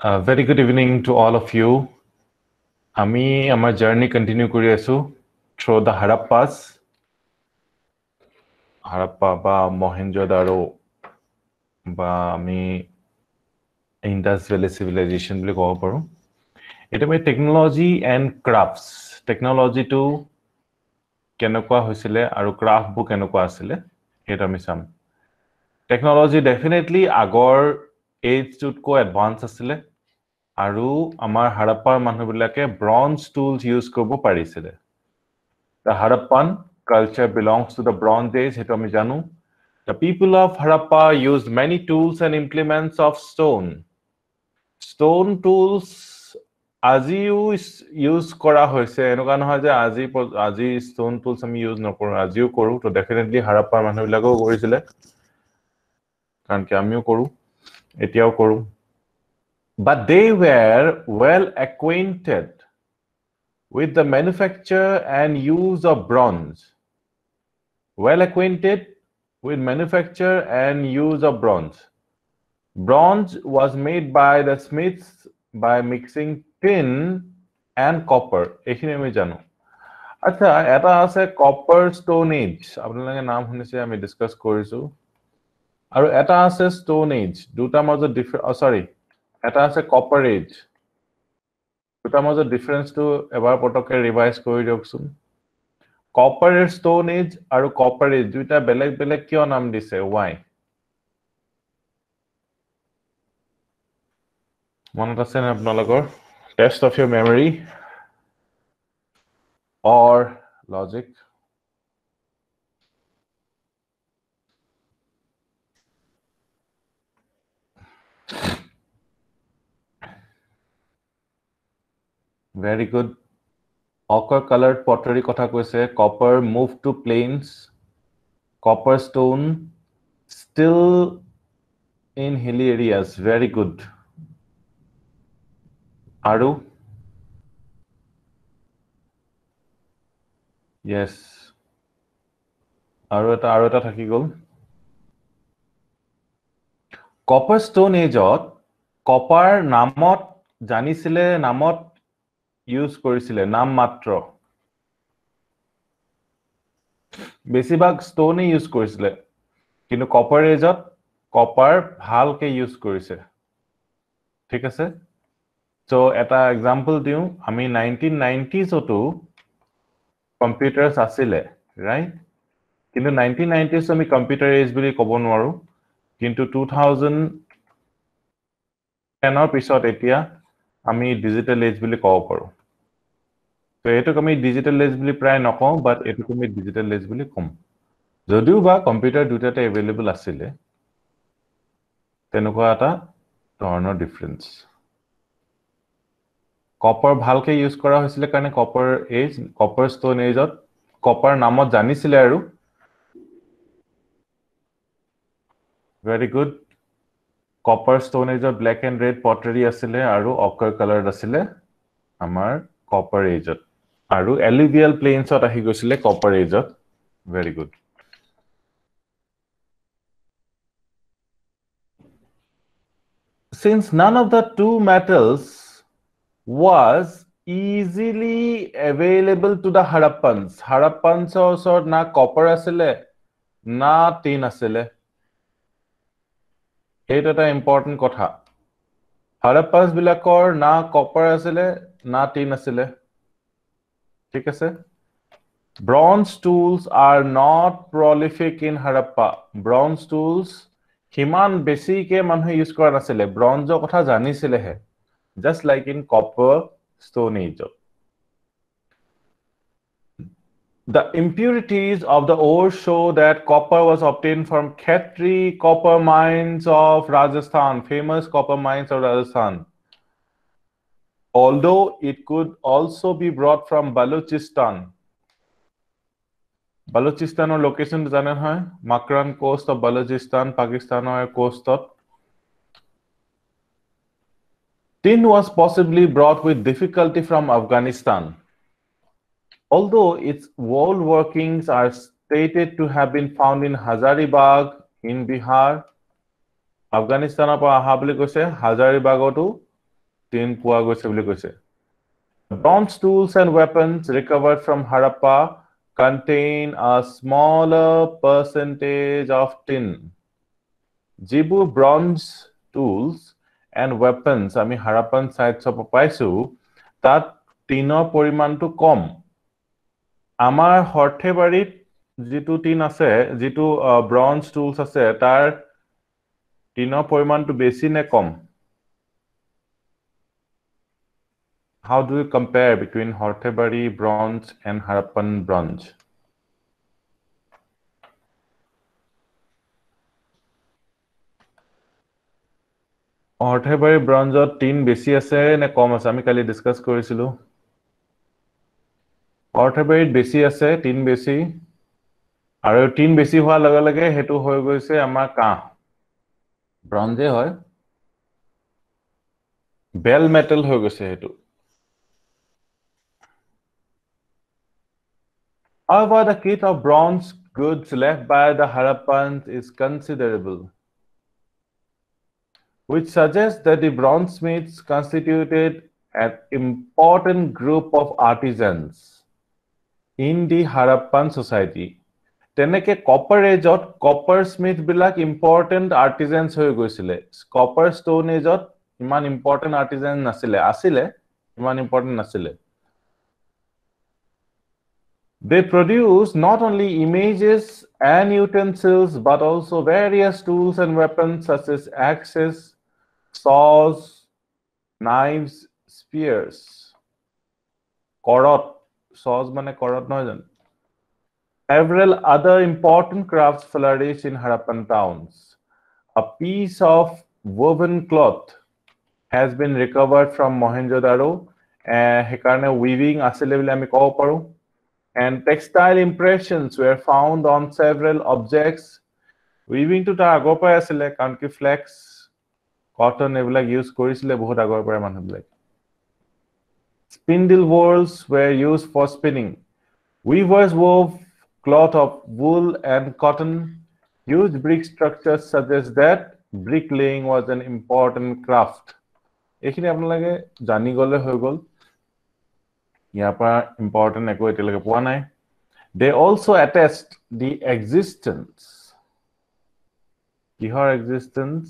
Very good evening to all of you. আমি আমাৰ journey continue কৰি আছো থ্ৰু দ্য হাৰাপ্পাছ হাৰাপ্পা বা মহেঞ্জদাৰো বা আমি ইণ্ডাছ ভেলী চিভিলাইজেশ্যন বুলি ক'ব পাৰোঁ। এতিয়া আমি টেকন'লজি এণ্ড ক্ৰাফ্টছ টেকন'লজিটো কেনেকুৱা হৈছিলে আৰু ক্ৰাফ্টবোৰ কেনেকুৱা আছিলে সেইটো আমি চাম। টেকন'লজি ডেফিনেটলি আগৰ এইজটোতকৈ এডভান্স আছিলে। আৰু আমাৰ হাৰাপ্পাৰ মানুহবিলাকে ব্ৰঞ্জ টুলছ ইউজ কৰিব পাৰিছিলে। The Harappan culture belongs to the bronze age সেইটো আমি জানো। The people of Harappa use many tools and implements of stone stone tools আজিও ইউজ কৰা হৈছে। এনেকুৱা নহয় যে আজি আজি ষ্টোন টুলছ আমি ইউজ নকৰোঁ আজিও কৰোঁ। ত' ডেফিনেটলি হাৰাপ্পাৰ মানুহবিলাকেও কৰিছিলে। কাৰণ কি আমিও কৰোঁ এতিয়াও কৰোঁ। but they were well acquainted with the manufacture and use of bronze. Well acquainted with manufacture and use of bronze. Bronze was made by the smiths by mixing tin and copper. এইখিনি আমি জানো আচ্ছা এটা আছে copper stone as আপোনালোকে নাম শুনিছে আমি ডিছকাছ কৰিছো আৰু এটা আছে ষ্টোন এজ দুটাৰ মাজত ডিফাৰ চৰি এটা আছে কপাৰ এজ দুটাৰ মাজত ডিফাৰেঞ্চটো এবাৰ পটককে ৰিভাইজ কৰি দিয়কচোন। কপাৰ ষ্টোন এজ আৰু কপাৰ এজ দুইটা বেলেগ বেলেগ কিয় নাম দিছে? ৱাই মনত আছে নে আপোনালোকৰ? Test of your memory or logic very good ochre coloured pottery কথা কৈছে copper move to plains copper stone still in hilly areas very good আৰু য়েছ আৰু এটা আৰু এটা থাকি গ'ল কপাৰ ষ্টোন এজত কপাৰ নামত জানিছিলে নামত ইউজ কৰিছিলে নাম মাত্ৰ। বেছিভাগ ষ্টোনে ইউজ কৰিছিলে কিন্তু কপাৰ এজত কপাৰ ভালকে ইউজ কৰিছে। ঠিক আছে? চ' এটা এক্সাম্পল দিওঁ আমি নাইনটিন নাইনটিজতো কম্পিউটাৰ্ছ আছিলে ৰাইট কিন্তু নাইনটিন নাইনটিজ আমি কম্পিউটাৰ এজ বুলি ক'ব নোৱাৰোঁ কিন্তু টু থাউজেণ্ড টেনৰ পিছত এতিয়া আমি ডিজিটেল এজ বুলি ক'ব পাৰোঁ। তো এইটোক আমি ডিজিটেল এজ বুলি প্ৰায় নকওঁ বাট এইটোক আমি ডিজিটেল এজ বুলি ক'ম। যদিও বা কম্পিউটাৰ দুটাতে এভেইলেবল আছিলে তেনেকুৱা এটা ধৰণৰ ডিফাৰেঞ্চ কপাৰ ভালকে ইউজ কৰা হৈছিলে কাৰণে কপাৰ এজ কপাৰ ষ্টোন এজত কপাৰ নামত জানিছিলে আৰু। ভেৰি গুড কপাৰ ষ্টোন এজত ব্লেক এণ্ড ৰেড পটাৰী আছিলে আৰু অকাৰ কালাৰ্ড আছিলে আমাৰ কপাৰ এজত আৰু এলিভিয়েল প্লেইনছত আহি গৈছিলে copper এজত very good the two metals was easily available to the Harappans, Harappans ওচৰত না কপাৰ আছিলে না টিন আছিলে। সেইটো এটা ইম্পৰ্টেণ্ট কথা। হাৰাপ্পাছ বিলাকৰ না কপাৰ আছিলে না টিন আছিলে। ঠিক আছে bronze tools are not prolific in Harappa bronze tools সিমান বেছিকে মানুহে ইউজ কৰা নাছিলে ব্ৰঞ্জৰ কথা জানিছিলেহে just like in copper stone এজত The impurities of the ore show that copper was obtained from Khetri copper mines of Rajasthan, famous copper mines of Rajasthan. Although it could also be brought from Balochistan. Balochistan's location জানে হয় Makran coast of Balochistan, Pakistan's coast of Tin was possibly brought with difficulty from Afghanistan. Although its wall workings are stated to have been found in Hazaribagh in Bihar, আফগানিস্তানৰ পৰা অহা বুলি কৈছে হাজাৰিবাগতো tin পোৱা গৈছে বুলি কৈছে Bronze tools and weapons recovered from Harappa contain a smaller percentage of tin. যিবোৰ ব্ৰঞ্জ টুলছ এণ্ড ৱেপন্স আমি হাৰাপান চাইটছৰ পৰা পাইছো তাত টিনৰ পৰিমাণটো কম আমাৰ সৰ্থেবাৰীত যিটো টিন আছে যিটো ব্ৰঞ্জ টুলছ আছে তাৰ টিনৰ পৰিমাণটো বেছি নে কম How do you compare between Hortebari bronze and Harappan bronze? অৰ্থেবাৰী ব্ৰঞ্জত টিন বেছি আছে নে কম আছে? আমি কালি ডিছকাছ কৰিছিলো। অৰ্থেবাৰীত বেছি আছে টিন বেছি। আৰু টিন বেছি হোৱাৰ লগে লগে সেইটো হৈ গৈছে আমাৰ কাঁহ। ব্ৰঞ্জে হয়। বেল মেটেল হৈ গৈছে সেইটো। However, the kit of bronze goods left by the Harappans is considerable, which suggests that the bronzesmiths constituted an important group of artisans in the Harappan society. তেনেকে কপাৰ এজত কপাৰ স্মিথ বিলাক important artisans হৈ গৈছিলে copper stone এজত ইমান important artisan নাছিলে আছিলে ইমান important নাছিলে They produce not only images and utensils, but also various tools and weapons such as axes, saws, knives, spears. Korot, saws mane korot no jan. Several other important crafts flourish in Harappan towns. A piece of woven cloth has been recovered from Mohenjo-daro. সেইকাৰণে weaving আছিলে বুলি আমি ক'ব পাৰোঁ and textile impressions were found on several objects. Weaving to তাৰ আগৰ পৰাই আছিলে কাৰণ কি ফ্লেক্স কটন এইবিলাক ইউজ কৰিছিলে বহুত আগৰ পৰাই মানুহবিলাক Spindle whorls were used for spinning. Weavers wove cloth of wool and cotton. Huge brick structures suggest that bricklaying was an important craft. এইখিনি আপোনালোকে জানি গ'লে হৈ গ'ল ইয়াৰ পৰা ইম্পৰ্টেণ্ট একো এতিয়ালৈকে পোৱা নাই। They also' attest the existence কিহৰ existence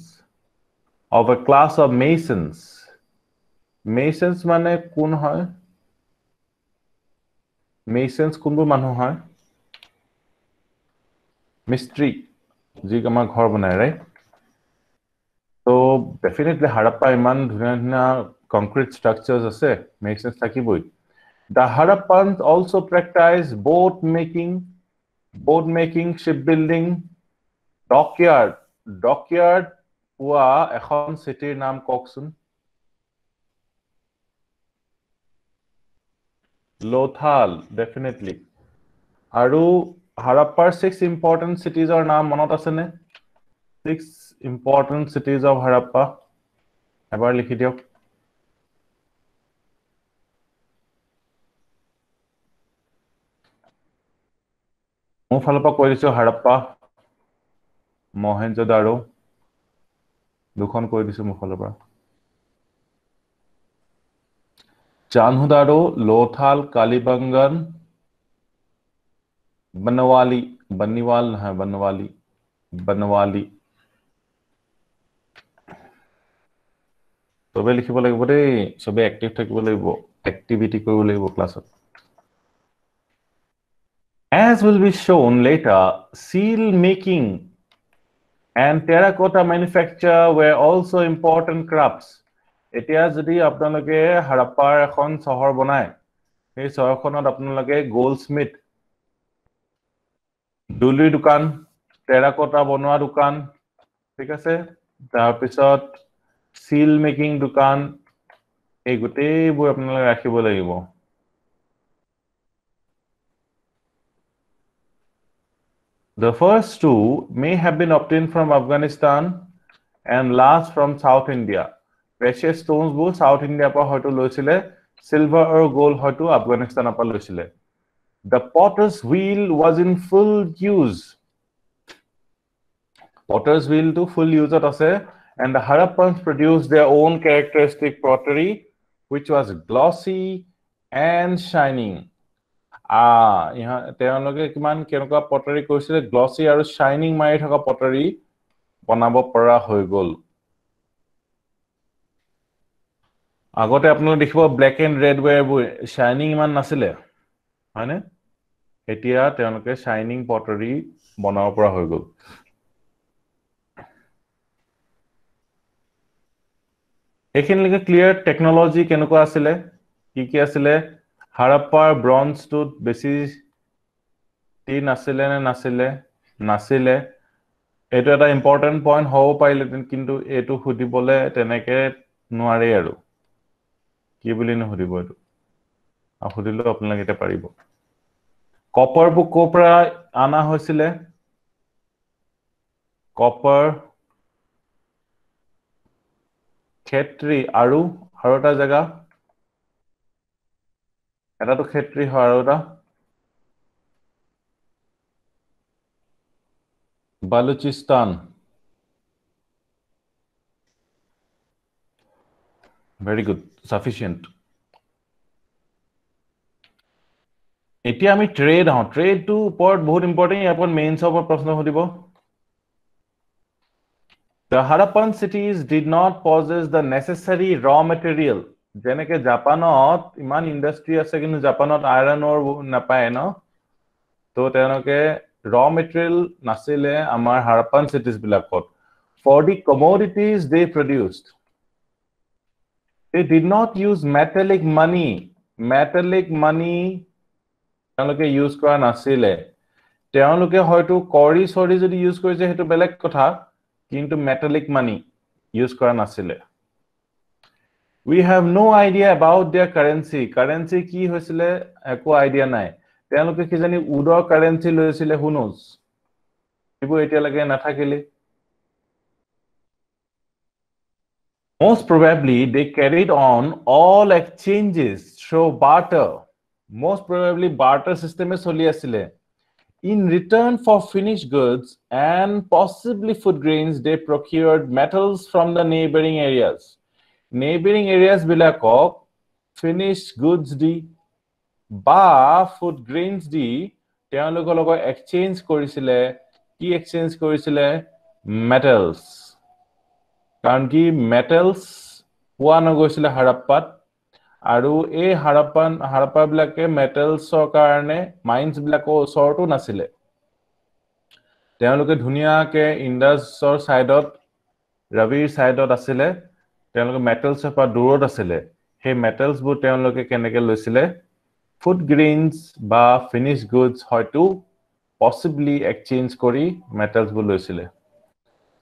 of a class of masons masons মানে কোন হয়? মেচন্স কোনবোৰ মানুহ হয়? মিস্ত্ৰী যি আমাৰ ঘৰ বনাই ৰাইট ত' ডেফিনেটলি হাৰাপ্পা ইমান ধুনীয়া ধুনীয়া কংক্ৰিট ষ্ট্ৰাকচাৰ্ছ আছে মেচন্স থাকিবই। The Harappans also practiced boat making, boat making, shipbuilding, dockyard. Dockyard পোৱা এখন চিটিৰ নাম কওকচোন। লোথাল ডেফিনেটলি আৰু হাৰাপ্পাৰ ছিক্স ইম্পৰ্টেণ্ট চিটিজৰ নাম মনত আছেনে? Six important cities of Harappa এবাৰ লিখি দিয়ক। মোৰ ফালৰ পৰা কৈ দিছো হাৰাপ্পা মহেঞ্জদাৰো দুখন কৈ দিছো মোৰ ফালৰ পৰা চানহুদাৰো লোথাল কালিবাংগন বনৱালী বনিৱাল নহয় বনৱালী বনৱালী চবে লিখিব লাগিব দেই চবে এক্টিভ থাকিব লাগিব এক্টিভিটি কৰিব লাগিব ক্লাছত As will be shown later, seal making and terracotta manufacture were also important crafts. এতিয়া যদি আপোনালোকে হাৰাপ্পাৰ এখন চহৰ বনায় সেই চহৰখনত আপোনালোকে গ'ল্ড স্মিথ ডুলিৰ দোকান টেৰাকটা বনোৱা দোকান ঠিক আছে তাৰপিছত চিল মেকিং দোকান এই গোটেইবোৰ আপোনালোকে ৰাখিব লাগিব The first two may have been obtained from Afghanistan and last from South India. Precious stones বোৰ South India পৰা হয়তো লৈছিলে silver আৰু gold হয়তো আফগানিস্তানৰ পৰা লৈছিলে The potter's wheel was in full use. Potter's wheel টো full use আছে And the Harappans produced their own characteristic pottery, which was glossy and shining. তেওঁলোকে কিমান কেনেকুৱা পটাৰী কৰিছিলে গ্লছী আৰু শ্বাইনিং মাৰি থকা পটাৰী বনাব পৰা হৈ গ'ল। আগতে আপোনালোকে দেখিব ব্লেক এণ্ড ৰেড ৱেৰবোৰ শ্বাইনিং ইমান নাছিলে হয়নে? এতিয়া তেওঁলোকে শ্বাইনিং পটাৰী বনাব পৰা হৈ গ'ল। এইখিনিলৈকে ক্লিয়াৰ টেকনলজি কেনেকুৱা আছিলে কি কি আছিলে? হাৰাপ্পাৰ ব্ৰঞ্জটোত বেছি টিন আছিলে নে নাছিলে? নাছিলে। এইটো এটা ইম্পৰ্টেণ্ট পইণ্ট হ'ব পাৰিলেহেঁতেন কিন্তু এইটো সুধিবলৈ তেনেকে নোৱাৰে আৰু। কি বুলি নুসুধিব এইটো? সুধিলেও আপোনালোকে এতিয়া পাৰিব। কপাৰবোৰ ক'ৰ পৰা অনা হৈছিলে? কপাৰ ক্ষেত্ৰী আৰু আৰু এটা জেগা এটাতো ক্ষেত্ৰী হয় আৰু এটা। বালুচিস্তান। ভেৰি গুড চাফিচিয়েণ্ট এতিয়া আমি ট্ৰেড আহোঁ। ট্ৰেডটো ওপৰত বহুত ইম্পৰ্টেণ্ট ইয়াৰ ওপৰত মেইনছৰ ওপৰত প্ৰশ্ন সুধিব। The Harappan cities did not possess the necessary raw material. যেনেকে জাপানত ইমান ইণ্ডাষ্ট্ৰি আছে কিন্তু জাপানত আইৰণ অৰ নাপায় ন? তো তেওঁলোকে ৰ মেটেৰিয়েল নাছিলে আমাৰ হাৰাপ্পান চিটিজ বিলাকত। For the commodities they produced they did not use metallic money metallic money তেওঁলোকে ইউজ কৰা নাছিলে। তেওঁলোকে হয়তো কৰি চৰি যদি ইউজ কৰিছে সেইটো বেলেগ কথা কিন্তু মেটেলিক মানি ইউজ কৰা নাছিলে। We have no' idea about their currency currency কি হৈছিলে একো আইডিয়া নাই তেওঁলোকে কিজানি উডৰ কাৰেঞ্চি লৈছিলে হুনোজ এইবোৰ এতিয়ালৈকে নাথাকিলে Most probably, they carried on all exchanges through barter. Most probably, barter system is চলি আছিলে In return for finished goods and possibly food grains, they procured metals from the neighboring areas. Neighboring areas বিলাকক finished goods দি বা food grains দি তেওঁলোকৰ লগত exchange কৰিছিলে কি exchange কৰিছিলে? Metals কাৰণ কি মেটেলছ পোৱা নগৈছিলে হাৰাপ্পাত আৰু এই হাৰাপ্পান হাৰাপ্পাবিলাকে মেটেলছৰ কাৰণে মাইন্স বিলাকৰ ওচৰতো নাছিলে। তেওঁলোকে ধুনীয়াকে ইণ্ডাছৰ ছাইডত ৰবিৰ ছাইডত আছিলে। তেওঁলোকে মেটেলছৰ পৰা দূৰত আছিলে সেই মেটেলছবোৰ তেওঁলোকে কেনেকে লৈছিলে? ফুড গ্ৰেইনছ বা ফিনিছ গুডছ হয়তো পচিবলি এক্সচেঞ্জ কৰি মেটেলছবোৰ লৈছিলে।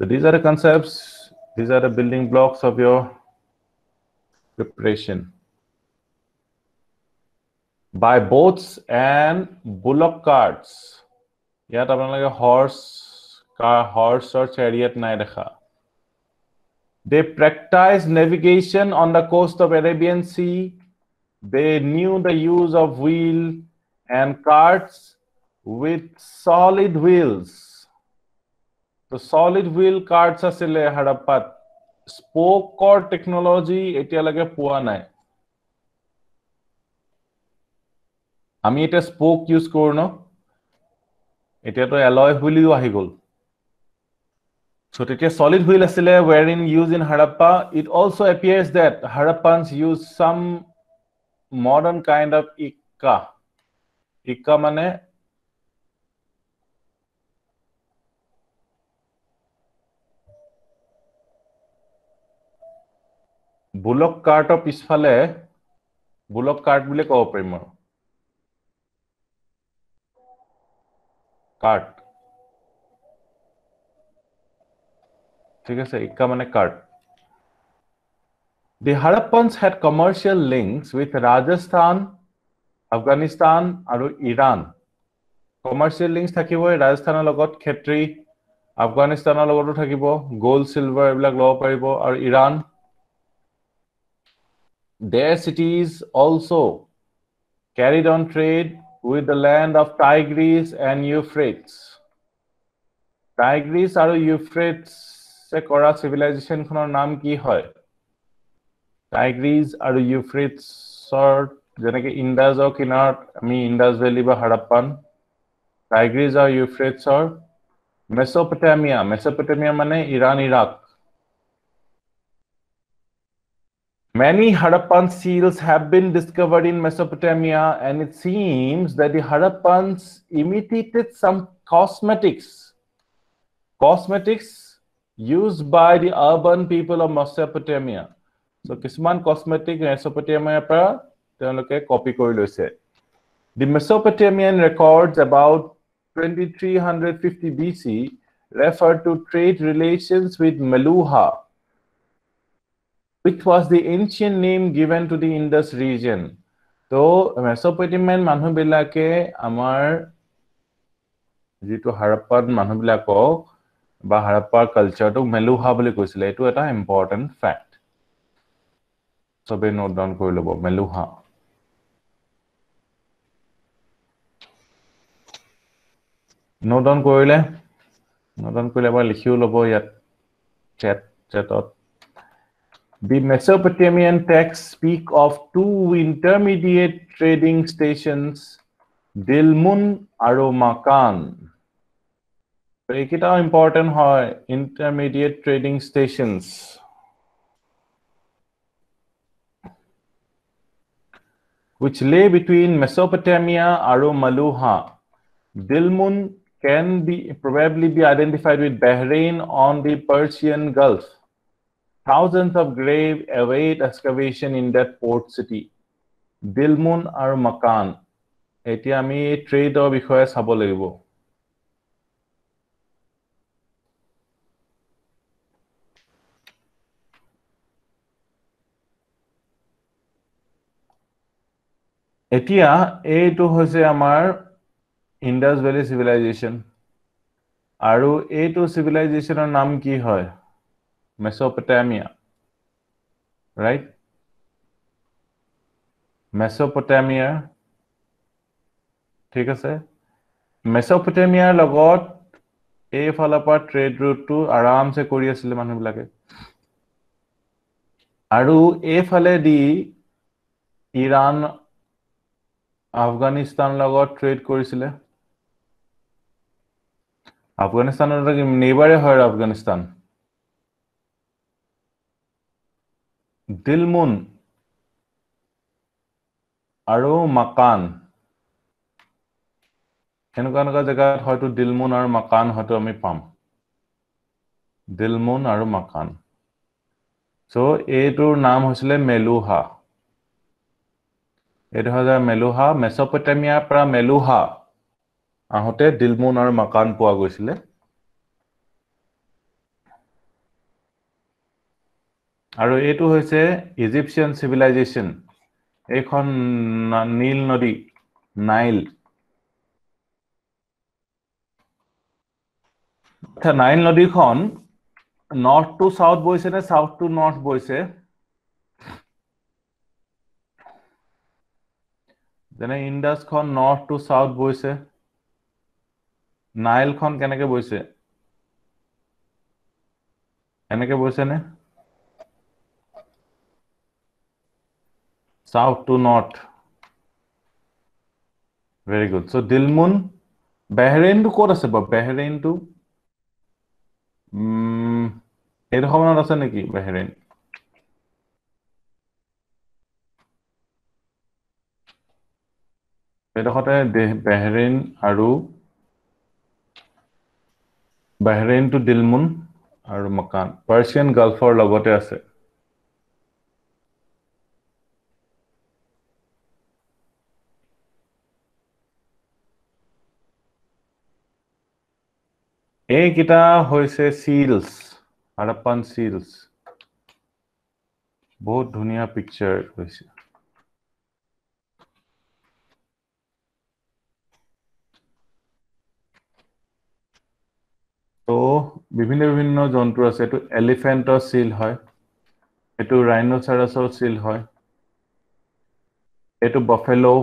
These are the concepts these are the building blocks of your preparation by boats and bullock carts. ইয়াত আপোনালোকে হৰ্চ কাৰ হৰ্চৰ চেৰিয়েট নাই দেখা। They practiced navigation on the coast of Arabian Sea. They knew the use of wheel and carts with solid wheels. The solid wheel carts আছিলে হাৰাপ্পাত স্পোকৰ technology এতিয়ালৈকে পোৱা নাই আমি এতিয়া স্পোক ইউজ কৰো ন এতিয়াতো এলয় হুইলিও আহি গ'ল চ' তেতিয়া চলিড হুইল আছিলে were in use in Harappa it also' appears that Harappans use some modern kind of ekka ekka মানে বুলক কাৰ্টৰ পিছফালে বুলক কাৰ্ট বুলি ক'ব পাৰিম আৰু কাৰ্ট ঠিক আছে ইক্কা মানে cart The Harappans had commercial links with Rajasthan, Afghanistan আৰু ইৰাণ কমাৰ্চিয়েল লিংকছ থাকিবই ৰাজস্থানৰ লগত ক্ষেত্ৰী আফগানিস্তানৰ লগতো থাকিব গ'ল্ড চিলভাৰ এইবিলাক ল'ব পাৰিব আৰু Iran Their cities also carried on trade with the land of Tigris and Euphrates. Tigris আৰু Euphrates কৰা চিভিলাইজেশ্যনখনৰ নাম কি হয় টাইগ্ৰিজ আৰু ইউফ্ৰিটছৰ যেনেকে ইণ্ডাজৰ কিনাৰত আমি ইণ্ডাজ ভেলী বা হাৰাপ্পান টাইগ্ৰিজ আৰু ইউফ্ৰিটছৰ মেচপটেমিয়া মেচপটেমিয়া মানে Iran Iraq Many Harappan seals have been discovered in Mesopotamia, and it seems that the Harappans imitated some cosmetics. Cosmetics used by the urban people of Mesopotamia. So, কিছুমান cosmetic Mesopotamia পৰা তেওঁলোকে copy কৰি লৈছে. The Mesopotamian records about 2350 BC refer to trade relations with Meluha, which was the ancient name given to the Indus region. তো মেচপটেমিয়ান মানুহবিলাকে আমাৰ যিটো হাৰাপ্পান মানুহবিলাকক বা হাৰাপ্পাৰ কালচাৰটোক মেলুহা বুলি কৈছিলে এইটো এটা ইম্পৰ্টেণ্ট ফেক্ট চবেই নোট ডাউন কৰি ল'ব মেলুহা নোট ডাউন কৰিলে নোট ডাউন কৰিলে এবাৰ লিখিও ল'ব ইয়াত চেট চেটত The Mesopotamian texts speak of two intermediate trading stations, Dilmun আৰু Makan. এইকেইটাও important হয়, intermediate trading stations. which lay between Mesopotamia আৰু Maluha. Dilmun can be probably be identified with Bahrain on the Persian Gulf. Thousands of graves await excavation in that port city. Dilmun আৰু Makan. এতিয়া আমি ট্ৰেডৰ বিষয়ে চাব লাগিব এতিয়া এইটো হৈছে আমাৰ ইণ্ডাছ ভেলী চিভিলাইজেশ্যন আৰু এইটো চিভিলাইজেশ্যনৰ নাম কি হয়? মেচপটেমিয়া ৰাইট মেচপটেমিয়া ঠিক আছে? মেচপটেমিয়াৰ লগত এইফালৰ পৰা ট্ৰেড ৰুটটো আৰামছে কৰি আছিলে মানুহবিলাকে। আৰু এইফালেদি ইৰাণ আফগানিস্তান লগত ট্ৰেড কৰিছিলে। আফগানিস্তানৰ নেইবাৰে হয় আফগানিস্তান। দিলমুন আৰু মাকান। এনেকুৱা এনেকুৱা জেগাত হয়তো দিলমুন আৰু মাকান হয়তো আমি পাম। দিলমুন আৰু মাকান। চ' এইটোৰ নাম হৈছিলে মেলুহা। এইটো হৈছে মেলুহা মেচপটেমিয়াৰ পৰা মেলুহা আহোঁতে দিলমুন আৰু মাকান পোৱা গৈছিলে। আৰু এইটো হৈছে ইজিপচিয়ান চিভিলাইজেশ্যন। এইখন নীল নদী নাইল। নাইল নদীখন নৰ্থ টু চাউথ বৈছে নে চাউথ টু নৰ্থ বৈছে? যেনে ইণ্ডাছখন নৰ্থ টু চাউথ বৈছে নাইল খন কেনেকে বৈছে? এনেকে বৈছেনে? South to north very good so' Dilmun বেহৰেইনটো ক'ত আছে বাৰু? বেহৰেইনটো এইডোখৰ মানত আছে নেকি? বেহৰেইন এইডোখৰতে Bahrain আৰু Bahrain to Dilmun আৰু Makan পাৰ্চিয়ান গাল্ফৰ লগতে আছে। এইকেইটা হৈছে চিলছ হাৰাপ্পান চিলছ বহুত ধুনীয়া পিকচাৰ হৈছে। ত' বিভিন্ন বিভিন্ন জন্তু আছে। এইটো এলিফেণ্টৰ চিল হয়। এইটো ৰাইনোচাৰাছৰ চিল হয়। এইটো বফেলো।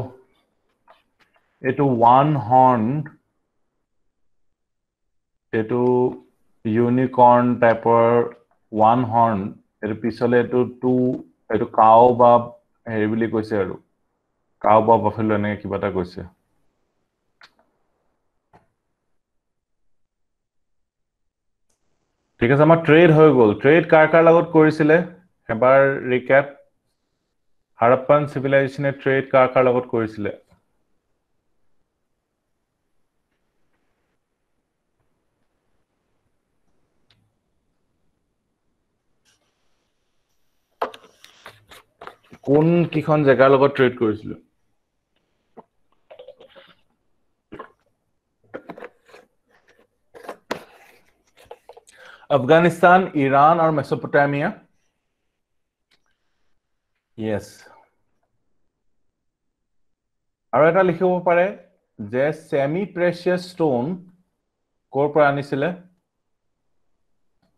এইটো ওৱান হৰ্ণ এইটো ইউনিকৰ্ণ টাইপৰ ওৱান হৰ্ণ এইটো পিছলে এইটো টু এইটো কাও বা হেৰি বুলি কৈছে আৰু। কাও বা বফেলো এনেকে কিবা এটা কৈছে। ঠিক আছে আমাৰ ট্ৰেড হৈ গ'ল। ট্ৰেড কাৰ কাৰ লগত কৰিছিলে? এবাৰ ৰিকেপ হাৰাপ্পান চিভিলাইজেশ্যনে ট্ৰেড কাৰ কাৰ লগত কৰিছিলে? কোন কেইখন জেগাৰ লগত ট্ৰেড কৰিছিলে? আফগানিস্তান ইৰাণ আৰু মেচপটামিয়া য়েছ আৰু এটা লিখিব পাৰে যে ছেমি প্ৰেচিয়াছ ষ্ট'ন ক'ৰ পৰা আনিছিলে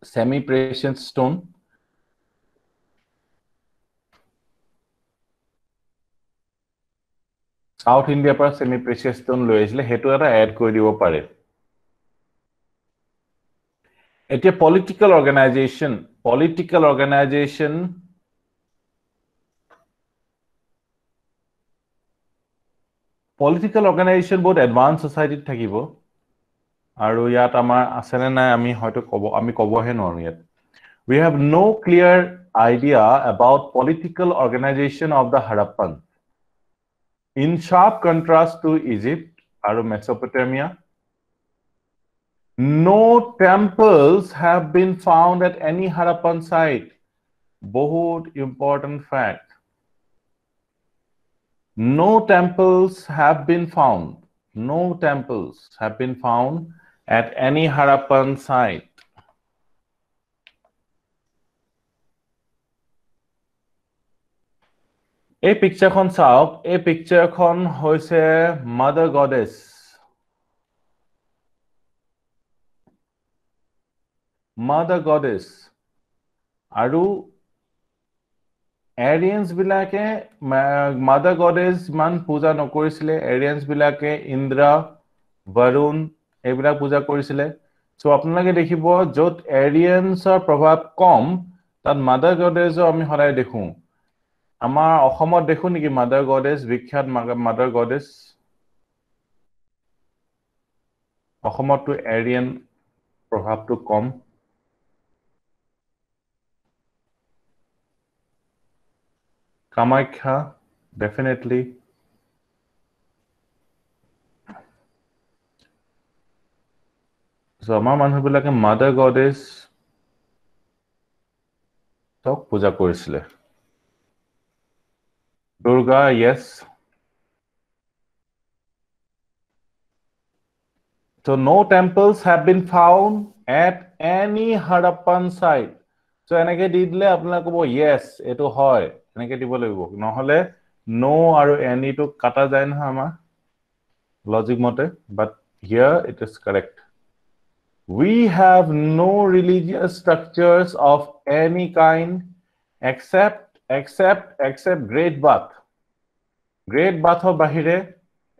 ছেমি প্ৰেচিয়াছ ষ্ট'ন চাউথ ইণ্ডিয়াৰ পৰা ছেমি প্ৰেচিয়াছ ষ্ট'ন লৈ আহিছিলে সেইটো এটা এড কৰি দিব পাৰে এতিয়া political organization political organization political organization বহুত এডভান্স ছ'চাইটিত থাকিব। আৰু ইয়াত আমাৰ আছেনে নাই আমি হয়তো ক'ব আমি ক'বহে নোৱাৰোঁ ইয়াত। We have no' clear idea about political organization of the Harappan in sharp contrast to Egypt আৰু Mesopotamia, no temples have been found at any Harappan site. বহুত important fact. No temples have been found. No temples have been found at any Harappan site. এই পিকচাৰখন চাওক এই পিকচাৰখন হৈছে mother goddess Mother goddess আৰু Aryans বিলাকে mother goddess ইমান পূজা নকৰিছিলে। এৰিয়েন্স বিলাকে ইন্দ্ৰা বৰুণ এইবিলাক পূজা কৰিছিলে। চ' আপোনালোকে দেখিব য'ত এৰিয়েন্সৰ প্ৰভাৱ কম তাত মাদাৰ গডেজো আমি সদায় দেখোঁ। আমাৰ অসমত দেখো নেকি মাদাৰ গডেজ বিখ্যাত মাদাৰ গডেজ অসমততো এৰিয়ান প্ৰভাৱটো কম। কামাখ্যা ডেফিনেটলি আমাৰ মানুহবিলাকে মাদাৰ গডেজ চব পূজা কৰিছিলে Durga, yes. So no temples have been found at any Harappan site. So এনেকে দি দিলে আপোনালোকে ক'ব য়েছ এইটো হয় এনেকে দিব লাগিব নহ'লে ন' আৰু এনিটো কাটা যায় নহয় আমাৰ লজিক মতে but here it is correct we have no religious structures of any kind except except except great bath great bathৰ বাহিৰে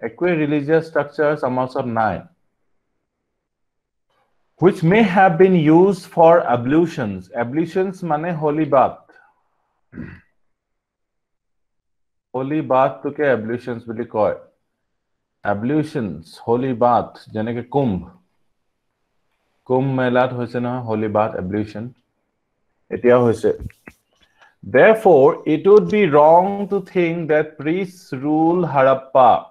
একোৱে religious structures আমাৰ ওচৰত নাই which may have been used for ablutions ablutions মানে holy bath holy bath তোকে ablutions বুলি কয় ablutions holy bath যেনেকে কুম্ভ কুম্ভ মেলাত হৈছে নহয় holy bath ablution এতিয়া হৈছে Therefore, it would be wrong to think that priests rule Harappa,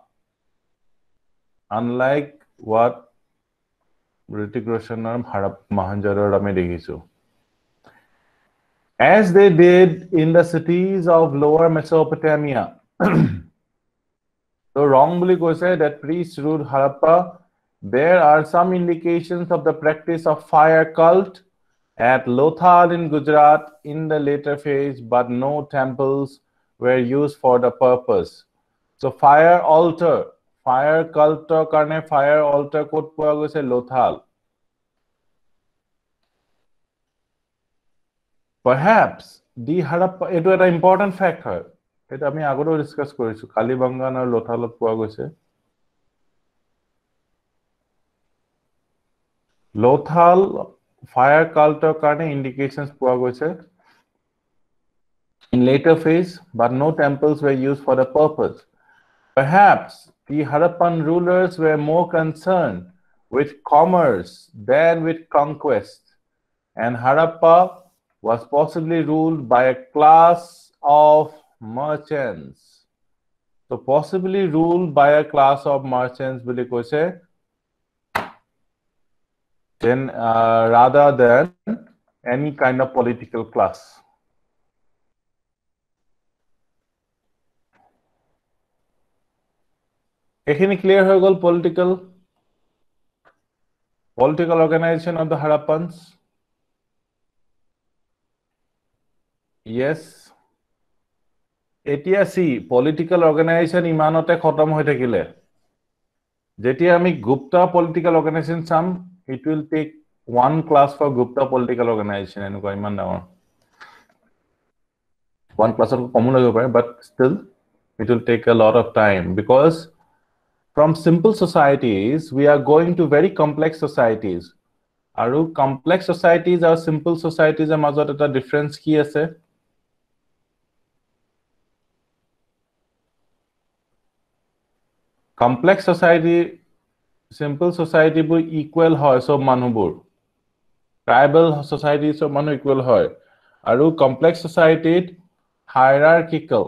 unlike what as they did in the cities of lower Mesopotamia. so wrongly go say that priests ruled Harappa. There are some indications of the practice of fire cult at Lothal in Gujarat in the later phase, but no temples were used for the purpose. So fire altar, fire cult karne fire altar kod poa goise Lothal. Perhaps the Harappa, এইটো এটা important fact হয় সেইটো আমি আগতেও discuss কৰিছো কালিবাংগান আৰু লোথালত পোৱা গৈছে লোথাল ফায়াৰ কাল্টৰ কাৰণে ইণ্ডিকেশ্যনছ পোৱা গৈছে in later phase, but no temples were used for the purpose. Perhaps the Harappan rulers were more concerned with commerce than with conquest, and Harappa was possibly ruled by a class of merchants. So, possibly ruled by a class of merchants, বুলি কৈছে, then uh, rather than any kind of political class. এইখিনি clear হৈ গ'ল political political organisation of the Harappans yes এতিয়া C political organization ইমানতে খতম হৈ থাকিলে যেতিয়া আমি Gupta political organisation some it will take one class for Gupta political organisation এনেকুৱা ইমান ডাঙৰ ওৱান ক্লাছত কমো লাগিব পাৰে but still it will take a lot of time because from simple societies, we are going to very complex societies. আৰু complex societies আৰু simple societies ৰ মাজত এটা difference কি আছে? Complex society, simple society বোৰ equal হয় চব মানুহবোৰ। Tribal society চব মানুহ equal হয়। আৰু complex society hierarchical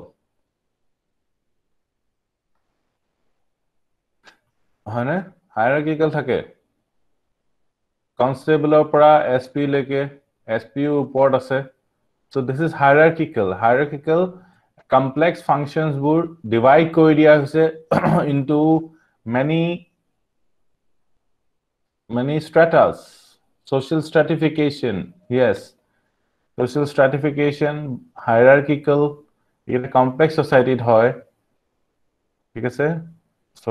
হয়নে হায়াৰাকিকেল থাকে কনষ্টেবলৰ পৰা এছ পি লৈকে এছ পিও ওপৰত আছে so' this is hierarchical hierarchical complex ফাংচনছবোৰ divide কৰি দিয়া হৈছে into many many stratas social stratification yes social stratification hierarchical এইকেইটা কমপ্লেক্স ছ'চাইটিত হয় ঠিক আছে চ'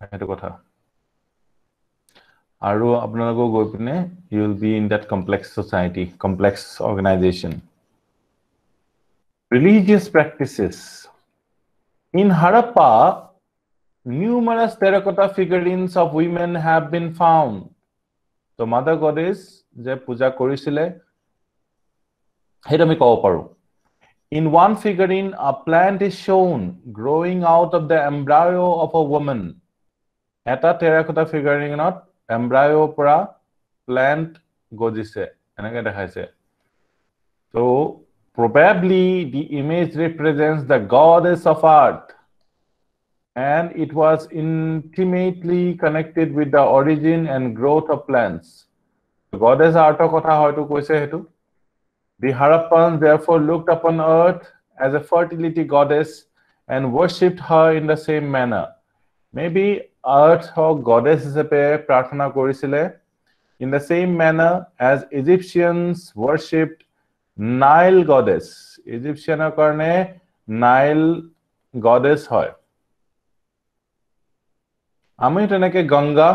সেইটো কথা আৰু আপোনালোকক গৈ পিনে you will be in that complex society complex organisation religious practices in Harappa numerous terracotta figurines of women have been found. তো মাদাৰ গডেজ যে পূজা কৰিছিলে সেইটো আমি ক'ব পাৰোঁ In one figurine, a plant is shown growing out of the embryo of a woman. এটা terracotta ফিগাৰিঙত এম্ব্ৰায়ৰ পৰা প্লেণ্ট গজিছে এনেকে দেখাইছে ত' probably the image represents the goddess of earth and it was intimately connected with the origin and growth of plants. Goddess art কথা হয়তো কৈছে সেইটো The Harappans therefore looked upon earth as a fertility goddess and worshipped her in the same manner. Maybe earth or goddess হিচাপে প্ৰাৰ্থনা কৰিছিলে in the same manner as Egyptians worshipped Nile goddess. Egyptianer কাৰণে Nile goddess হয় আমি তেনেকে গংগা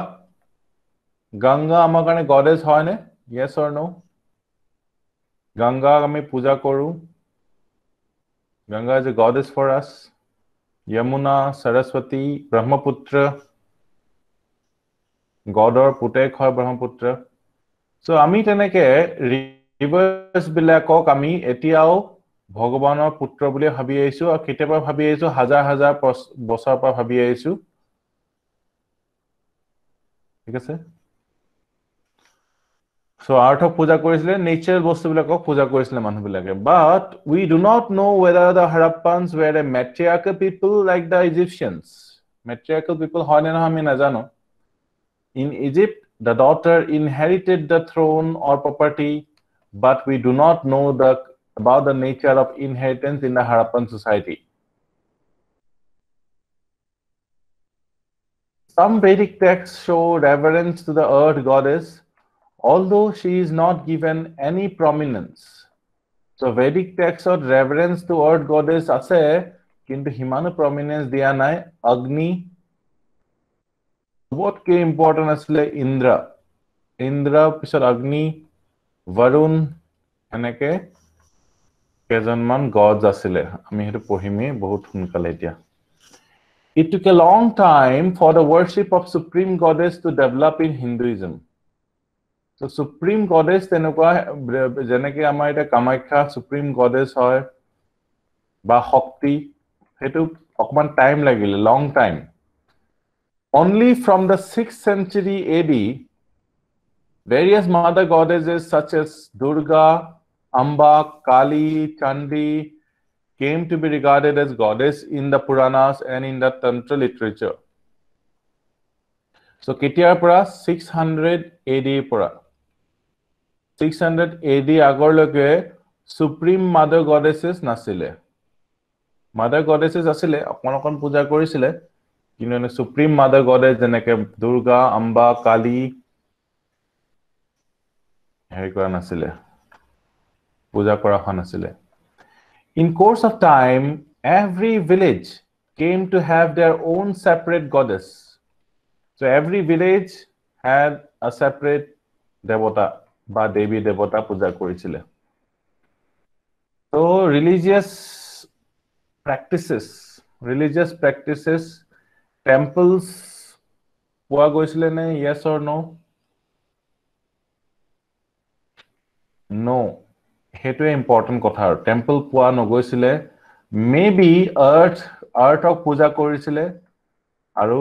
গংগা আমাৰ কাৰণে goddess হয়নে য়েছ অৰ নো গংগাক আমি পূজা কৰোঁ Ganga is a goddess for us Yamuna Saraswati Brahmaputra গডৰ পুতেক হয় ব্ৰহ্মপুত্ৰ। চ' আমি তেনেকে ৰিভাৰ্ছ বিলাকক আমি এতিয়াও ভগৱানৰ পুত্ৰ বুলি ভাবি আহিছো আৰু কেতিয়াবা ভাবি আহিছো হাজাৰ হাজাৰ বছৰৰ পৰা ভাবি আহিছো। ঠিক আছে? চ' আৰ্থক পূজা কৰিছিলে নেচাৰেল বস্তুবিলাকক পূজা কৰিছিলে মানুহবিলাকে। But we do not know' whether the Harappans were a matriarchal people like the Egyptians matriarchal people হয়নে নহয় আমি নাজানো। In Egypt the daughter inherited the throne or property but we do not know' the about the nature of inheritance in the Harappan society. Some Vedic texts show reverence to the earth goddess, although she is not given any prominence. So Vedic texts of reverence to earth goddess ase, kintu himanu prominence diya nai Agni. চবতকে important আছিলে ইন্দ্ৰা। ইন্দ্ৰা পিছত অগ্নি বৰুণ এনেকে কেইজনমান গজ আছিলে। আমি সেইটো পঢ়িমেই বহুত সোনকালে এতিয়া। It took a long time for the worship of supreme goddess to develop in Hinduism to supreme goddess তেনেকুৱা যেনেকে আমাৰ এতিয়া কামাখ্যা চুপ্ৰিম গডেজ হয় বা শক্তি সেইটো অকমান টাইম লাগিলে long time Only from the six century A D various mother goddesses such as Durga, Amba, Kali, Chandi came to be regarded as goddess in the Puranas and in the Tantra literature. So কেতিয়াৰ পৰা 600 AD পৰা 600 AD আগৰলৈকে supreme mother গডেছেছ নাছিলে mother গডেছেছ আছিলে অকণ অকণ পূজা কৰিছিলে কিন্তু এনে সুপ্ৰিম মাদাৰ গডেছ যেনেকে দুৰ্গা আম্বা কালী হেৰি কৰা নাছিলে পূজা কৰা হোৱা নাছিলে in course of time every village came to have their own separate goddess so' every village had a separate দেৱতা বা দেৱী দেৱতা পূজা কৰিছিলে ত' religious practices religious practices temples পোৱা গৈছিলে নে য়েছ অৰ ন' ন' সেইটোৱে ইম্পৰ্টেণ্ট কথা আৰু টেম্পল পোৱা নগৈছিলে মে বি আৰ্থ আৰ্থক পূজা কৰিছিলে আৰু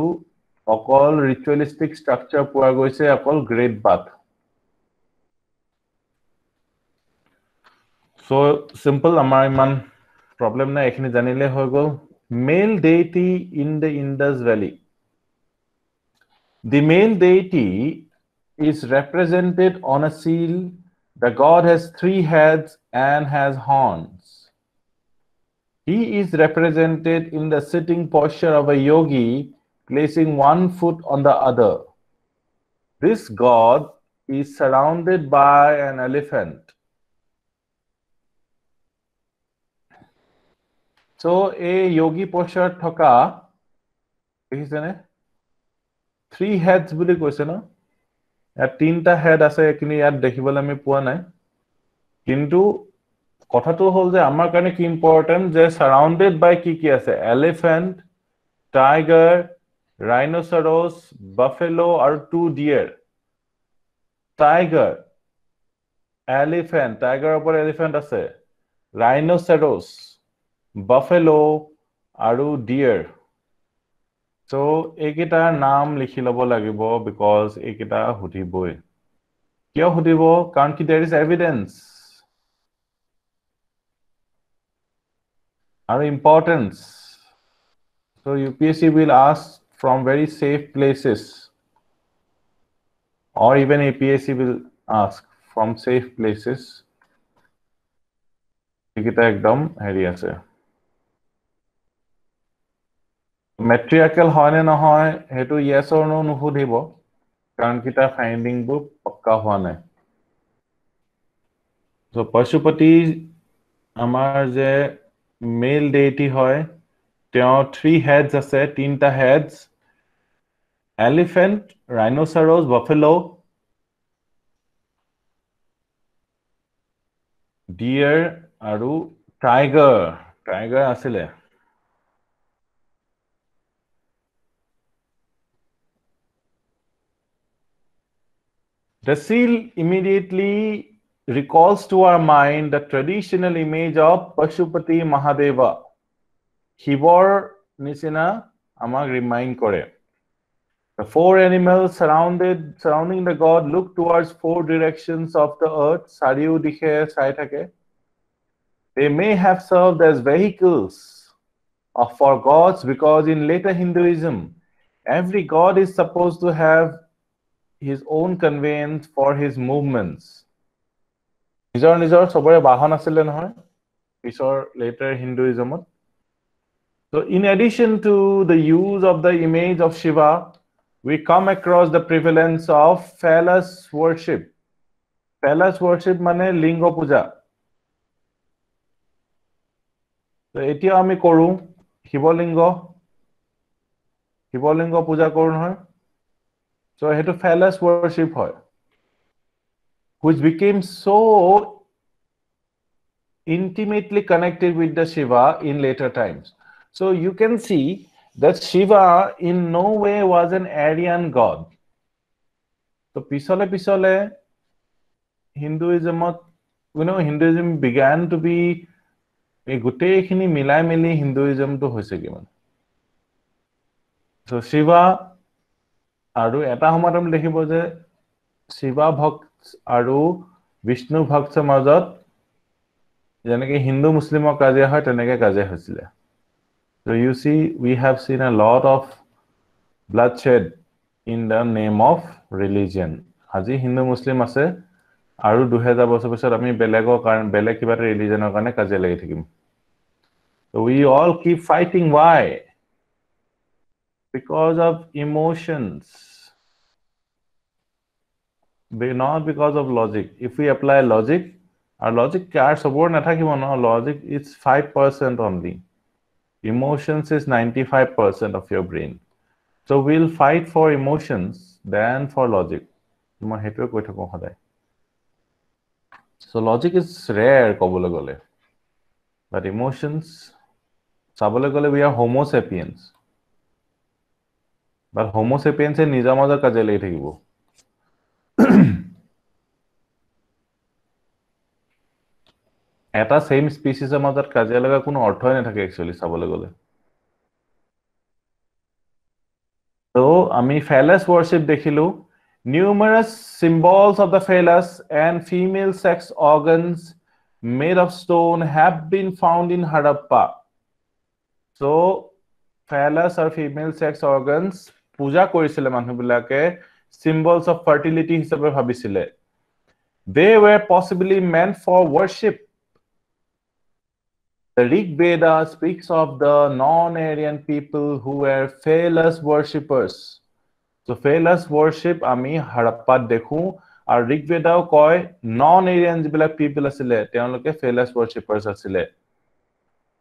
অকল ৰিচুৱেলিষ্টিক ষ্ট্ৰাকচাৰ পোৱা গৈছে অকল গ্ৰেট বাথ চ' চিম্পল আমাৰ ইমান প্ৰব্লেম নাই এইখিনি জানিলে হৈ গ'ল। male deity in the Indus Valley. The male deity is represented on a seal. The god has three heads and has horns. He is represented in the sitting posture of a yogi, placing one foot on the other. This god is surrounded by an elephant. So, a yogi posture থকা দেখিছেনে? Three heads বুলি কৈছে ন? ইয়াত তিনিটা head আছে এইখিনি ইয়াত দেখিবলৈ আমি পোৱা নাই। কিন্তু কথাটো হ'ল যে আমাৰ কাৰণে কি ইম্পৰ্টেণ্ট যে চাৰাউণ্ডেড বাই কি কি আছে? এলিফেণ্ট টাইগাৰ ৰাইন'চৰছ বাফেলো আৰু টু ডিয়েৰ টাইগাৰ এলিফেণ্ট টাইগাৰৰ ওপৰত এলিফেণ্ট আছে। ৰাইন'চেৰছ বাফেলো আৰু ডিয়েৰ চ' এইকেইটাৰ নাম লিখি ল'ব লাগিব বিকজ এইকেইটা সুধিবই কিয় সুধিব কাৰণ কি দেৰ ইজ এভিডেঞ্চ আৰু importance so' U P S C will ask from very safe places or even APSC will ask from safe places. এইকেইটা একদম হেৰি আছে মেট্ৰিয়াকেল হয় নে নহয় সেইটো য়েছ অৰ নো নুসুধিব কাৰণ কি তাৰ ফাইণ্ডিংবোৰ পক্কা হোৱা নাই। চ' পশুপতি আমাৰ যে মেল ডেইটি হয় তেওঁ থ্ৰী হেডছ আছে তিনিটা heads elephant rhinoceros buffalo deer আৰু টাইগাৰ টাইগাৰ আছিলে। The seal immediately recalls to our mind the traditional image of Pashupati Mahadeva. Hivor Nisina Amag remind Kore. The four animals surrounded surrounding the god look towards four directions of the earth. Sariu Dikhe Saitake. They may have served as vehicles for gods because in later Hinduism, every god is supposed to have his own conveyance for his movements. নিজৰ নিজৰ চবৰে বাহন আছিলে নহয় পিছৰ letter হিন্দুইজমত So, in addition to the use of the image of Shiva, we come across the prevalence of phallus worship. Phallus worship মানে লিংগ পূজা এতিয়া আমি কৰোঁ শিৱলিংগ শিৱলিংগ পূজা কৰোঁ নহয় So সেইটো phallus worship হয় which became so intimately connected with the Shiva in later times. So you can see that Shiva in no way was an Aryan god. So pisole pisole হিন্দুইজমত you know' Hinduism began to be এই গোটেইখিনি মিলাই মেলি হিন্দুইজমটো হৈছেগে মানে চ' শিৱা আৰু এটা সময়ত আমি দেখিব যে শিৱা ভক্ত আৰু বিষ্ণু ভক্তৰ মাজত যেনেকে হিন্দু মুছলিমৰ কাজিয়া হয় তেনেকে কাজিয়া হৈছিলে। U see we have seen a lot of blood shed in the name of religion আজি হিন্দু মুছলিম আছে আৰু দুহেজাৰ বছৰ পিছত আমি বেলেগৰ কাৰণে বেলেগ কিবা এটা ৰিলিজনৰ কাৰণে কাজিয়া লাগি থাকিম। We all keep fighting why because of emotions be not because of logic if we apply logic our logic কাৰ চবৰ নাথাকিব ন logic is 5% only emotions is 95% of your brain so we'll fight for emotions than for logic মই সেইটোৱে কৈ থাকোঁ সদায় so logic is rare ক'বলৈ গ'লে but emotions চাবলৈ গ'লে we are homo sapiens বাট হোমোচেপিয়েন্সে নিজৰ মাজত কাজিয়া লাগি থাকিব এটা ছেইম স্পিচিছৰ মাজত কাজিয়া লগা কোনো অৰ্থই নাথাকে একচুৱেলি চাবলৈ গ'লে ত' আমি ফেলাছ ৱৰশ্বিপ দেখিলো numerous symbols of the phallus and female sex organs made of stone have been found in Harappa. So, phallus or female sex organs পূজা কৰিছিলে মানুহবিলাকে চিম্বলছ অফ ফাৰ্টিলিটি হিচাপে ভাবিছিলে they were possibly meant for worship The Rig Veda speaks of the non-Aryan people who were phallus worshippers. So phallus worship আমি হাৰাপ্পাত দেখো আৰু ঋগ বেদাও কয় non Aryan যিবিলাক পিপল আছিলে তেওঁলোকে phallus worshippers আছিলে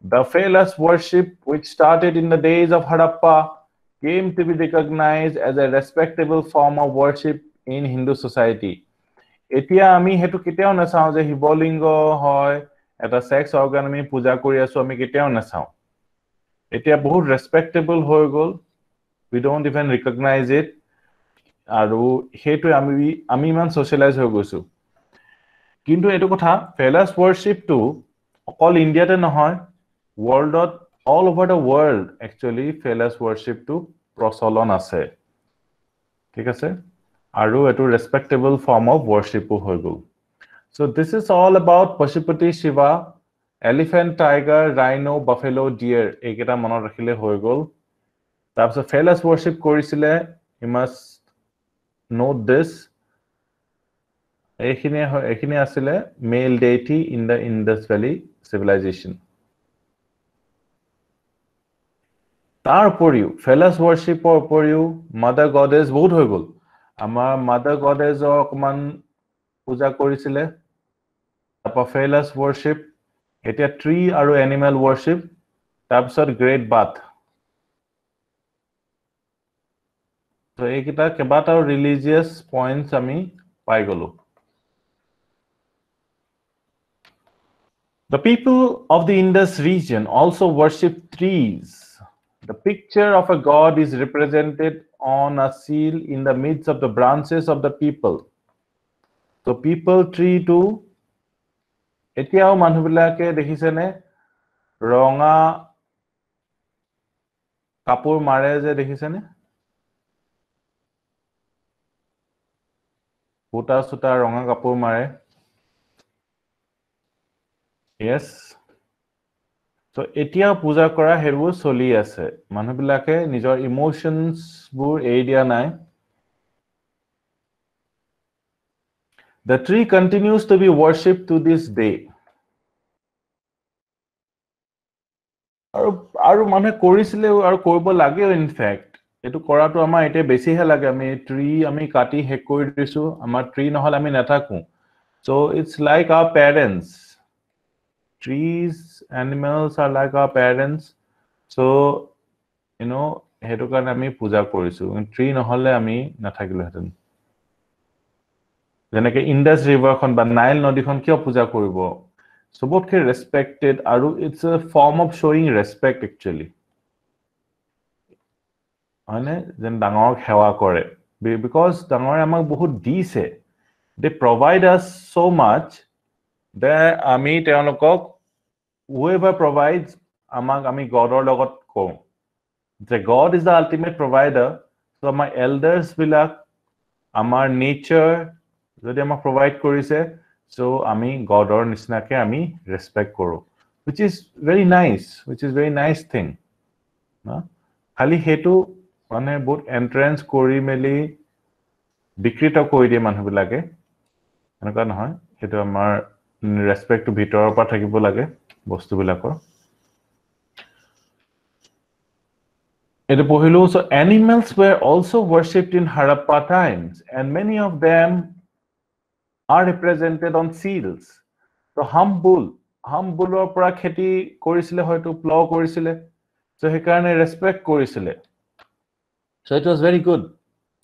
The phallus worship which started in the days of Harappa came to be recognized as a respectable form of worship in Hindu society. এতিয়া আমি সেইটো কেতিয়াও নাচাওঁ যে শিৱলিংগ হয় এটা ছেক্স অৰ্গান আমি পূজা কৰি আছো আমি কেতিয়াও নাচাওঁ। এতিয়া বহুত ৰেচপেক্টেবল হৈ গ'ল। We don't even recognise it আৰু সেইটোৱে আমি আমি ইমান ছচিয়েলাইজ হৈ গৈছো। কিন্তু এইটো কথা ফেলাছ ৱৰশ্বিপটো অকল ইণ্ডিয়াতে নহয় ৱৰ্ল্ডত all over the world actually phallus ৱৰশ্বিপটো প্ৰচলন আছে। ঠিক আছে? আৰু এইটো ৰেচপেক্টেবল ফৰ্ম অফ ৱৰশ্বিপো হৈ গ'ল। So' this is all about Pashupati Shiva elephant tiger rhino buffalo deer এইকেইটা মনত ৰাখিলে হৈ গ'ল। তাৰপিছত ফেলাছ ৱৰশ্বিপ কৰিছিলে ই মাষ্ট নোট দিছ এইখিনি এইখিনি আছিলে male deity in the Indus valley civilization তাৰ উপৰিও ফেলাছ ৱৰশ্বিপৰ উপৰিও মাদাৰ গডেজ বহুত হৈ গ'ল। আমাৰ মাদাৰ গডেজৰ অকমান পূজা কৰিছিলে। তাৰপৰা ফেলাছ ৱৰশ্বিপ এতিয়া ট্ৰী আৰু এনিমেল ৱৰশ্বিপ তাৰপিছত গ্ৰেট বাথ এইকেইটা কেইবাটাও ৰিলিজিয়াছ পইণ্টছ আমি পাই গলো। The people of the Indus region also worship trees. The picture of a god is represented on a seal in the midst of the branches of the people. So people tree to এতিয়াও মানুহবিলাকে দেখিছেনে ৰঙা কাপোৰ মাৰে যে দেখিছেনে সূতা চূতা ৰঙা কাপোৰ মাৰে য়েছ চ' এতিয়াও পূজা কৰা সেইবোৰ চলি আছে মানুহবিলাকে নিজৰ ইম'চনছবোৰ এৰি দিয়া নাই The tree continues to be worshipped to this day. আৰু আৰু মানুহে কৰিছিলে আৰু কৰিব লাগেও ইনফেক্ট এইটো কৰাটো আমাৰ এতিয়া বেছিহে লাগে আমি ট্ৰী আমি কাটি শেষ কৰি দিছো আমাৰ ট্ৰী নহ'লে আমি নাথাকো চ' it's like our parents trees animals are like our parents so' you know' সেইটো কাৰণে আমি পূজা কৰিছো। ট্ৰী নহ'লে আমি নাথাকিলোহেঁতেন। যেনেকে ইণ্ডাছ ৰিভাৰখন বা নাইল নদীখন কিয় পূজা কৰিব? চবতকে ৰেচপেক্টেড আৰু ইটছ এ ফৰ্ম অফ শ্বয়িং ৰেচপেক্ট একচুৱেলি হয়নে? যেন ডাঙৰক সেৱা কৰে। বিকজ ডাঙৰে আমাক বহুত দিছে। দে প্ৰভাইড আছ চ' মাছ দে আমি তেওঁলোকক হুএভাৰ প্ৰভাইড আমাক আমি গডৰ লগত কওঁ যে God is the ultimate provider so' আমাৰ এল্ডাৰ্ছবিলাক আমাৰ নেচাৰ যদি আমাক প্ৰভাইড কৰিছে চ' আমি গডৰ নিচিনাকে আমি ৰেচপেক্ট কৰোঁ which is very nice which is very nice thing খালি সেইটো মানে বহুত এণ্ট্ৰেঞ্চ কৰি মেলি বিকৃত কৰি দিয়ে মানুহবিলাকে এনেকুৱা নহয় সেইটো আমাৰ ৰেচপেক্টটো ভিতৰৰ পৰা থাকিব লাগে। বস্তুবিলাকৰ এইটো পঢ়িলো so' animals were also' worshipped in Harappa times and many of them are represented on seals ত' হাম বুল হাম বুলৰ পৰা খেতি কৰিছিলে হয়তো প্ল' কৰিছিলে চ' সেইকাৰণে ৰেচপেক্ট কৰিছিলে so' it was very good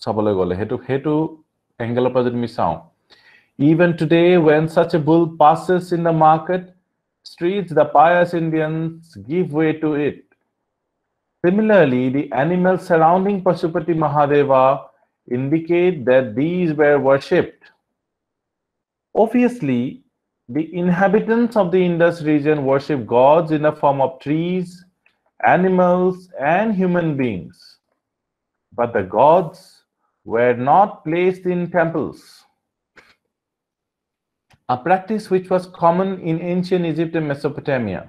চাবলৈ গ'লে সেইটো সেইটো এংগেলৰ পৰা যদি আমি চাওঁ even today when such a bull passes in the market streets, the pious Indians give way to it. Similarly, the animals surrounding Pasupati Mahadeva indicate that these were worshipped. Obviously, the inhabitants of the Indus region worship gods in the form of trees, animals, and human beings. But the gods were not placed in temples A practice which was common in ancient Egypt and Mesopotamia.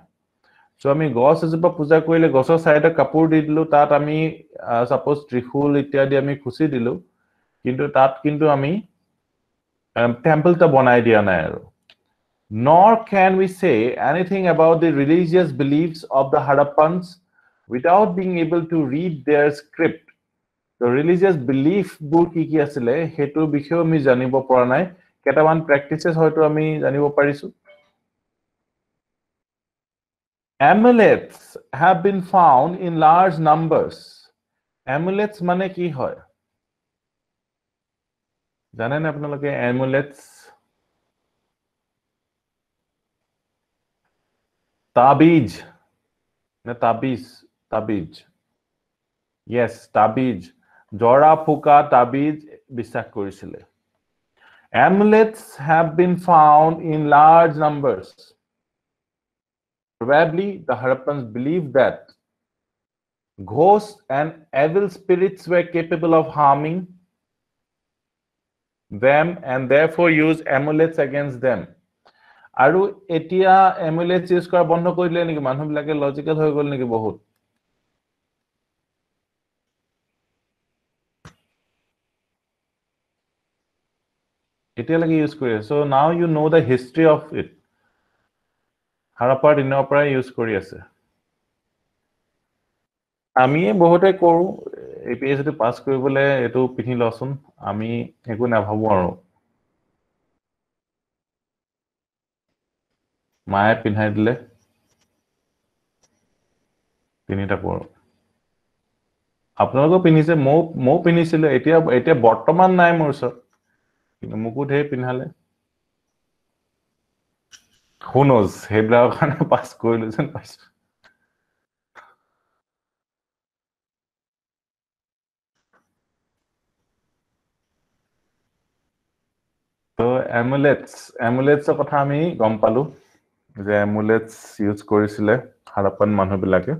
চ' আমি গছ এজোপা পূজা কৰিলে গছৰ চাইডত কাপোৰ দি দিলোঁ তাত আমি ছাপ'জ ত্ৰিশূল ইত্যাদি আমি খুচি দিলোঁ কিন্তু তাত কিন্তু আমি টেম্পল এটা বনাই দিয়া নাই আৰু nor can we say anything about the religious beliefs of the Harappans without being able to read their script religious বিলিফবোৰ কি কি আছিলে সেইটোৰ বিষয়েও আমি জানিব পৰা নাই কেইটামান প্ৰেক্টিচেছ হয়তো আমি জানিব পাৰিছোঁ। Amulets have been found in large numbers. Amulets মানে কি হয়? জানেনে আপোনালোকে amulets? তাবিজ নে তাবিজ তাবিজ। য়েছ তাবিজ। জৰা ফুকা তাবিজ বিশ্বাস কৰিছিলে। amulets have been found in large numbers Probably the Harappans believed that ghosts and evil spirits were capable of harming them and therefore used amulets against them. আৰু এতিয়া এমুলেটছ ইউজ কৰা বন্ধ কৰি দিলে নেকি মানুহবিলাকে লজিকেল হৈ গ'ল নেকি বহুত এতিয়ালৈকে ইউজ কৰি আছে। So' now you know' the history of it হাৰাপাৰ দিনৰ পৰাই ইউজ কৰি আছে। আমিয়ে বহুতে কৰো এ পি এছ চিটো পাছ কৰিবলৈ এইটো পিন্ধি লচোন আমি একো নাভাবো আৰু। মায়ে পিন্ধাই দিলে। পিন্ধি থাকো আৰু। আপোনালোকেও পিন্ধিছে ময়ো ময়ো পিন্ধিছিলো। এতিয়া এতিয়া বৰ্তমান নাই মোৰ ওচৰত। কিন্তু মোকো ঢেৰ পিন্ধালে। শুনোজ সেইবিলাকৰ কাৰণে পাছ কৰিলো যেন পাইছো। এমুলেটছ এমুলেটছৰ কথা আমি গম পালো যে এমুলেটছ ইউজ কৰিছিলে হাৰাপান মানুহবিলাকে।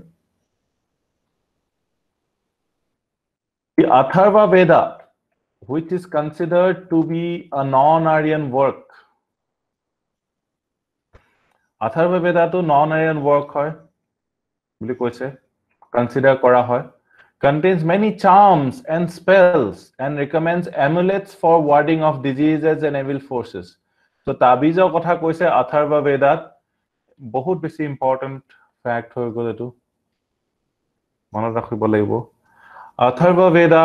The Atharva Veda, which is considered to be a non-Aryan work, Atharva বেদাটো non iron work হয় বুলি কৈছে কনচিডাৰ কৰা হয় contains many charms and spells and recommends amulets for warding off diseases and evil forces. So তাবিজৰ কথা কৈছে আথাৰ্ব বেদাত বহুত বেছি ইম্পৰ্টেণ্ট ফেক্ট হৈ গ'ল এইটো মনত ৰাখিব লাগিব আথাৰ্ব বেদা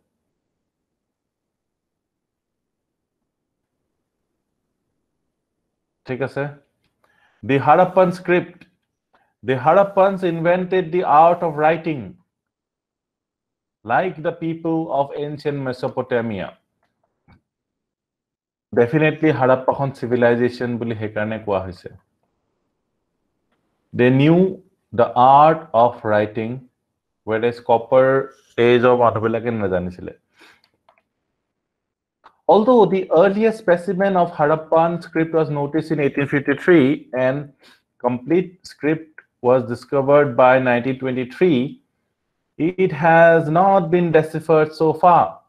ঠিক আছে the harappan script the harappans invented the art of writing like the people of ancient mesopotamia definitely harappaখন civilization বুলি সেইকাৰণে কোৱা হৈছে they knew the art of writing whereas copper age of মানুহবিলাকে নাজানিছিলে Although the earliest specimen of Harappan script was noticed in 1853 and complete script was discovered by 1923, it has not been deciphered so far.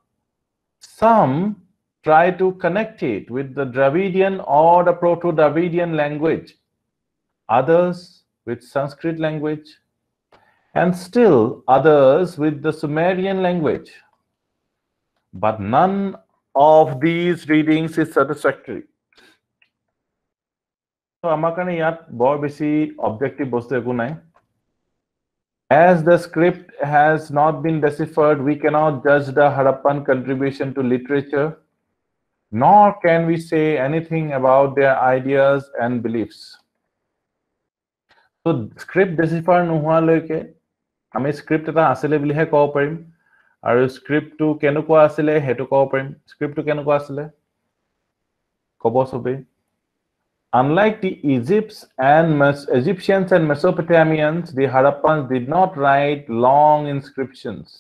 Some try to connect it with the Dravidian or the Proto-Dravidian language, others with Sanskrit language, and still others with the Sumerian language. But none of these readings is satisfactory. So আমাৰ কাৰণে ইয়াত বৰ বেছি objective বস্তু একো নাই As the script has not been deciphered, we cannot judge the Harappan contribution to literature, nor can we say anything about their ideas and beliefs. So script decipher নোহোৱালৈকে আমি স্ক্ৰিপ্ট এটা আছিলে বুলিহে ক'ব পাৰিম আৰু স্ক্ৰিপ্টটো কেনেকুৱা আছিলে সেইটো ক'ব পাৰিম স্ক্ৰিপ্টটো কেনেকুৱা আছিলে ক'ব চবেই Unlike the Egypts and Mes- Egyptians and Mesopotamians, the Harappans did not write long inscriptions.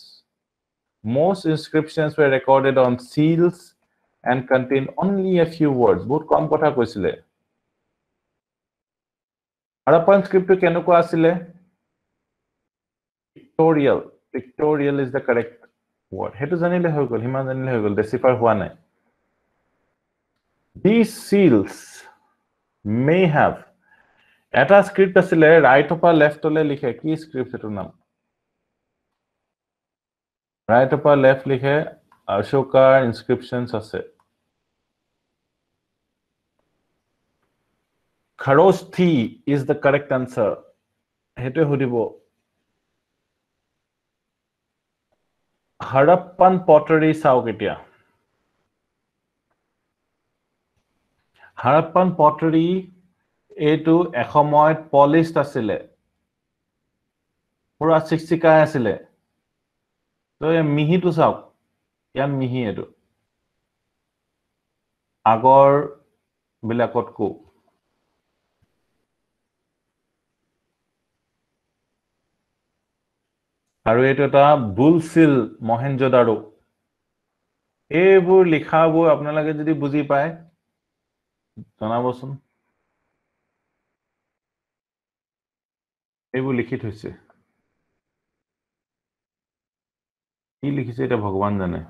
Most inscriptions were recorded on seals and contained only a few words. বহুত কম কথা কৈছিলে Harappan scriptটো কেনেকুৱা আছিলে pictorial pictorial is the correct word সেইটো জানিলে হৈ গ'ল সিমান জানিলে হৈ গ'ল ডেচিফাৰ হোৱা নাই these seals may have এটা স্ক্ৰিপ্ট আছিলে ৰাইটৰ পৰা লেফ্টলৈ লিখে কি স্ক্ৰিপ্ট সেইটোৰ নাম ৰাইটৰ পৰা লেফ্ট লিখে অশোকাৰ ইনস্ক্ৰিপশ্যনছ আছে Kharosthi is the correct answer সেইটোৱে সুধিব হৰপ্পান পটাৰী চাওক এতিয়া হৰপ্পান পটাৰী এইটো এসময়ত পলিষ্ট আছিলে। পুৰা চিকচিকাই আছিলে। তো মিহিটো চাওক। ইয়াত মিহি এইটো। আগৰ বিলাকতকো। আৰু এইটো এটা বুলচিল মহেঞ্জদাৰো এইবোৰ লিখাবোৰ আপোনালোকে যদি বুজি পায় জনাবচোন। এইবোৰ লিখি থৈছে। কি লিখিছে এতিয়া ভগৱান জানে?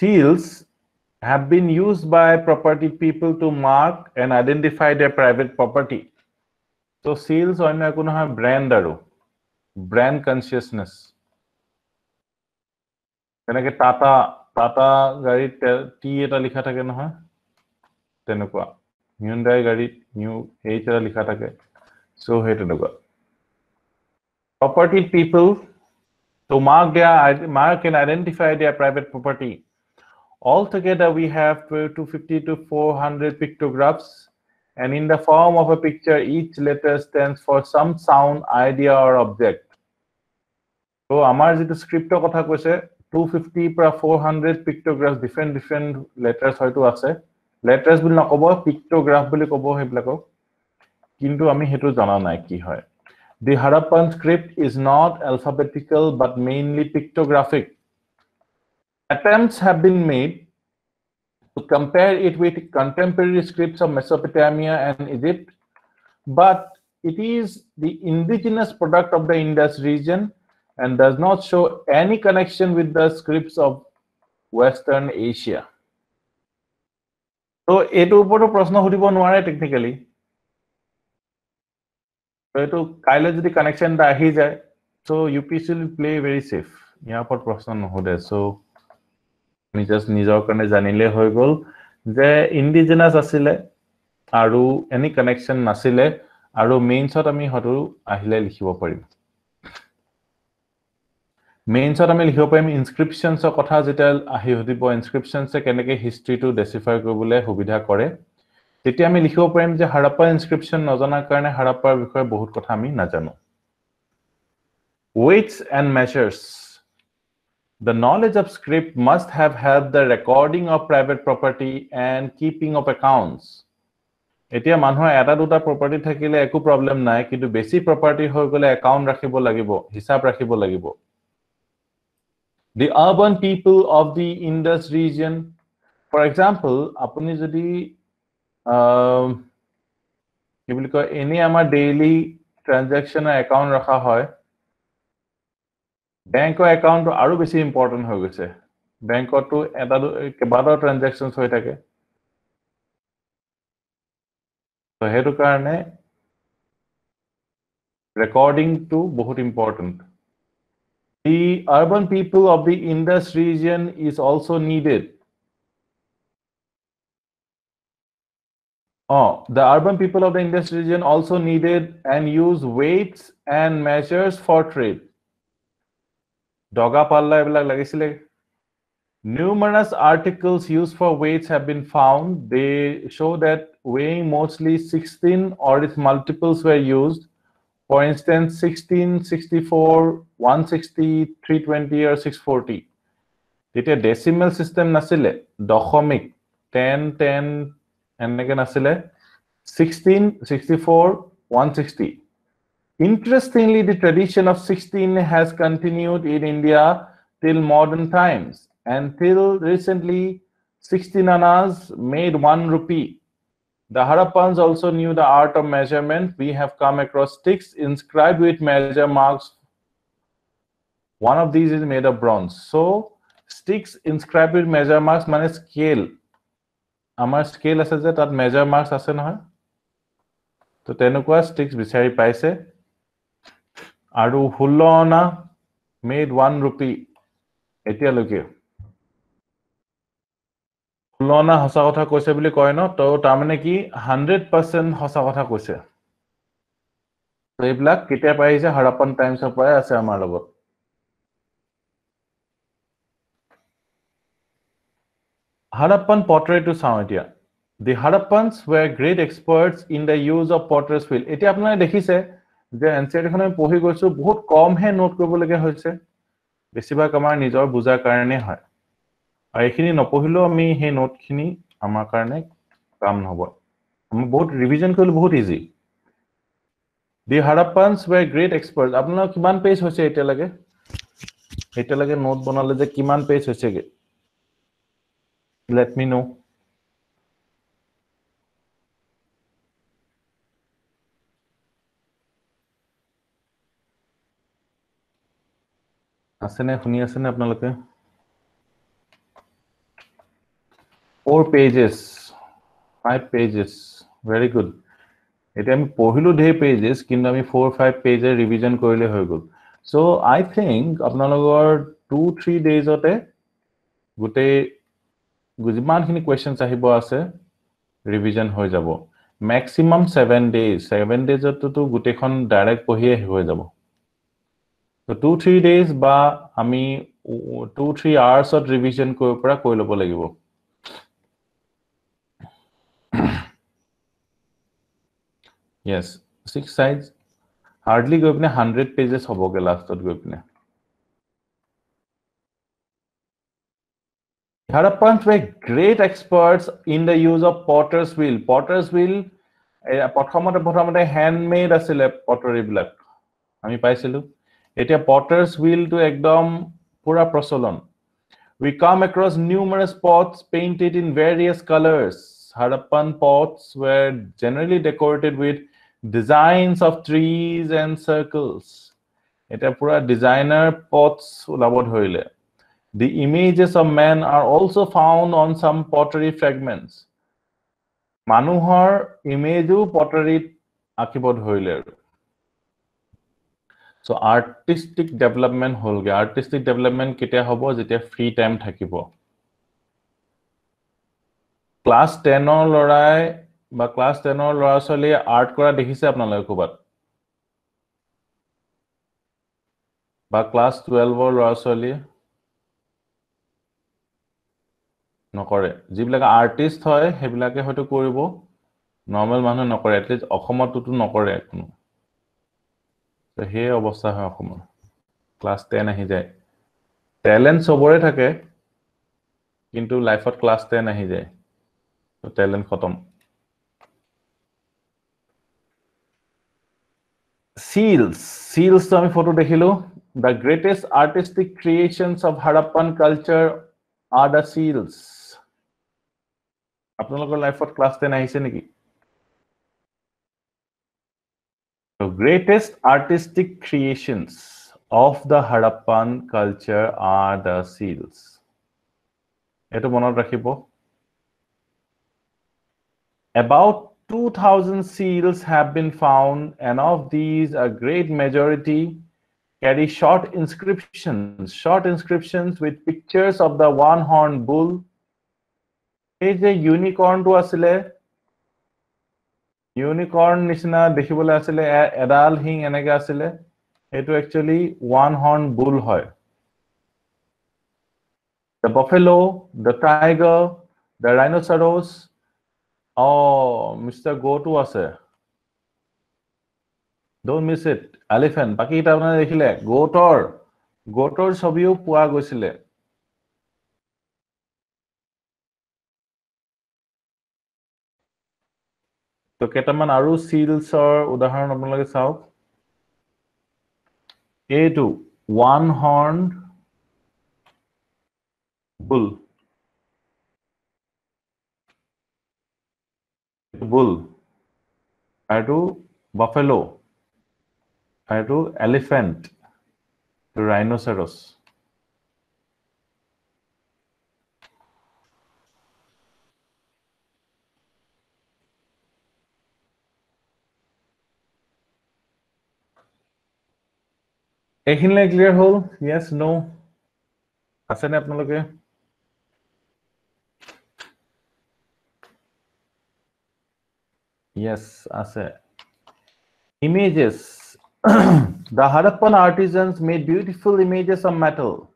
seals have been used by property people to mark and identify their private property. So seals অন্য একো নহয় ব্ৰেণ্ড আৰু ব্ৰেণ্ড কনচিয়াছনেছ যেনেকে টাটা টাটা গাড়ীত টি এটা লিখা থাকে নহয় তেনেকুৱা হিউণ্ডাই গাড়ীত নিউ এইচ এটা লিখা থাকে চ' সেই তেনেকুৱা property people to mark their mark and identify their private property. Altogether, we have 250 to 400 pictographs, and in the form of a picture, each letter stands for some sound, idea, or object. So, আমাৰ যিটো স্ক্ৰিপ্টৰ কথা কৈছে two fifty পৰা four hundred pictograph different different letters হয়তো আছে letters বুলি নক'ব পিক্টগ্ৰাফ বুলি ক'ব সেইবিলাকক কিন্তু আমি সেইটো জনা নাই কি হয় The Harappan script is not alphabetical but mainly pictographic. Attempts have been made to compare it with contemporary scripts of Mesopotamia and Egypt, but it is the indigenous product of the Indus region and does not show any connection with the scripts of Western Asia. So, এইটোৰ ওপৰতো প্ৰশ্ন সুধিব নোৱাৰে technically এইটো কাইলৈ যদি connection এটা আহি যায় so' U P C play very safe ইয়াৰ ওপৰত প্ৰশ্ন নুসুধে চ' আমি জাষ্ট নিজৰ কাৰণে জানিলে হৈ গ'ল যে ইণ্ডিজিনাছ আছিলে আৰু এনি কানেকশ্যন নাছিলে আৰু মেইনছত আমি হয়তো আহিলে লিখিব পাৰিম। মেইনছত আমি লিখিব পাৰিম ইনস্ক্ৰিপশ্যনছৰ কথা যেতিয়া আহি সুধিব ইনস্ক্ৰিপশ্যনছে কেনেকৈ হিষ্ট্ৰীটো ডেচিফাই কৰিবলৈ সুবিধা কৰে তেতিয়া আমি লিখিব পাৰিম যে হাৰাপ্পা ইনস্ক্ৰিপশ্যন নজনাৰ কাৰণে হাৰাপ্পাৰ বিষয়ে বহুত কথা আমি নাজানো। Weights and measures The knowledge of script must have helped the recording of private property and keeping of accounts. এতিয়া মানুহৰ এটা দুটা প্ৰপাৰ্টি থাকিলে একো প্ৰব্লেম নাই কিন্তু বেছি প্ৰপাৰ্টি হৈ গ'লে একাউণ্ট ৰাখিব লাগিব হিচাপ ৰাখিব লাগিব the urban people of the Indus region for example আপুনি যদি কি বুলি কয় এনেই আমাৰ ডেইলি ট্ৰেনজেকশ্যনৰ একাউণ্ট ৰখা হয় বেংকৰ একাউণ্টটো আৰু বেছি ইম্পৰ্টেণ্ট হৈ গৈছে বেংকতো এটা কেইবাটাও ট্ৰেনজেকশ্যনছ হৈ থাকে সেইটো কাৰণে ৰেকৰ্ডিংটো বহুত important the urban people of the Indus region is also' needed Oh, the urban people of the Indus region also needed and used weights and measures for trade. Doga palla ebilak lagisile. Numerous articles used for weights have been found. They show that weighing mostly 16 or its multiples were used. For instance, 16, 64, 160, 320, or 640. তেতিয়া decimal system নাছিলে দশমিক 10, 10, এনেকে নাছিলে 16, 64, 160. Interestingly, the tradition of 16 has continued in India till modern times. Until recently, 16 annas made one rupee. The Harappans also knew the art of measurement. We have come across sticks inscribed with measure marks. One of these is made of bronze. So, sticks inscribed with measure marks মানে scale. আমাৰ scale আছে যে তাত measure marks আছে নহয় তো তেনেকুৱা sticks বিচাৰি পাইছে আৰু ষোল্ল অনা মেড ওৱান ৰুপি এতিয়ালৈকে। ষোল্ল অনা সঁচা কথা কৈছে বুলি কয় ন তো তাৰমানে কি হাণ্ড্ৰেড পাৰ্চেণ্ট সঁচা কথা কৈছে। এইবিলাক কেতিয়া পাই আহিছে হাৰাপান টাইমছৰ পৰাই আছে আমাৰ লগত। pottery to চাওঁ এতিয়া। The Harappans were great experts in the use of potter's wheel. এতিয়া আপোনালোকে দেখিছে যে এনচিআৰটিখন আমি পঢ়ি গৈছো বহুত কমহে নোট কৰিবলগীয়া হৈছে। বেছিভাগ আমাৰ নিজৰ বুজাৰ কাৰণে হয়। আৰু এইখিনি নপঢ়িলেও আমি সেই নোটখিনি আমাৰ কাৰণে কাম নহ'ব। আমি বহুত ৰিভিজন কৰিলে বহুত easy the হাৰাপ্পানছ were great expert আপোনালোকৰ কিমান পেজ হৈছে এতিয়ালৈকে? এতিয়ালৈকে নোট বনালে যে কিমান পেজ হৈছেগে? Let me know. আছেনে শুনি আছেনে আপোনালোকে? Four pages five pages very good এতিয়া আমি পঢ়িলোঁ ধেৰ পেজেছ কিন্তু আমি ফ'ৰ ফাইভ পেজে ৰিভিজন কৰিলে হৈ গ'ল। চ' আই থিংক আপোনালোকৰ টু থ্ৰী ডেইজতে গোটেই যিমানখিনি কুৱেশ্যনছ আহিব আছে ৰিভিজন হৈ যাব। মেক্সিমাম ছেভেন ডেইজ ছেভেন ডেইজততো গোটেইখন ডাইৰেক্ট পঢ়িয়ে হৈ যাব। টু থ্ৰী ডেইজ বা আমি টু থ্ৰী আৱাৰ্ছত ৰিভিজন কৰিব পৰা কৰি ল'ব লাগিব য়েছ ছিক্স চাইজ হাৰ্ডলি গৈ পিনে হাণ্ড্ৰেড পেজেছ হ'বগৈ লাষ্টত গৈ পিনে great experts in the use of potter's wheel. Potter's wheel, প্ৰথমতে প্ৰথমতে হেণ্ডমেড আছিলে পটৰীবিলাক আমি পাইছিলোঁ এতিয়া পটাৰ্ছ হুইলটো একদম পুৰা প্ৰচলন we come across numerous pots painted in various colours Harappan pots were generally decorated with designs of trees and circles এতিয়া পুৰা ডিজাইনাৰ পটছ ওলাব ধৰিলে The images of men are also found on some pottery fragments. মানুহৰ ইমেজো পটাৰীত আঁকিব ধৰিলে আৰু So' artistic development হ'লগৈ artistic development কেতিয়া হ'ব? যেতিয়া ফ্ৰী টাইম থাকিব। ক্লাছ টেনৰ ল'ৰাই বা ক্লাছ টেনৰ ল'ৰা ছোৱালীয়ে আৰ্ট কৰা দেখিছে আপোনালোকে ক'ৰবাত? বা ক্লাছ টুৱেলভৰ ল'ৰা ছোৱালীয়ে নকৰে। যিবিলাক আৰ্টিষ্ট হয় সেইবিলাকে হয়তো কৰিব। নৰ্মেল মানুহে নকৰে এটলিষ্ট অসমততো নকৰে কোনো। সেই অৱস্থা হয় অসমৰ। ক্লাছ টেন আহি যায়। টেলেণ্ট চবৰে থাকে কিন্তু লাইফত ক্লাছ টেন আহি যায়। টেলেণ্ট খতম। Seals তো আমি ফটো দেখিলো। The greatest artistic creations of harappan culture are the seals আপোনালোকৰ লাইফত ক্লাছ টেন আহিছে নেকি? The greatest artistic creations of the Harappan culture are the seals. এইটো মনত ৰাখিব About 2,000 seals have been found, and of these, a great majority carry short inscriptions, short inscriptions with pictures of the one-horned bull. এই যে ইউনিকৰ্ণটো আছিলে unicorn নিচিনা দেখিবলৈ আছিলে এডাল শিং এনেকে আছিলে, সেইটো একচুৱেলি ওৱান হৰ্ণ বুল হয়। The buffalo the tiger the rhinoceros or mister গ'টো আছে। ডোন্ট মিছ ইট এলিফেণ্ট বাকী কেইটা আপোনাৰ দেখিলে গ'টৰ গ'টৰ ছবিও পোৱা গৈছিলে। তো কেইটামান আৰু চিলছৰ উদাহৰণ আপোনালোকে চাওক। এইটো ওৱান হৰ্ন বুল বুল আৰু বাফেলো আৰু এলিফেণ্ট ৰাইনোচেৰছ এইখিনিলে ক্লিয়াৰ হ'ল য়েছ ন আছেনে আপোনালোকে য়েছ আছে images the Harappan artisans made beautiful images of metal.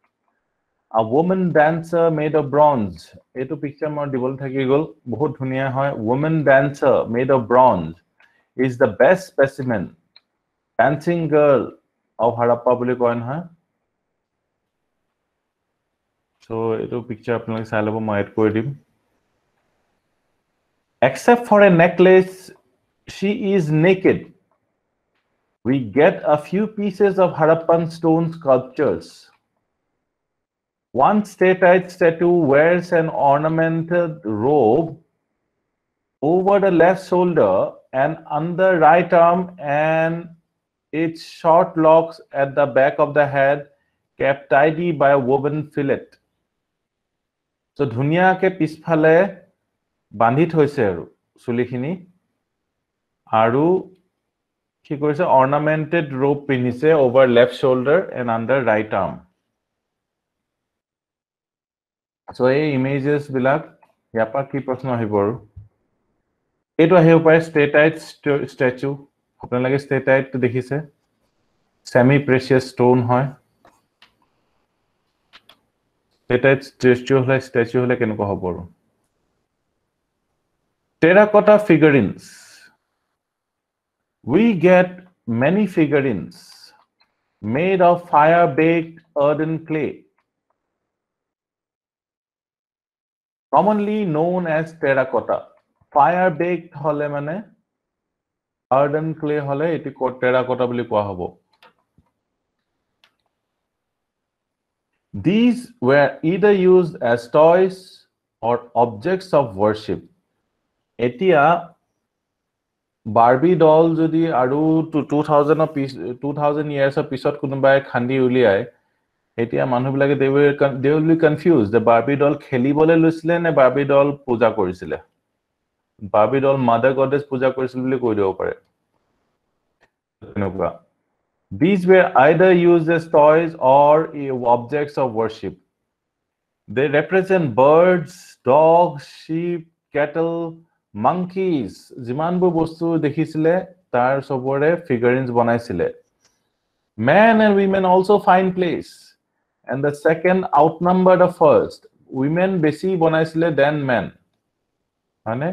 A woman dancer made of bronze. এইটো পিকচাৰ মই দিবলৈ থাকি গ'ল বহুত ধুনীয়া হয় woman dancer made of bronze is the best specimen dancing girl of Harappa বুলি কয় নহয় চ' এইটো পিকচাৰ আপোনালোকে চাই ল'ব মই এড কৰি দিম except for a necklace she is naked we get a few pieces of Harappan stone sculptures. One statite statue wears an ornamented robe over the left shoulder and under right arm and its short locks at the back of the head kept tidy by a woven fillet. So ধুনীয়াকে পিছফালে বান্ধি থৈছে আৰু চুলিখিনি। আৰু কি কৰিছে? Ornamented robe পিন্ধিছে over left shoulder and under right arm so' এই ইমেজেছ বিলাক ইয়াৰ পৰা কি প্ৰশ্ন আহিব আৰু? এইটো আহিব পাৰে ষ্টেটাইট ষ্টেচু। আপোনালোকে ষ্টেটাইটটো দেখিছে। চেমি প্ৰেচিয়াছ ষ্টোন হয়। ষ্টেটাইট ষ্টেচু হ'লে ষ্টেচু হ'লে কেনেকুৱা হ'ব আৰু? Terracotta figurines we get many figurines made of fire baked earth and clay commonly known as terracotta fire baked হ'লে মানে earthen clay hole iti terracotta boli koa hobo. These were either used as toys or objects of worship. এতিয়া Barbie doll যদি আৰু two থাউজেণ্ডৰ পিছ two thousand ইয়াৰ্ছৰ পিছত কোনোবাই খান্দি উলিয়াই এতিয়া মানুহবিলাকে দে উইল কনফিউজ যে বাৰ্বি ডল খেলিবলৈ লৈছিলে নে বাৰ্বি ডল পূজা কৰিছিলে বাৰ্বি ডল মাদাৰ গডেজ পূজা কৰিছিল বুলি কৈ দিব পাৰে তেনেকুৱা These were either used as toys or objects of worship. They represent birds, dogs, sheep, cattle, monkeys যিমানবোৰ বস্তু দেখিছিলে তাৰ চবৰে figurines বনাইছিলে men and women also find place and the second outnumber the first women বেছি বনাইছিলে than men হয়নে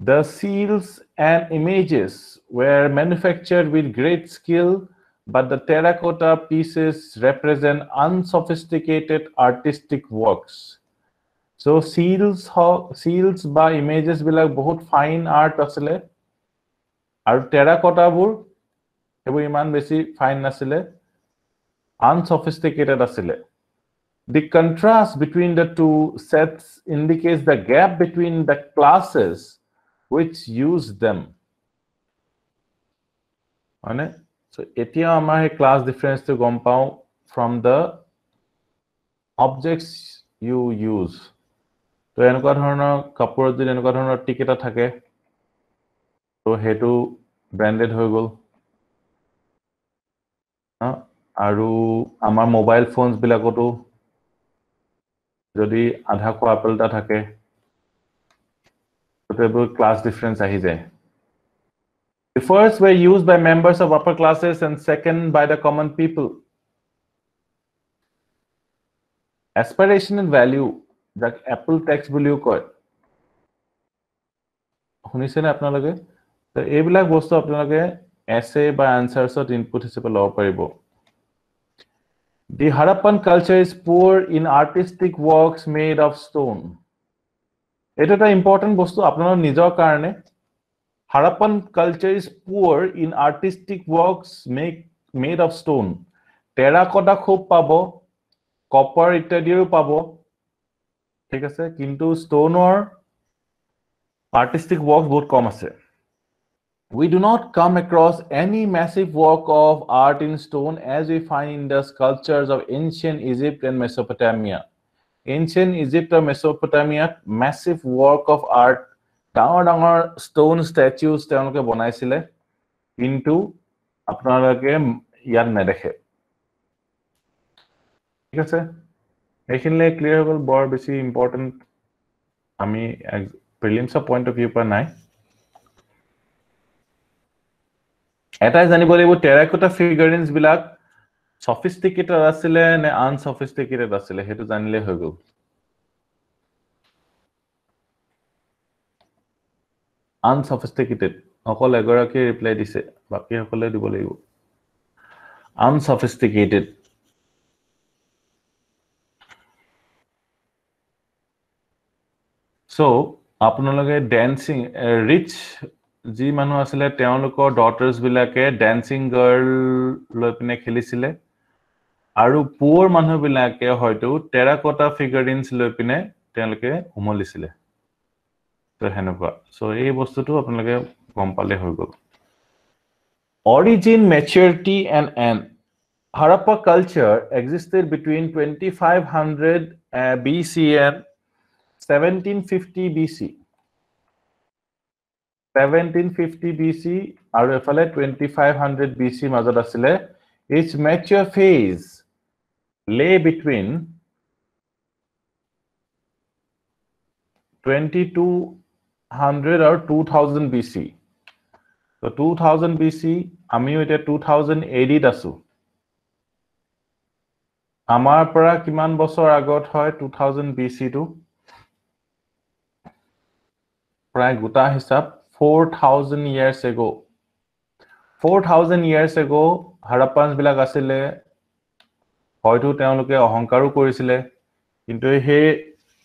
the seals and images were manufactured with great skill but the terracotta pieces represent unsophisticated artistic works so seals seals বা images বিলাক বহুত fine art আছিলে আৰু টেৰাকটাবোৰ সেইবোৰ ইমান বেছি ফাইন নাছিলে unsophisticated আছিলে the contrast between the two sets indicates the gap between the classes which use them. So এতিয়াও আমাৰ সেই ক্লাছ ডিফাৰেঞ্চটো গম পাওঁ from the objects you use. তো এনেকুৱা ধৰণৰ কাপোৰত যদি এনেকুৱা ধৰণৰ টিক এটা থাকে তো সেইটো ব্ৰেণ্ডেড হৈ গ'ল আৰু আমাৰ মোবাইল ফোনছবিলাকতো যদি আধা খোৱা আপেল এটা থাকে এইবোৰ ক্লাছ ডিফাৰেঞ্চ আহি যায় The first were used by members of upper classes and second by the common people. Aspirational value যাক এপল টেক্স বুলিও কয় শুনিছেনে আপোনালোকে এইবিলাক বস্তু আপোনালোকে এছে বা এনচাৰ্ছত ইনপুট হিচাপে ল'ব পাৰিব The Harappan culture is poor in artistic works made of stone. এইটো এটা ইম্পৰ্টেণ্ট বস্তু আপোনালোকৰ নিজৰ কাৰণে Harappan culture is poor in artistic works make, made of stone. Terracotta খুব পাব কপাৰ ইত্যাদিও পাব ঠিক আছে কিন্তু ষ্টনৰ আৰ্টিষ্টিক ৱৰ্ক বহুত কম আছে We do not come across any massive work of art in stone as we find in the sculptures of ancient Egypt and Mesopotamia. Ancient Egypt or Mesopotamia, massive work of art, ডাঙৰ ডাঙৰ stone ষ্টেচুজ তেওঁলোকে বনাইছিলে কিন্তু আপোনালোকে ইয়াত নেদেখে। ঠিক আছে? এইখিনিলে ক্লিয়াৰ হৈ গ'ল বৰ বেছি ইম্পৰ্টেণ্ট আমি প্ৰিলিমছৰ পইণ্ট অফ ভিউৰ পৰা নাই। এটাই জানিব লাগিব টেৰাকোটা ফিগাৰিনছ বিলাক চফিষ্টিকেটেড আছিলে নে আনচফিষ্টিকেটেড আছিলে সেইটো জানিলে হৈ গ'ল আনচফিষ্টিকেটেড অকল এগৰাকীয়ে ৰিপ্লাই দিছে বাকীসকলে দিব লাগিব আনচফিষ্টিকেটেড চ' আপোনালোকে ডেন্সিং ৰিচ যি মানুহ আছিলে তেওঁলোকৰ ডটাৰ্ছ বিলাকে ডেন্সিং গাৰ্ল লৈ পিনে খেলিছিলে আৰু পুৱৰ মানুহবিলাকে হয়তো টেৰাকটা ফিগাৰিনছ লৈ পিনে তেওঁলোকে উমলিছিলে। তো সেনেকুৱা। চ' এই বস্তুটো আপোনালোকে গম পালে হৈ গ'ল। Origin maturity and and Harappa culture existed between 2500 uh, BC and 1750 BC. 1750 BC আৰু এফালে 2500 BC মাজত আছিলে। Its mature phase lay between 2200 আৰু 2000 BC. So 2000 BC আমিও এতিয়া 2000 AD আছো। আমাৰ পৰা কিমান বছৰ আগত হয় 2000 BC টো? প্ৰায় গোটা হিচাপ 4000 years ago 4000 years ago হাৰাপ্পানছ বিলাক আছিলে হয়তো তেওঁলোকে অহংকাৰো কৰিছিলে কিন্তু সেই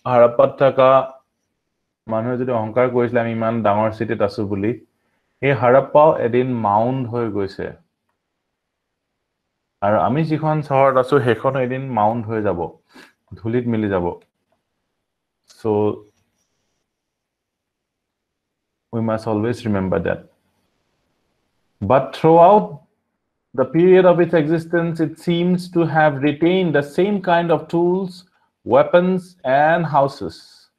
হাৰাপ্পাত থকা মানুহে যদি অহংকাৰ কৰিছিলে আমি ইমান ডাঙৰ চিটিত আছো বুলি সেই হাৰাপ্পাও এদিন মাউণ্ড হৈ গৈছে আৰু আমি যিখন চহৰত আছো সেইখন এদিন মাউণ্ট হৈ যাব ধূলিত মিলি যাব চ' we must always remember that. But throughout the period of its existence, it seems to have retained the same kind of tools, weapons, and houses.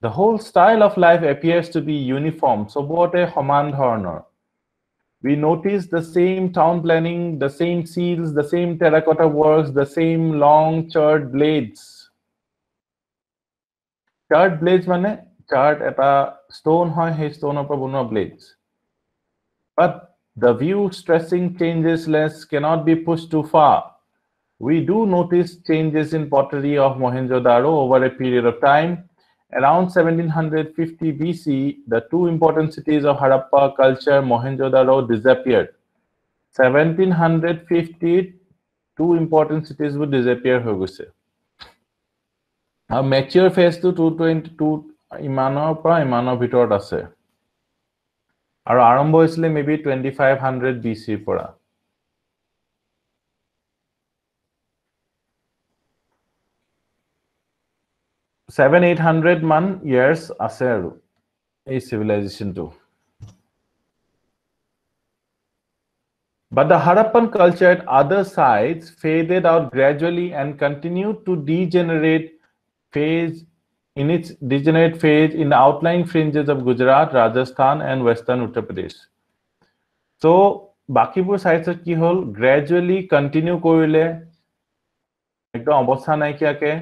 The whole style of life appears to be uniform. So, what a Haman Horner. We notice the same town planning, the same seals, the same terracotta works, the same long charred blades. Charred blades মানে chart এটা stone হয় সেই ষ্টোনৰ পৰা বনোৱা blades. But the view stressing changes less cannot be pushed too far. We do notice changes in pottery of Mohenjo-Daro over a period of time. Around 1750 BC, the two important cities of Harappa culture, Mohenjo-Daro, disappeared. 1750, two important cities would disappear. A mature phase to 222 ইমানৰ পৰা ইমানৰ ভিতৰত আছে আৰু আৰম্ভ হৈছিলে maybe twenty five hundred B চিৰ পৰা ছেভেন এইট হাণ্ড্ৰেড মান ইয়াৰ্ছ আছে আৰু এই চিভিলাইজেশ্যনটো But the Harappan culture at other sites faded out gradually and continued to degenerate phase in its degenerate phase in the outlying fringes of Gujarat, Rajasthan, and Western Uttar Pradesh. So, বাকীবোৰ চাইটছত কি হ'ল gradually continue কৰিলে একদম অৱস্থা নাইকিয়াকে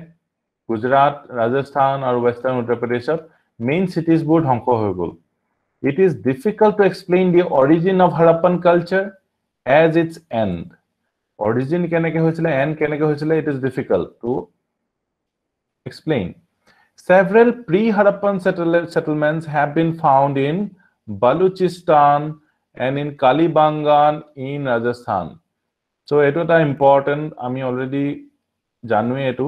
গুজৰাট ৰাজস্থান আৰু western উত্তৰ প্ৰদেশত main চিটিজবোৰ ধ্বংস হৈ গ'ল it is difficult to explain the origin of Harappan culture as its end origin কেনেকে হৈছিলে এণ্ড কেনেকে হৈছিলে it is difficult to explain Several pre-Harappan settle settlements have been found in Baluchistan and in Kalibangan in Rajasthan. So, it was important. আমি already জানোৱে এইটো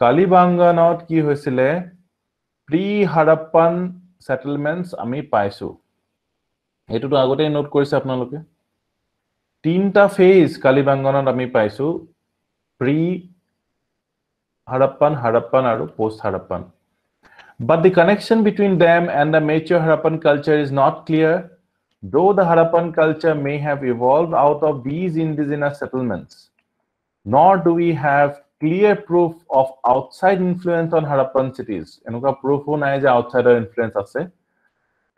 কালিবাংগানত কি হৈছিলে প্ৰি হাৰাপ্পান ছেটেলমেণ্টছ আমি পাইছো এইটোতো আগতেই নোট কৰিছে আপোনালোকে তিনিটা ফেজ কালিবাংগানত আমি পাইছো pre Harappan, Harappan, or post Harappan. But the connection between them and the mature Harappan culture is not clear, though the Harappan culture may have evolved out of these indigenous settlements. Nor do we have clear proof of outside influence on Harappan cities. Enuka proof নাই যে outsider influence আছে.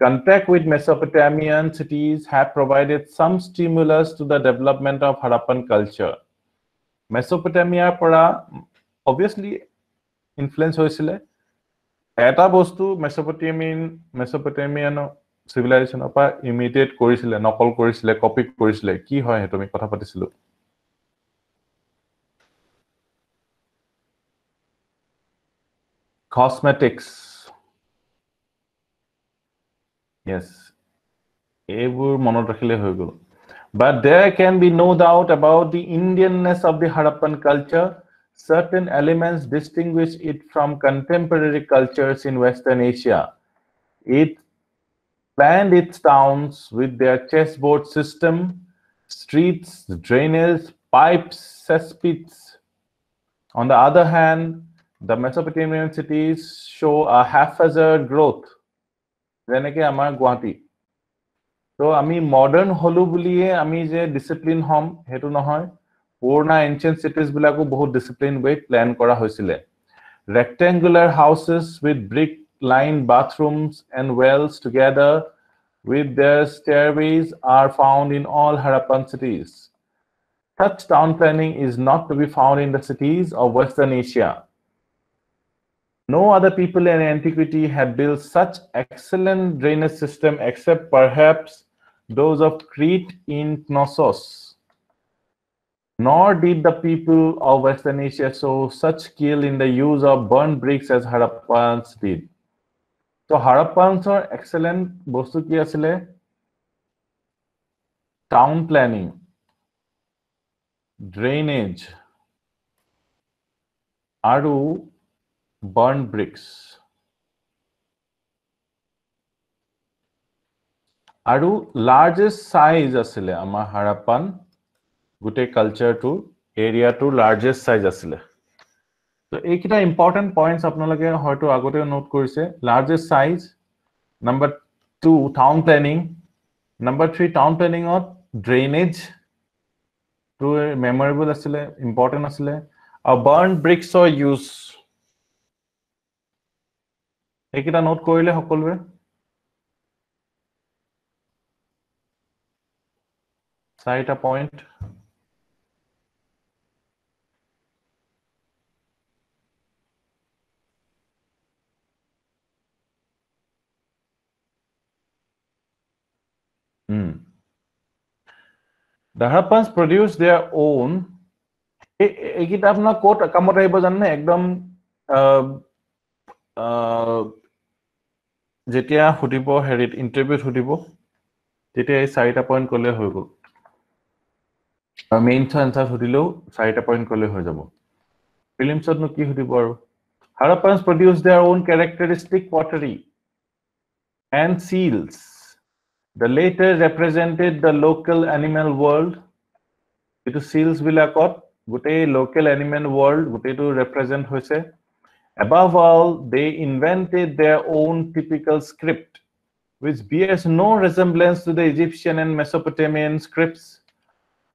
Contact with Mesopotamian cities have provided some stimulus to the development of Harappan culture. Mesopotamia পৰা obviously influence হৈছিলে এটা বস্তু মেচপটেমিয়ান মেচপটেমিয়ান চিভিলাইজেশ্যনৰ পৰা immediate কৰিছিলে, নকল কৰিছিলে কপি কৰিছিলে। কি হয় সেইটো আমি কথা পাতিছিলো। Cosmetics yes এইবোৰ মনত ৰাখিলে হৈ গ'ল। But there can be no doubt about the indianness of the harappan culture certain elements distinguish it from contemporary cultures in western asia it planned its towns with their chessboard system streets drainage pipes cesspits on the other hand the Mesopotamian cities show a haphazard growth. যেনেকে আমাৰ গুৱাহাটী তো আমি modern হলো বুলিয়ে আমি যে discipline হ'ম সেইটো নহয় পুৰণা এনচিয়েণ্ট চিটিজবিলাকো বহুত ডিচিপ্লিন ৱেত প্লেন কৰা হৈছিলে rectangular houses with brick line bathrooms and wells together with their stairways are found in all Harappan cities Such town planning is not to be found in the cities of Western Asia. No other people in antiquity had built such excellent drainage system except perhaps those of Crete in Knossos. Nor did the people of Western Asia show such skill in the use of burnt bricks as Harappans did. So Harappans are excellent bostu ki asile town planning, drainage, aru burn bricks. আৰু largest size আছিলে আমাৰ হাৰাপ্পান গোটেই কালচাৰটোৰ এৰিয়াটোৰ largest size আছিলে। তো এইকেইটা important points আপোনালোকে হয়তো আগতেও নোট কৰিছে। Largest size number two town planning number three town প্লেনিঙত ড্ৰেইনেজটো মেমৰেবল আছিলে ইম্পৰ্টেণ্ট আছিলে। আৰু বাৰ্ণ ব্ৰিক্সৰ ইউজ এইকেইটা নোট কৰিলে সকলোৱে। চাৰিটা point Mm. The Harappans produced their own. এই- এইকেইটা আপোনাৰ ক'ত কামত আহিব জানে একদম আহ, আহ, যেতিয়া সুধিব হেৰিত ইণ্টাৰভিউত সুধিব তেতিয়া এই চাৰিটা পইণ্ট ক'লে হৈ গ'ল আৰু মেইনছ এনচাৰ সুধিলেও চাৰিটা পইণ্ট ক'লে হৈ যাব ফিলিমছতনো কি সুধিব আৰু Harappans produced their own characteristic pottery and seals. The later represented the local animal world. যিটো seals বিলাকত গোটেই local animal world গোটেইটো represent হৈছে Above all, they invented their own typical script, which bears no resemblance to the Egyptian and Mesopotamian scripts.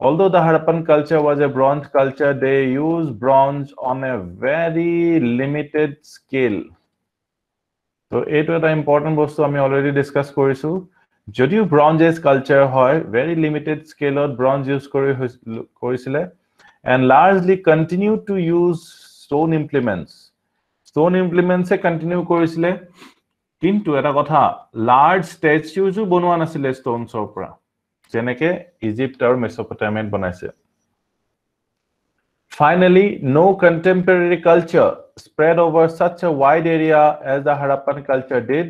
Although the Harappan culture was a bronze culture, they used bronze on a very limited scale. তো এইটো এটা important বস্তু আমি already discuss কৰিছোঁ যদিও bronze age culture হয় very limited স্কেলত bronze use কৰি হৈছিল- কৰিছিলে and largely continue to use stone implements stone ইমপ্লিমেণ্টছে continue কৰিছিলে কিন্তু এটা কথা লাৰ্জ ষ্টেচুজো বনোৱা নাছিলে ষ্ট'নছৰ পৰা যেনেকে ইজিপ্ত আৰু মেচপটামিয়াত বনাইছে Finally, no contemporary culture spread over such a wide area as the Harappan culture did.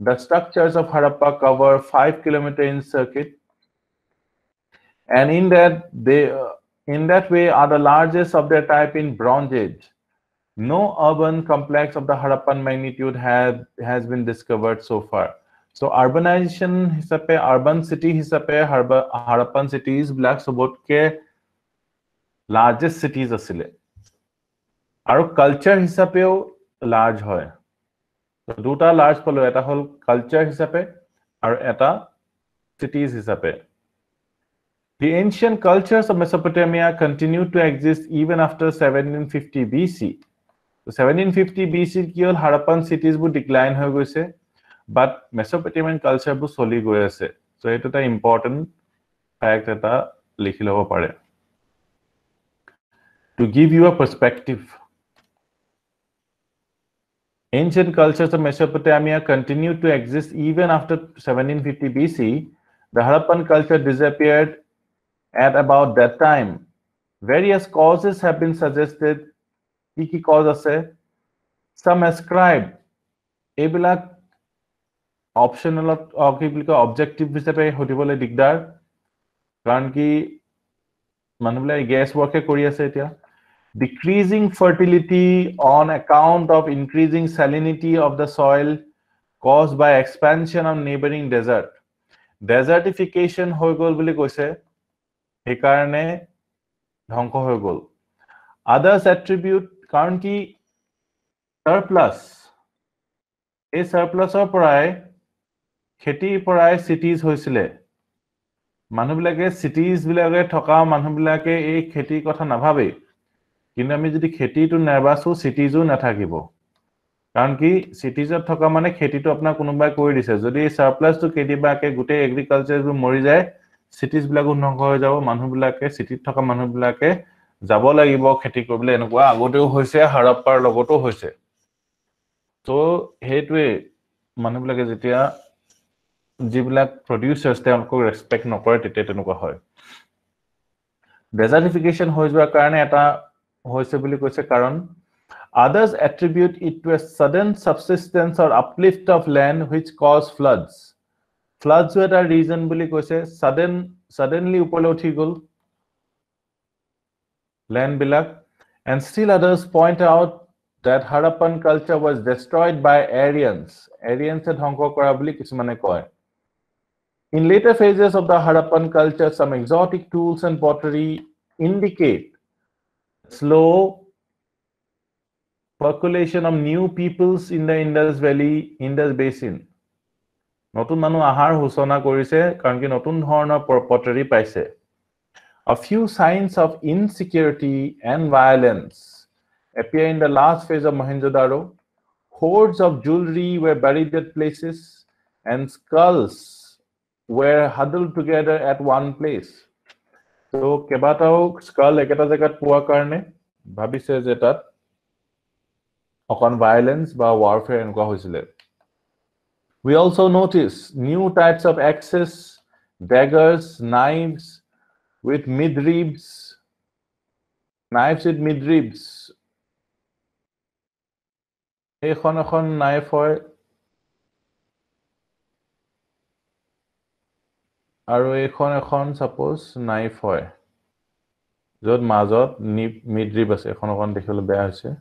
The structures of Harappa cover five kilometer in circuit, and in that they, uh, in that way, are the largest of their type in Bronze Age. No urban complex of the Harappan magnitude has has been discovered so far. So urbanization হিচাপে urban city হিচাপে Harba- Harappan cities বিলাক চবতকে largest cities আছিলে আৰু culture হিচাপেও large হয় তো দুটা লাৰ্জ পালো এটা হ'ল কালচাৰ হিচাপে আৰু এটা চিটিজ হিচাপে The ancient cultures of Mesopotamia continued to exist even after 1750 BC. So 1750 BC কি হ'ল হাৰাপ্পান চিটিজবোৰ ডিক্লাইন হৈ গৈছে বাট মেচপটেমিয়ান কালচাৰবোৰ চলি গৈ আছে চ' এইটো এটা ইম্পৰ্টেণ্ট ফেক্ট এটা লিখি ল'ব পাৰে to give you a perspective. Ancient cultures of Mesopotamia continued to exist even after 1750 BC. The Harappan culture disappeared at about that time. Various causes have been suggested. কি কি cause আছে? Some ascribe এইবিলাক অপশ্যনেলত কি বুলি কয় objective হিচাপে সুধিবলৈ দিগদাৰ কাৰণ কি মানুহবিলাকে গেছ ৱৰ্কে কৰি আছে এতিয়া decreasing fertility on account of increasing salinity of the soil caused by expansion of neighboring desert. Desertification হৈ গ'ল বুলি কৈছে সেইকাৰণে ধ্বংস হৈ গ'ল আদাৰ্ছ এট্ৰিবিউট কাৰণ কি চাৰপ্লাছ এই চাৰপ্লাছৰ পৰাই খেতিৰ পৰাই চিটিজ হৈছিলে মানুহবিলাকে চিটিজ বিলাকে থকা মানুহবিলাকে এই খেতিৰ কথা নাভাবেই কিন্তু আমি যদি খেতিটো নাবাচো চিটিজো নাথাকিব। কাৰণ কি চিটিজত থকা মানে খেতিটো আপোনাক কোনোবাই কৰি দিছে। যদি এই চাৰপ্লাছটো কেতিয়াবাকে গোটেই এগ্ৰিকালচাৰবোৰ মৰি যায় চিটিজ বিলাকো ধ্বংস হৈ যাব। মানুহবিলাকে চিটিত থকা মানুহবিলাকে যাব লাগিব খেতি কৰিবলৈ। এনেকুৱা আগতেও হৈছে হাৰাপ্পাৰ লগতো হৈছে। ত' সেইটোৱে মানুহবিলাকে যেতিয়া যিবিলাক প্ৰডিউচাৰ্ছ তেওঁলোকক ৰেচপেক্ট নকৰে তেতিয়া তেনেকুৱা হয়। ডেজাৰ্টিফিকেশ্যন হৈ যোৱাৰ কাৰণে এটা হৈছে বুলি কৈছে কাৰণ others attribute it to a sudden subsistence or uplift of land which cause floods floods এটা reason বুলি কৈছে sudden suddenly ওপৰলৈ উঠি গ'ল land বিলাক and still others point out that Harappan culture was destroyed by Aryans Aryans এ ধ্বংস কৰা বুলি কিছুমানে কয় In later phases of the Harappan culture, some exotic tools and pottery indicate slow percolation of new peoples in the Indus Valley, Indus Basin. নতুন মানুহ আহাৰ সূচনা কৰিছে কাৰণ কি নতুন ধৰণৰ পটৰি পাইছে A few signs of insecurity and violence appear in the last phase of Mohenjo-daro. Hordes of jewelry were buried at places and skulls were huddled together at one place. So কেইবাটাও স্কাল একেটা জেগাত পোৱাৰ কাৰণে ভাবিছে যে তাত অকণ ভাইলেঞ্চ বা ৱাৰফেয়াৰ এনেকুৱা হৈছিলে We also notice new types of axes daggers knives with midribs knives with midribs এইখন এখন নাইফ হয় আৰু এইখন এখন চাপ'জ নাইফ হয় য'ত মাজত নিপ মিড্ৰিপ আছে এখন অকণ দেখিবলৈ বেয়া হৈছে।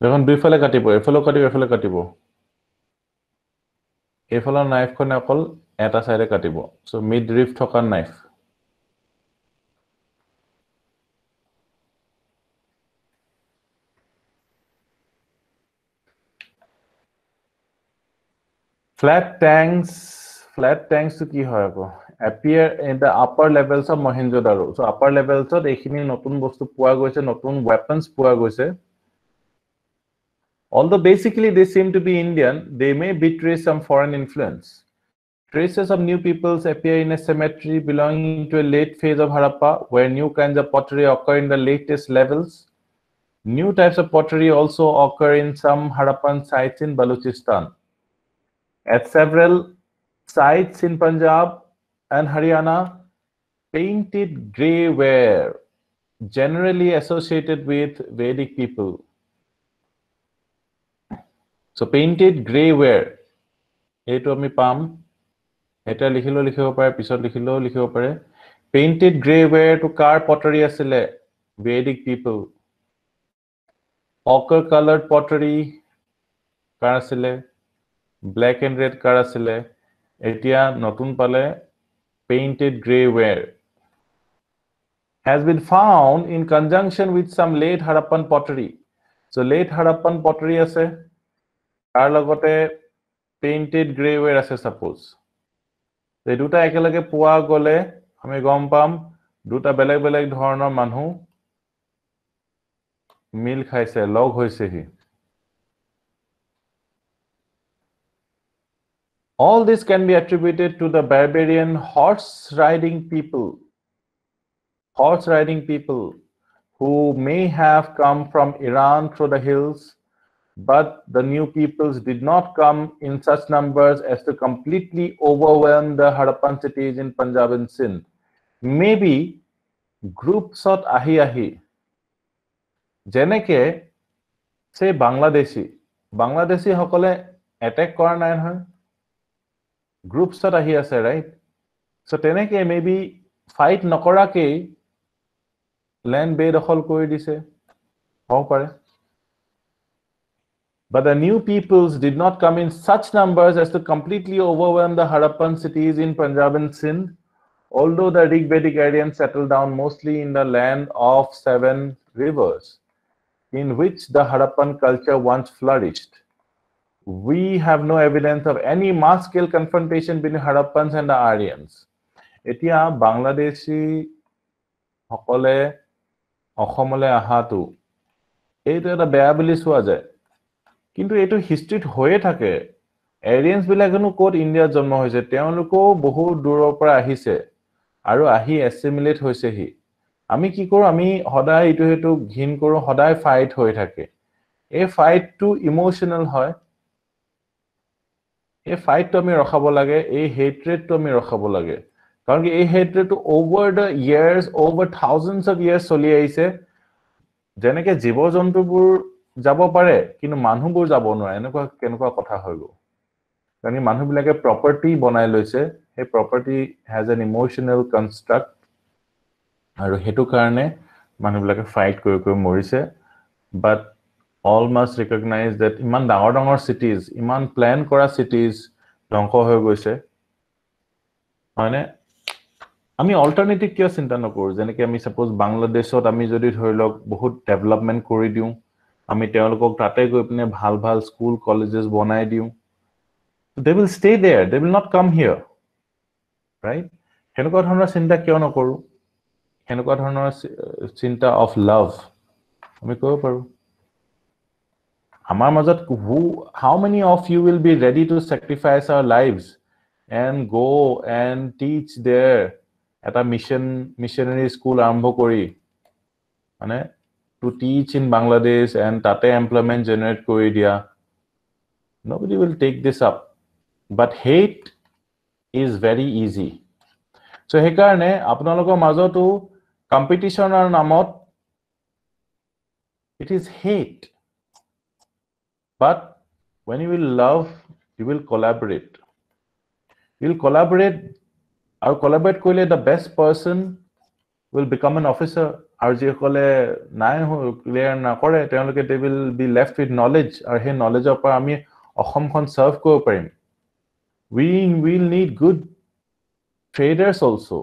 দেখোন দুইফালে কাটিব এইফালেও কাটিব এইফালে কাটিব। এইফালৰ নাইফখনে অকল এটা চাইডে কাটিব চ' মিড ৰিফ থকা knife ফ্লেট টেংকছ ফ্লেট টেংকছটো কি হয় আকৌ appear in the upper levels of Mohenjodaro so' upper লেভেলছত এইখিনি নতুন বস্তু পোৱা গৈছে নতুন ৱেপনছ পোৱা গৈছে Although basically they seem to be Indian, they may betray some foreign influence. Traces of new peoples appear in a cemetery belonging to a late phase of Harappa, where new kinds of pottery occur in the latest levels. New types of pottery also occur in some Harappan sites in Balochistan. At several sites in Punjab and Haryana, painted grey ware, generally associated with Vedic people. So painted grey ware, এইটো আমি পাম এতিয়া লিখিলেও লিখিব পাৰে পিছত লিখিলেও লিখিব পাৰে পেইণ্টেড গ্ৰে ৱেৰটো কাৰ পটাৰী আছিলে Vedic people ochre coloured pottery কাৰ আছিলে ব্লেক এণ্ড ৰেড কাৰ আছিলে এতিয়া নতুন পালে painted grey ware has been found in conjunction with some late Harappan pottery. So late Harappan pottery আছে তাৰ লগতে পেইণ্টেড গ্ৰে ৱেৰ আছে ছাপ'জ এই দুটা একেলগে পোৱা গ'লে আমি গম পাম দুটা বেলেগ বেলেগ ধৰণৰ মানুহ মিল খাইছে লগ হৈছেহি All this can be attributed to the barbarian horse riding people, horse riding people who may have come from Iran through the hills but the new peoples did not come in such numbers as to completely overwhelm the Harappan cities in Punjab and Sindh. Maybe groups of ahi ahi. যেনেকে সে বাংলাদেশী বাংলাদেশী সকলে attack কৰা নাই নহয় গ্ৰুপছত আহি আছে right চ' তেনেকে may be fight নকৰাকেই লেণ্ড বেদখল কৰি দিছে হ'ব পাৰে But the new peoples did not come in such numbers as to completely overwhelm the Harappan cities in Punjab and Sindh, although the Rig Vedic Aryans settled down mostly in the land of seven rivers, in which the Harappan culture once flourished. We have no evidence of any mass scale confrontation between Harappans and the Aryans. এতিয়া বাংলাদেশী সকলে অসমলৈ অহাটো এইটো এটা বেয়া বুলি চোৱা যায়। কিন্তু এইটো হিষ্ট্ৰীত হৈয়ে থাকে। এৰিয়েন্স বিলাকেনো ক'ত ইণ্ডিয়াত জন্ম হৈছে? তেওঁলোকেও বহু দূৰৰ পৰা আহিছে আৰু আহি এছিমিলেট হৈছেহি। আমি কি কৰোঁ? আমি সদায় ইটো সেইটো ঘিণ কৰোঁ সদায় ফাইট হৈ থাকে। এই ফাইটটো ইম'চনেল হয়। এই ফাইটটো আমি ৰখাব লাগে এই হেট্ৰেডটো আমি ৰখাব লাগে। কাৰণ কি এই হেট্ৰেডটো over the years over thousands of years চলি আহিছে। যেনেকে জীৱ জন্তুবোৰ যাব পাৰে কিন্তু মানুহবোৰ যাব নোৱাৰে। এনেকুৱা কেনেকুৱা কথা হৈ গ'ল। কাৰণ কি মানুহবিলাকে প্ৰপাৰ্টি বনাই লৈছে। সেই property has an emotional construct আৰু সেইটো কাৰণে মানুহবিলাকে ফাইট কৰি কৰি মৰিছে। But all must recognise that ইমান ডাঙৰ ডাঙৰ চিটিজ ইমান প্লেন কৰা চিটিজ ধ্বংস হৈ গৈছে। হয়নে? আমি অল্টাৰনেটিভ কিয় চিন্তা নকৰোঁ? যেনেকে আমি ছাপ'জ বাংলাদেশত আমি যদি ধৰি লওক বহুত ডেভেলপমেণ্ট কৰি দিওঁ আমি তেওঁলোকক তাতে গৈ পিনে ভাল ভাল স্কুল কলেজেছ বনাই দিওঁ। They will stay there they will not come here right সেনেকুৱা ধৰণৰ চিন্তা কিয় নকৰোঁ? সেনেকুৱা ধৰণৰ চিন্তা অফ লাভ আমি কৰিব পাৰোঁ। আমাৰ মাজত who how many of you will be ready to sacrifice our lives and go' and teach there এটা মিছন মিছনেৰী স্কুল আৰম্ভ কৰি মানে to teach in Bangladesh and তাতে এমপ্লয়মেণ্ট জেনেৰেট কৰি দিয়া ন' বুলি will take this up but hate is very easy so' সেইকাৰণে আপোনালোকৰ মাজতো কম্পিটিশ্যনৰ নামত it is hate But when you will love, you will collaborate. You will collaborate আৰু collaborate কৰিলে the best person will become an officer আৰু যিসকলে নাই ক্লিয়াৰ নকৰে তেওঁলোকে they will be left with knowledge আৰু সেই নলেজৰ পৰা আমি অসমখন চাৰ্ভ কৰিব পাৰিম we will need good traders also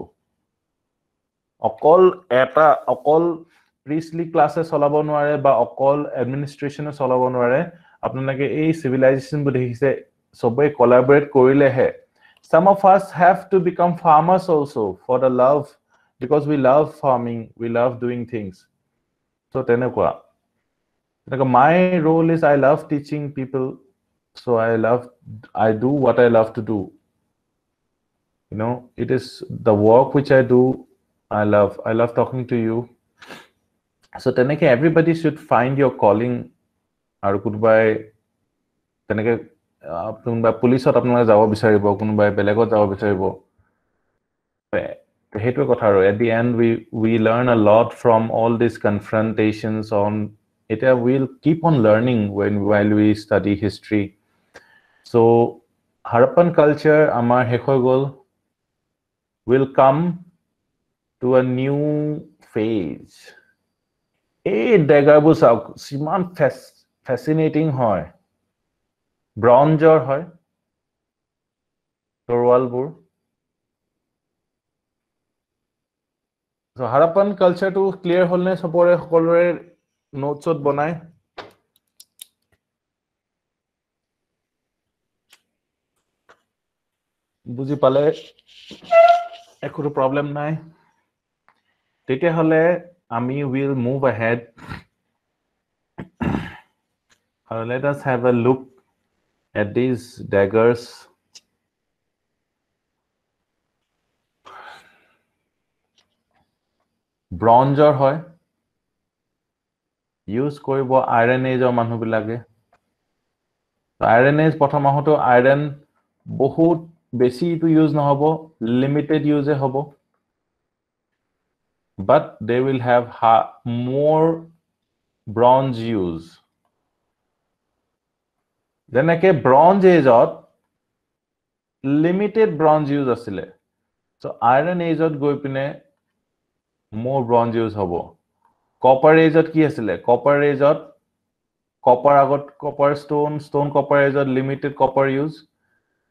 অকল এটা অকল প্ৰিচলি ক্লাছে চলাব নোৱাৰে বা অকল এডমিনিষ্ট্ৰেশ্যনে চলাব নোৱাৰে আপোনালোকে এই চিভিলাইজেশ্যনবোৰ দেখিছে চবেই কলাবৰেট কৰিলেহে some of us have to become farmers also for the love because we love farming we love doing things so tenekwa my role is i love teaching people so i love i do what i love to do you know it is the work which i do i love i love talking to you so teneke everybody should find your calling আৰু কোনোবাই তেনেকে কোনোবাই পুলিচত আপোনালোকে যাব বিচাৰিব কোনোবাই বেলেগত যাব বিচাৰিব সেইটোৱে কথা আৰু at the and we we learn a lot from all this confrontations on এতিয়া will keep on learning when while we study history so' Harappan culture আমাৰ শেষ হৈ গ'ল will come to a new phase এই ডেগাৰবোৰ চাওক যিমান face ফেচিনেটিং হয়। ব্ৰঞ্জৰ হয়। তৰোৱালবোৰ। হাৰাপান কালচাৰটো ক্লিয়াৰ হ'লনে চবৰে সকলোৰে নোটছত বনাই? বুজি পালে একোটো প্ৰব্লেম নাই। তেতিয়াহ'লে আমি will move ahead Uh, let us have a look at these daggers. ব্ৰঞ্জৰ হয় ইউজ কৰিব আইৰণ এজৰ মানুহবিলাকে আইৰণ এজ প্ৰথম আহোঁতেও আইৰণ বহুত বেছিটো ইউজ নহ'ব লিমিটেড ইউজে হ'ব বাট দে উইল হেভ হা মোৰ ব্ৰঞ্জ ইউজ যেনেকে ব্ৰঞ্জ এজত লিমিটেড ব্ৰঞ্জ ইউজ আছিলে চ' আইৰণ এজত গৈ পিনে মোৰ ব্ৰঞ্জ ইউজ হ'ব কপাৰ এজত কি আছিলে কপাৰ এজত কপাৰ আগত কপাৰ ষ্ট'ন ষ্ট'ন কপাৰ এজত লিমিটেড কপাৰ ইউজ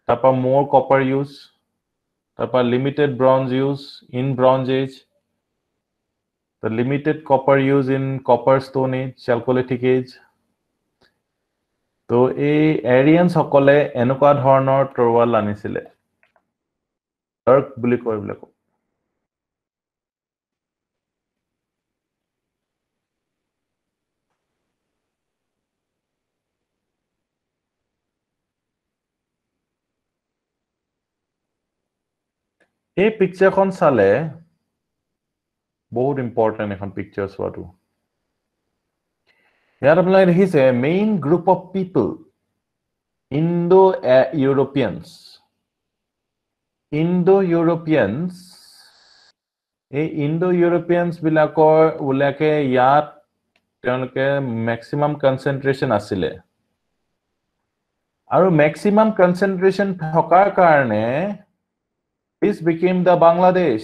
তাৰপৰা মোৰ কপাৰ ইউজ তাৰপৰা limited bronze use in bronze age the limited copper use in copper stone age chalcolithic age তো এই এৰিয়ানসকলে এনেকুৱা ধৰণৰ তৰোৱাল আনিছিলে। বুলি কয় এইবিলাকক। এই পিকচাৰখন চালে বহুত ইম্পৰ্টেণ্ট এখন পিকচাৰ চোৱাটো। ইয়াত আপোনালোকে দেখিছে main group of people Indo Europeans Indo Europeans এই ইণ্ডো ইউৰোপিয়ানছ বিলাকৰ বিলাকে ইয়াত তেওঁলোকে মেক্সিমাম কনচেনট্ৰেশ্যন আছিলে। আৰু মেক্সিমাম কনচেনট্ৰেশ্যন থকাৰ কাৰণে this became the Bangladesh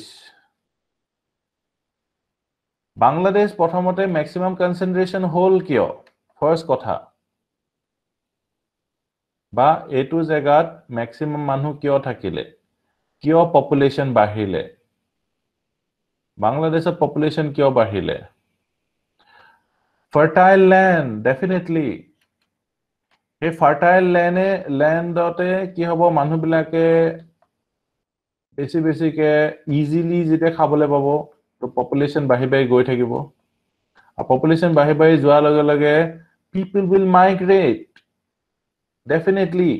Bangladesh প্ৰথমতে মেক্সিমাম কনচেনট্ৰেশ্যন হ'ল কিয়? ফাৰ্ষ্ট কথা। বা এইটো জেগাত মেক্সিমাম মানুহ কিয় থাকিলে? কিয় পপুলেশ্যন বাঢ়িলে? বাংলাদেশত পপুলেশ্যন কিয় বাঢ়িলে? ফাৰ্টাইল লেণ্ড ডেফিনেটলি সেই ফাৰ্টাইল লেণ্ডে লেণ্ডতে কি হ'ব? মানুহবিলাকে বেছি বেছিকে ইজিলি যেতিয়া খাবলৈ পাব তো পপুলেশ্যন বাঢ়ি বাঢ়ি গৈ থাকিব। আৰু পপুলেশ্যন বাঢ়ি বাঢ়ি যোৱাৰ লগে লগে পিপল উইল মাইগ্ৰেট ডেফিনেটলি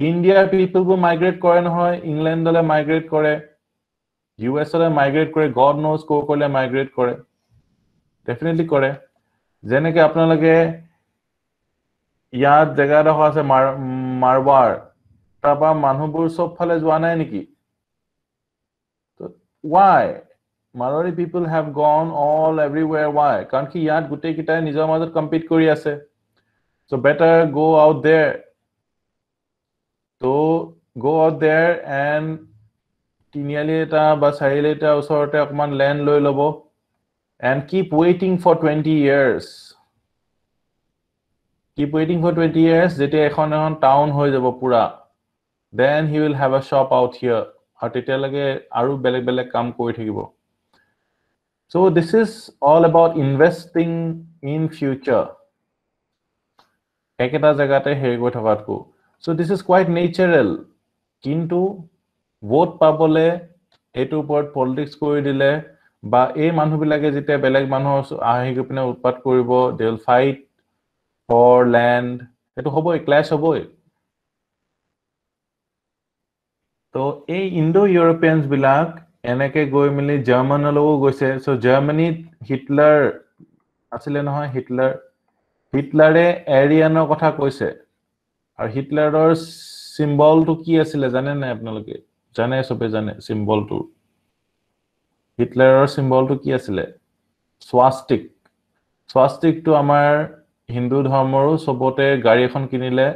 ইণ্ডিয়াৰ পিপলবোৰ মাইগ্ৰেট কৰে নহয় ইংলেণ্ডলৈ মাইগ্ৰেট কৰে ইউ এছলৈ মাইগ্ৰেট কৰে গড ন'জ ক'লে মাইগ্ৰেট কৰে। ডেফিনেটলি কৰে। যেনেকে আপোনালোকে ইয়াত জেগা এডোখৰ আছে মাৰ মাৰবাৰ তাৰপৰা মানুহবোৰ চব ফালে যোৱা নাই নেকি? Why Marwari people have gone all everywhere why কাৰণ কি ইয়াত গোটেইকেইটাই নিজৰ মাজত কম্পিট কৰি আছে চ' বেটাৰ গ' আউট দেৰ ত' গ' আউট দেৰ এণ্ড তিনিআলি এটা বা চাৰিআলি এটা ওচৰতে অকণমান লেণ্ড লৈ ল'ব and keep ৱেইটিং for twenty years keep ৱেইটিং for twenty years যেতিয়া এখন এখন টাউন হৈ যাব পূৰা then he will have a shop out হিয়াৰ আৰু তেতিয়ালৈকে আৰু বেলেগ বেলেগ কাম কৰি থাকিব ইনভেষ্টিং ইন ফিউচাৰ একেটা জেগাতে হেৰি কৰি থকাতকৈ so' this is quite natural কিন্তু ভোট পাবলৈ এইটোৰ ওপৰত পলিটিক্স কৰি দিলে বা এই মানুহবিলাকে যেতিয়া বেলেগ মানুহৰ আহি গৈ পিনে উৎপাত কৰিব they will fight for land সেইটো হ'বই ক্লেছ হ'বই তো এই ইণ্ডো ইউৰোপিয়ানছ বিলাক এনেকে গৈ মেলি জাৰ্মানলৈও গৈছে। চ' জাৰ্মানীত হিটলাৰ আছিলে নহয় হিটলাৰ। হিটলাৰে এৰিয়ানৰ কথা কৈছে। আৰু হিটলাৰৰ চিম্বলটো কি আছিলে জানে নাই আপোনালোকে? জানে চবে জানে চিম্বলটো। হিটলাৰৰ চিম্বলটো কি আছিলে? স্বাস্তিক স্বাস্তিকটো আমাৰ হিন্দু ধৰ্মৰো চবতে গাড়ী এখন কিনিলে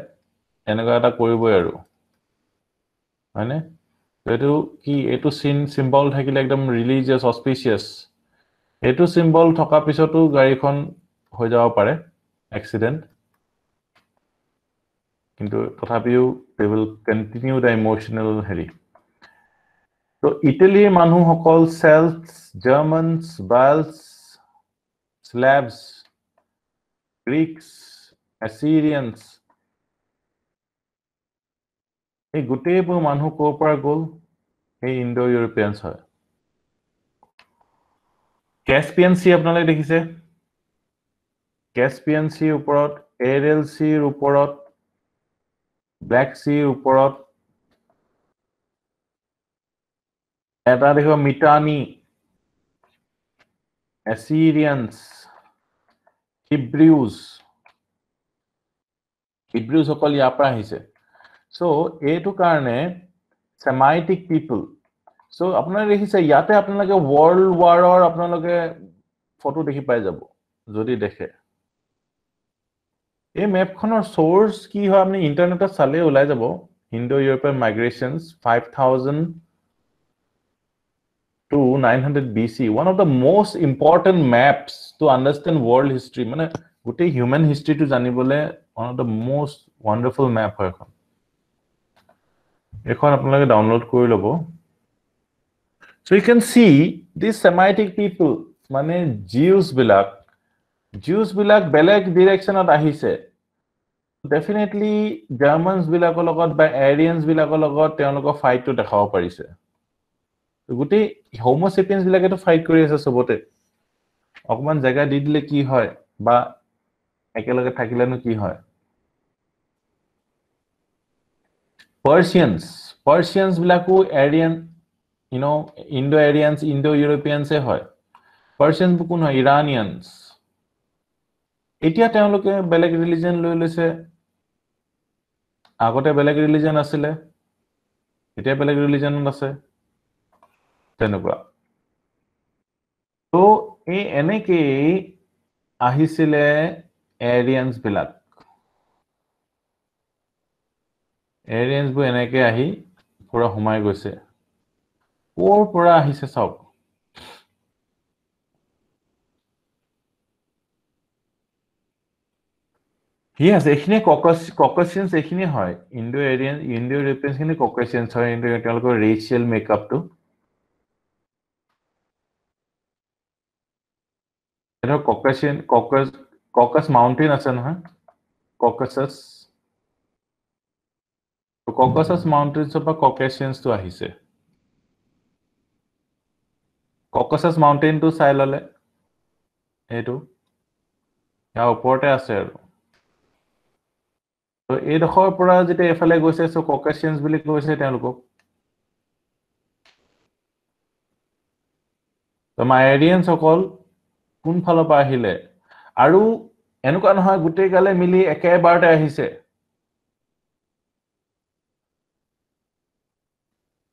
এনেকুৱা এটা কৰিবই আৰু। হয়নে? এইটো কি এইটো চিন চিম্বল থাকিলে একদম ৰিলিজিয়াছ অস্পিচিয়াছ এইটো চিম্বল থকা পিছতো গাড়ীখন হৈ যাব পাৰে এক্সিডেণ্ট কিন্তু তথাপিও they will continue the emotional হেৰি। ত' ইটালীৰ মানুহসকল চেল্টছ জাৰ্মানছ বাল্ছ স্লেবছ গ্ৰীকছ এছিৰিয়ানছ এই গোটেইবোৰ মানুহ ক'ৰ পৰা গ'ল? সেই ইণ্ডো ইউৰোপিয়ানছ হয় কেছপিয়ান চি আপোনালোকে দেখিছে? কেছপিয়ান চিৰ ওপৰত এৰেল চিৰ ওপৰত ব্লেক চিৰ ওপৰত। এটা দেখিব মিটানি এছিৰিয়ানছ হিব্ৰিউজ হিব্ৰিউজসকল ইয়াৰ পৰা আহিছে। চ' এইটো কাৰণে চেমাইটিক পিপল চ' আপোনালোকে দেখিছে ইয়াতে আপোনালোকে ৱৰ্ল্ড ৱাৰৰ আপোনালোকে ফটো দেখি পাই যাব যদি দেখে। এই মেপখনৰ চ'ৰ্চ কি হয় আপুনি ইণ্টাৰনেটত চালেই ওলাই যাব। Indo European migrations five thousand two nine hundred B C one of the most important maps to understand world history মানে গোটেই হিউমেন হিষ্ট্ৰীটো জানিবলৈ one of the most wonderful map হয় এখন। এইখন আপোনালোকে ডাউনলোড কৰি ল'ব। So' you can see this Semitic people মানে জিউজ বিলাক জিউজ বিলাক বেলেগ ডিৰেকশ্যনত আহিছে। ডেফিনেটলি জাৰ্মানছ বিলাকৰ লগত বা এৰিয়ানছ বিলাকৰ লগত তেওঁলোকৰ ফাইটটো দেখাব পাৰিছে। গোটেই হোম'চেপিয়েন্স বিলাকেতো ফাইট কৰি আছে চবতে। অকমান জেগা দি দিলে কি হয় বা একেলগে থাকিলেনো কি হয়। পাৰ্চিয়ানছ পাৰ্চিয়ানছ বিলাকো Aryan you know Indo Aryans Indo ইউৰোপিয়ানছে হয় পাৰ্চিয়ানছবোৰ কোন হয়? ইৰাণিয়ানছ এতিয়া তেওঁলোকে বেলেগ ৰিলিজন লৈ লৈছে। আগতে বেলেগ ৰিলিজন আছিলে। এতিয়া বেলেগ ৰিলিজনত আছে। তেনেকুৱা। ত' এই এনেকেই আহিছিলে এৰিয়ানছ বিলাক এৰিয়ানছবোৰ এনেকে আহি পুৰা সোমাই গৈছে। ক'ৰ পৰা আহিছে চাওক। সি আছে এইখিনি ককাচিয়ানছ এইখিনি হয়। ইণ্ডো এৰিয়ান ইণ্ডো ইউৰোপিয়ানছখিনি ককাচিয়ানছ হয়। ইণ্ডো তেওঁলোকৰ ৰেচিয়েল মেকআপটো ককাচিয়ান ককাছ ককাছ মাউণ্টেইন আছে নহয়। ককাছাছ ককাছাছ মাউণ্টেইনছৰ পৰা ককেচিয়ানছটো আহিছে ককাছাছ মাউণ্টেইনটো চাই ল'লে এইটো ইয়াৰ ওপৰতে আছে আৰু এইডোখৰৰ পৰা যেতিয়া এইফালে গৈছে চ' ককেচিয়ানছ বুলি কৈছে তেওঁলোকক মায়েৰিয়ানছসকল কোনফালৰ পৰা আহিলে আৰু এনেকুৱা নহয় গোটেই গালে মিলি একেবাৰতে আহিছে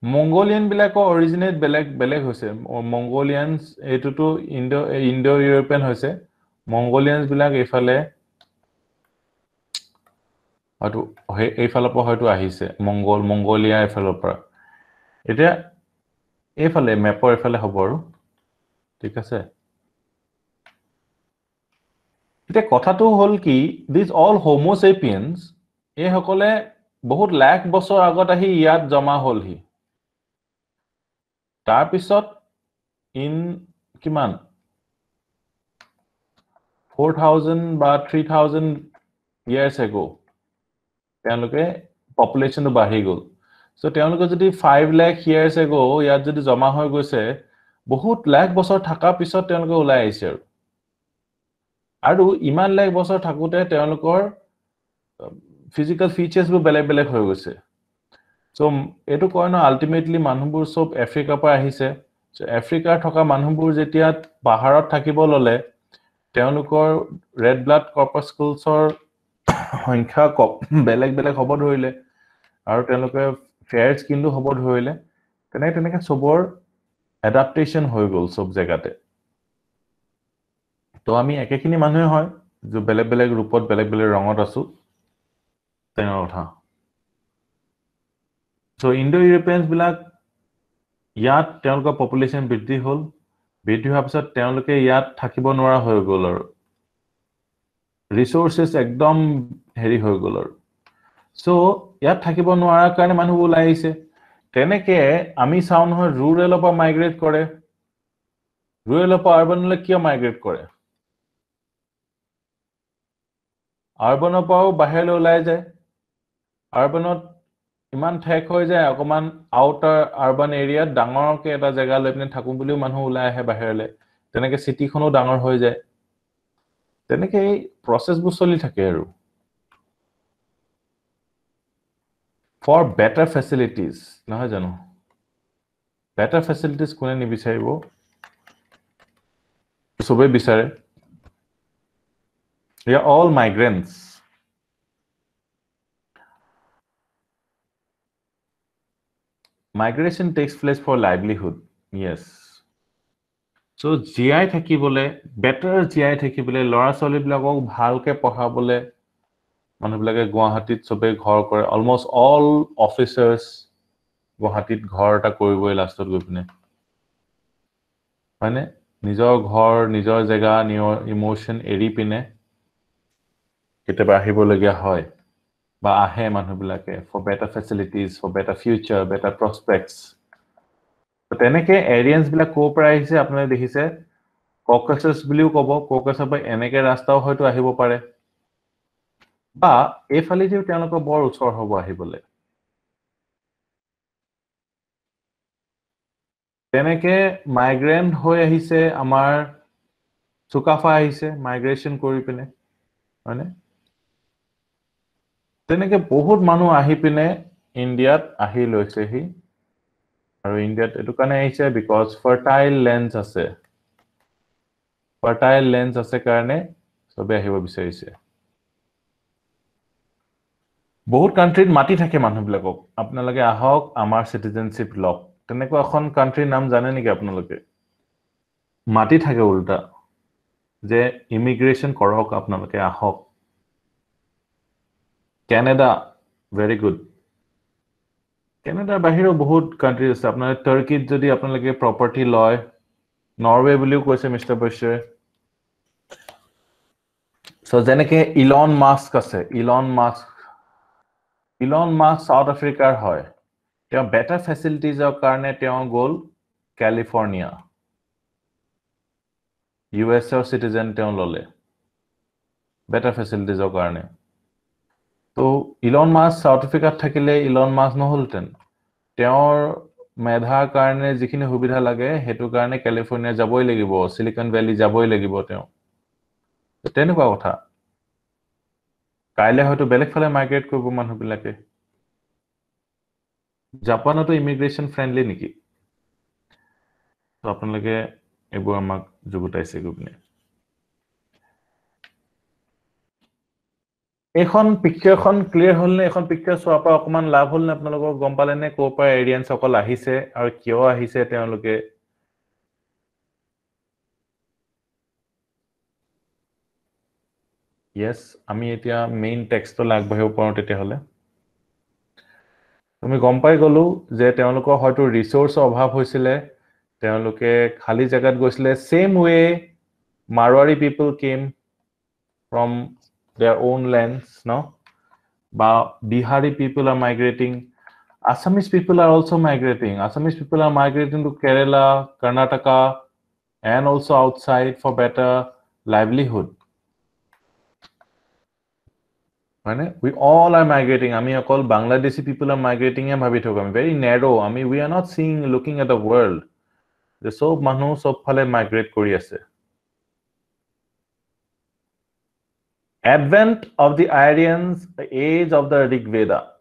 মংগোলিয়ান বিলাকৰ অৰিজিনেট বেলেগ বেলেগ হৈছে। মংগোলিয়ানছ এইটোতো ইণ্ডো ইণ্ডো ইউৰোপিয়ান হৈছে। মংগোলিয়ানছ বিলাক এইফালে হয়তো এইফালৰ পৰা হয়তো আহিছে। মংগল মংগোলিয়া এইফালৰ পৰা। এতিয়া এইফালে মেপৰ এইফালে হ'ব আৰু। ঠিক আছে? এতিয়া কথাটো হ'ল কি দিছ অল হোমোচেপিয়েন্স এইসকলে বহুত লাখ বছৰ আগত আহি ইয়াত জমা হ'লহি। তাৰপিছত ইন কিমান? ফ'ৰ থাউজেণ্ড বা থ্ৰী থাউজেণ্ড ইয়াৰ্ছ এগো তেওঁলোকে পপুলেশ্যনটো বাঢ়ি গ'ল। চ' তেওঁলোকে যদি ফাইভ লেখ ইয়াৰ্ছ এগো ইয়াত যদি জমা হৈ গৈছে বহুত লাখ বছৰ থকাৰ পিছত তেওঁলোকে ওলাই আহিছে আৰু। আৰু ইমান লাখ বছৰ থাকোঁতে তেওঁলোকৰ ফিজিকেল ফিচাৰ্ছবোৰ বেলেগ বেলেগ হৈ গৈছে। চ' এইটো কয় ন আল্টিমেটলি মানুহবোৰ চব আফ্ৰিকাৰ পৰা আহিছে। চ' আফ্ৰিকাৰ থকা মানুহবোৰ যেতিয়া পাহাৰত থাকিব ল'লে তেওঁলোকৰ ৰেড ব্লাড কৰ্পাছকুলছৰ সংখ্যা কম বেলেগ বেলেগ হ'ব ধৰিলে আৰু তেওঁলোকে ফেয়াৰ স্কিনটো হ'ব ধৰিলে। তেনেকে তেনেকে চবৰ এডাপ্টেশ্যন হৈ গ'ল চব জেগাতে। তো আমি একেখিনি মানুহে হয় যে বেলেগ বেলেগ ৰূপত বেলেগ বেলেগ ৰঙত আছো। তেনেকুৱা কথা। চ' ইণ্ডো ইউৰোপিয়ানছবিলাক ইয়াত তেওঁলোকৰ পপুলেশ্যন বৃদ্ধি হ'ল। বৃদ্ধি হোৱাৰ পিছত তেওঁলোকে ইয়াত থাকিব নোৱাৰা হৈ গ'ল আৰু। ৰিচৰ্চেছ একদম হেৰি হৈ গ'ল আৰু। চ' ইয়াত থাকিব নোৱাৰাৰ কাৰণে মানুহবোৰ ওলাই আহিছে। তেনেকে আমি চাওঁ নহয় ৰুৰেলৰ পৰা মাইগ্ৰেট কৰে। ৰুৰেলৰ পৰা আৰ্বানলৈ কিয় মাইগ্ৰেট কৰে? আৰ্বানৰ পৰাও বাহিৰলৈ ওলাই যায়। আৰ্বানত ইমান ঠেক হৈ যায় অকণমান আউটাৰ আৰ্বান এৰিয়াত ডাঙৰকে এটা জেগা লৈ পিনে থাকোঁ বুলিও মানুহ ওলাই আহে বাহিৰলৈ। তেনেকে চিটিখনো ডাঙৰ হৈ যায়। তেনেকে এই প্ৰচেছবোৰ চলি থাকে আৰু। ফৰ বেটাৰ ফেচিলিটিজ নহয় জানো? বেটাৰ ফেচিলিটিজ কোনে নিবিচাৰিব? চবেই বিচাৰে। We are all Migration takes place for livelihood. Yes. So জীয়াই থাকিবলৈ বেটাৰ জীয়াই থাকিবলৈ ল'ৰা ছোৱালীবিলাকক ভালকে পঢ়াবলৈ মানুহবিলাকে গুৱাহাটীত চবেই ঘৰ কৰে অলমষ্ট অল অফিচাৰ্ছ গুৱাহাটীত ঘৰ এটা কৰিবই লাষ্টত গৈ পিনে হয়নে নিজৰ ঘৰ নিজৰ জেগা নিজৰ ইম'শ্যন এৰি পিনে কেতিয়াবা আহিবলগীয়া হয় বা আহে মানুহবিলাকে for better facilities for better future better prospects তেনেকে এৰিয়েঞ্চবিলাক ক'ৰ পৰা আহিছে আপোনালোকে দেখিছে? ককাছাছ বুলিও ক'ব। ককাছৰ পৰা এনেকে ৰাস্তাও হয়তো আহিব পাৰে। বা এইফালেদিও তেওঁলোকৰ বৰ ওচৰ হ'ব আহিবলৈ। তেনেকে মাইগ্ৰেণ্ট হৈ আহিছে আমাৰ চুকাফা আহিছে মাইগ্ৰেশ্যন কৰি পিনে। হয়নে? তেনেকে বহুত মানুহ আহি পিনে ইণ্ডিয়াত আহি লৈছেহি। আৰু ইণ্ডিয়াত এইটো কাৰণে আহিছে বিকজ ফাৰ্টাইল লেন্স আছে। ফাৰ্টাইল লেন্স আছে কাৰণে চবে আহিব বিচাৰিছে। বহুত কাণ্ট্ৰিত মাতি থাকে মানুহবিলাকক। আপোনালোকে আহক আমাৰ চিটিজেনশ্বিপ লওক। তেনেকুৱা এখন কাণ্ট্ৰিৰ নাম জানে নেকি আপোনালোকে? মাতি থাকে উল্টা। যে ইমিগ্ৰেশ্যন কৰক আপোনালোকে আহক। কেনেডা ভেৰি গুড কেনেডাৰ বাহিৰেও বহুত কাণ্ট্ৰি আছে। আপোনাৰ টাৰ্কিত যদি আপোনালোকে প্ৰপাৰ্টি লয় নৰৱে বুলিও কৈছে মিষ্টাৰ বৈশ্যই চ' যেনেকে ইলন মাস্ক আছে Elon Musk Elon Musk South আফ্ৰিকাৰ হয়। তেওঁ বেটাৰ ফেচিলিটিজৰ কাৰণে তেওঁ গ'ল কেলিফৰ্ণিয়া ইউ এছ এৰ চিটিজেন তেওঁ ল'লে। বেটাৰ ফেচিলিটিজৰ কাৰণে। ত' ইলন মাছ আফ্ৰিকাত থাকিলে ইলন মাছ নহ'লহেঁতেন। তেওঁৰ মেধাৰ কাৰণে যিখিনি সুবিধা লাগে সেইটো কাৰণে কেলিফৰ্ণিয়া যাবই লাগিব চিলিকন ভেলী যাবই লাগিব তেওঁ। তেনেকুৱা কথা। কাইলৈ হয়তো বেলেগ ফালে মাইগ্ৰেট কৰিব মানুহবিলাকে জাপানতো ইমিগ্ৰেশ্যন ফ্ৰেণ্ডলি নেকি? আপোনালোকে এইবোৰ আমাক যুগুতাইছে গৈ পিনে এইখন পিকচাৰখন ক্লিয়াৰ হ'ল নে? এইখন পিকচাৰ চোৱাৰ পৰা অকমান লাভ হ'ল নে? আপোনালোকক গম পালে নে? ক'ৰ পৰা এৰিয়ানছ অকল আহিছে আৰু কিয় আহিছে তেওঁলোকে? য়েছ আমি এতিয়া মেইন টেক্সটলৈ আগবাঢ়িব পাৰোঁ তেতিয়াহ'লে। তুমি গম পাই গ'লো যে তেওঁলোকৰ হয়তো ৰিচোৰ্চৰ অভাৱ হৈছিলে। তেওঁলোকে খালী জেগাত গৈছিলে। Same way Marwari people came from there on lands ন বা Bihari people are migrating Assamese people are also' migrating Assamese people are migrating to Kerala Karnataka and also' outside for better livelihood হয়নে উই all R মাইগ্ৰেটিং আমি অকল বাংলাদেশী পিপল R মাইগ্ৰেটিঙে ভাবি থাকোঁ আমি very narrow আমি we are not seeing looking at the world যে চব মানুহ চবফালে মাইগ্ৰেট কৰি আছে advent of the Aryans, the age of the Rig Veda.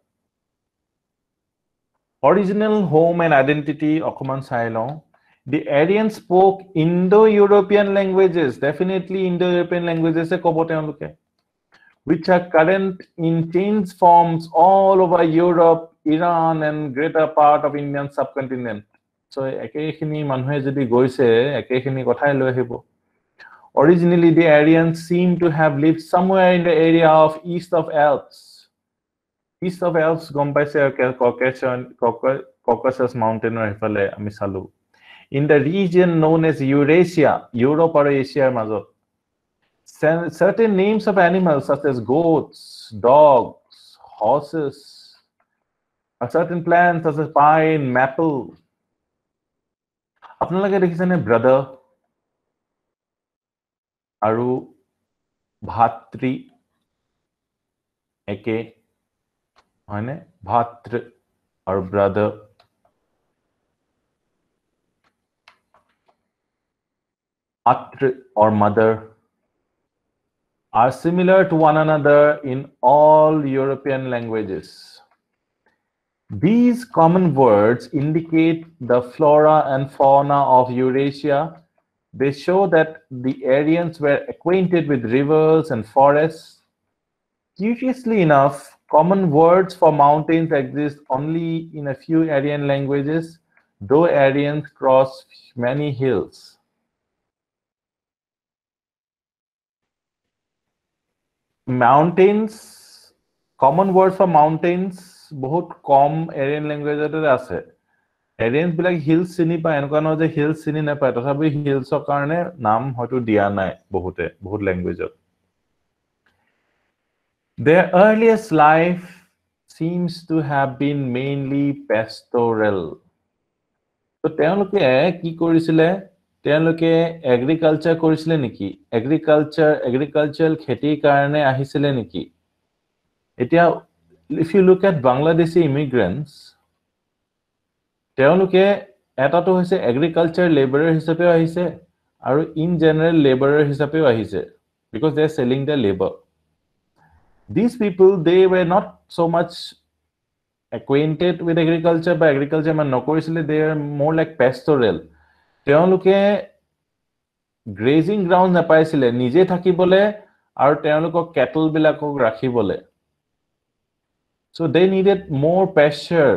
Original home and identity, Okuman Sailon. The Aryans spoke Indo-European languages, definitely Indo-European languages, which are current in changed forms all over Europe, Iran, and greater part of Indian subcontinent. So, একেখিনি মানুহে যদি গৈছে একেখিনি কথাই লৈ আহিব Originally, the Aryans seem to have lived somewhere in the area of east of Alps. East of Alps, গম পাইছে Caucasus Mountain সেইফালে আমি চালো in the region known as Eurasia, Europe or Asia মাজত certain names of animals such as goats, dogs, horses, a certain plants such as pine, maple. আপোনালোকে দেখিছেনে brother আৰু ভাতৃ একে হয়নে ভাতৃ আৰু brother Atr or mother are similar to one another in all European languages. These common words indicate the flora and fauna of Eurasia. They show that the Aryans were acquainted with rivers and forests. Curiously enough, common words for mountains exist only in a few Aryan languages, though Aryans cross many hills. Mountains common word for mountains বহুত কম Aryan লেংগুৱেজতে আছে Aryans বিলাক hills চিনি পায় এনেকুৱা নহয় যে hills চিনি নাপায়। তথাপি হিলছৰ কাৰণে নাম হয়তো দিয়া নাই বহুতে বহুত লেংগুৱেজত Their earliest life seems to have been mainly pastoral. তো তেওঁলোকে কি কৰিছিলে? তেওঁলোকে এগ্ৰিকালচাৰ কৰিছিলে নেকি? এগ্ৰিকালচাৰ এগ্ৰিকালচাৰেল খেতিৰ কাৰণে আহিছিলে নেকি? এতিয়া if you look at Bangladeshi immigrants তেওঁলোকে এটাটো হৈছে এগ্ৰিকালচাৰ লেবাৰৰ হিচাপেও আহিছে আৰু ইন জেনেৰেল লেবাৰৰ হিচাপেও আহিছে because they are selling the labour these people they were not so' much acquainted with agriculture বা এগ্ৰিকালচাৰ ইমান নকৰিছিলে they are more like pastoral তেওঁলোকে গ্ৰেজিং গ্ৰাউণ্ড নাপাইছিলে নিজে থাকিবলৈ আৰু তেওঁলোকক কেটলবিলাকক ৰাখিবলৈ। চ' দে নিডেড মোৰ প্ৰেচাৰ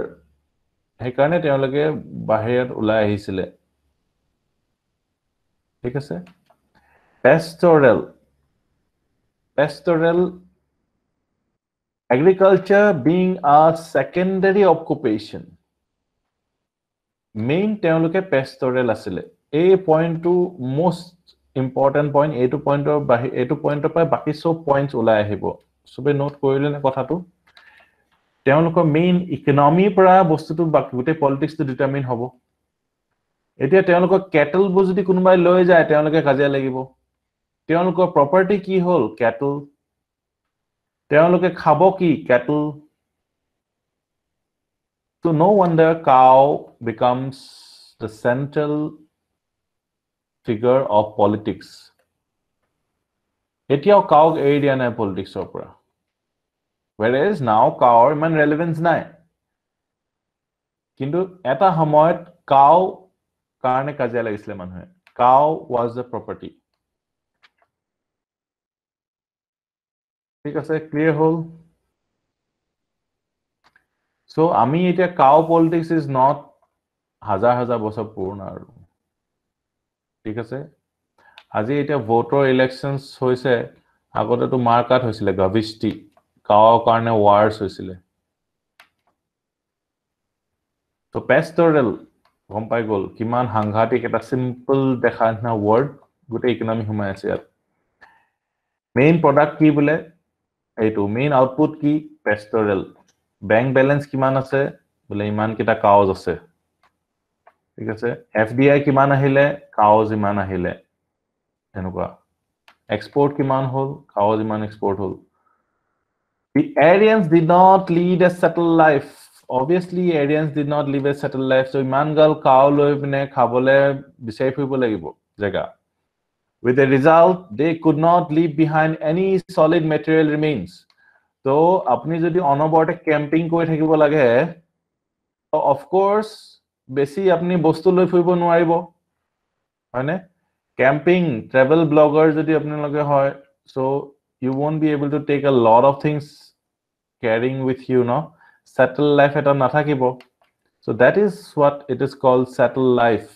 সেইকাৰণে তেওঁলোকে বাহিৰত ওলাই আহিছিলে। ঠিক আছে? Pastoral pastoral agriculture being a secondary occupation main তেওঁলোকে পেষ্টৰেল আছিলে। এই পইণ্টটো মষ্ট ইম্পৰ্টেণ্ট পইণ্ট এইটো পইণ্টৰ বাহিৰ এইটো পইণ্টৰ পৰা বাকী চব পইণ্ট ওলাই আহিব। চবে নোট কৰিলে নে কথাটো? তেওঁলোকৰ মেইন ইকনমিৰ পৰা বস্তুটো গোটেই পলিটিক্সটো ডিটাৰমিন হ'ব। এতিয়া তেওঁলোকৰ কেটলবোৰ যদি কোনোবাই লৈ যায় তেওঁলোকে কাজিয়া লাগিব। তেওঁলোকৰ প্ৰপাৰ্টি কি হ'ল? কেটল তেওঁলোকে খাব কি? Cattle So no wonder cow becomes the central figure of politics. এতিয়াও কাওক এৰি দিয়া নাই পলিটিক্সৰ পৰা। Whereas now কাউৰ ইমান ৰেলিভেঞ্চ নাই। কিন্তু এটা সময়ত কাউ কাৰণে কাজিয়া লাগিছিলে মানুহে। কাউ ৱাজ দ্য প্ৰপাৰ্টি ঠিক আছে ক্লিয়াৰ হ'ল? চ' আমি এতিয়া কাউ পলিটিক্স ইজ নট হাজাৰ হাজাৰ বছৰ পুৰণা আৰু। ঠিক আছে? আজি এতিয়া ভোটৰ ইলেকশ্যনছ হৈছে আগতেতো মাৰ্কাট হৈছিলে গভিষ্টি। কাৱৰ কাৰণে ৱাৰ্ছ হৈছিলে। ত' পেষ্টৰেল গম পাই গ'ল কিমান সাংঘাতিক এটা চিম্পল দেখা নিচিনা ৱৰ্ড গোটেই ইকনমি সোমাই আছে ইয়াত। মেইন প্ৰডাক্ট কি বোলে? এইটো মেইন আউটপুট কি? পেষ্টৰেল বেংক বেলেঞ্চ কিমান আছে? বোলে ইমানকেইটা কাউজ আছে। ঠিক আছে? এফ ডি আই কিমান আহিলে? কাউজ ইমান আহিলে। এনেকুৱা। এক্সপৰ্ট কিমান হ'ল? কাউজ ইমান এক্সপৰ্ট হ'ল। The Aryans did not lead a settled life. Obviously, Aryans did not live a settled life. So, ইমান গাল কাও লৈ পিনে খাবলৈ বিচাৰি ফুৰিব লাগিব জেগা with the result they could not leave behind any solid material remains তো আপুনি যদি অনবৰতে কেম্পিং কৰি থাকিব লাগে অফক'ৰ্চ বেছি আপুনি বস্তু লৈ ফুৰিব নোৱাৰিব হয়নে কেম্পিং ট্ৰেভেল ব্লগাৰ যদি আপোনালোকে হয় চ' You won't be able to take a lot of things carrying with you no settle life এটা নাথাকিব so that is what it is called settle life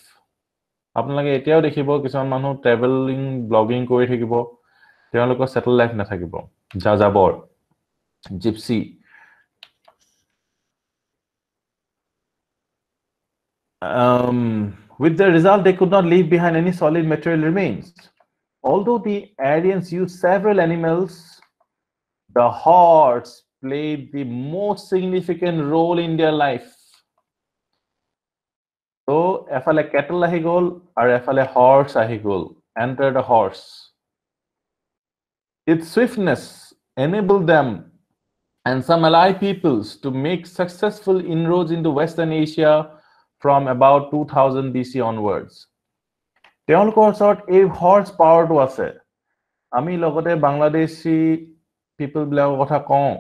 আপোনালোকে এতিয়াও দেখিব কিছুমান মানুহ ট্ৰেভেলিং ব্লগিং কৰি থাকিব তেওঁলোকৰ ছেটেল লাইফ নাথাকিব যা যাবৰ gypsy Um, with the result, they could not leave behind any solid material remains. Although the Aryans used several animals, the horse played the most significant role in their life. So, এফালে kettle আহি গ'ল আৰু এফালে horse আহি গ'ল. Enter the horse. Its swiftness enabled them and some allied peoples to make successful inroads into Western Asia from about 2000 BC onwards. তেওঁলোকৰ ওচৰত এই হৰ্চ পাৱাৰটো আছে। আমি লগতে বাংলাদেশী পিপলবিলাকৰ কথা কওঁ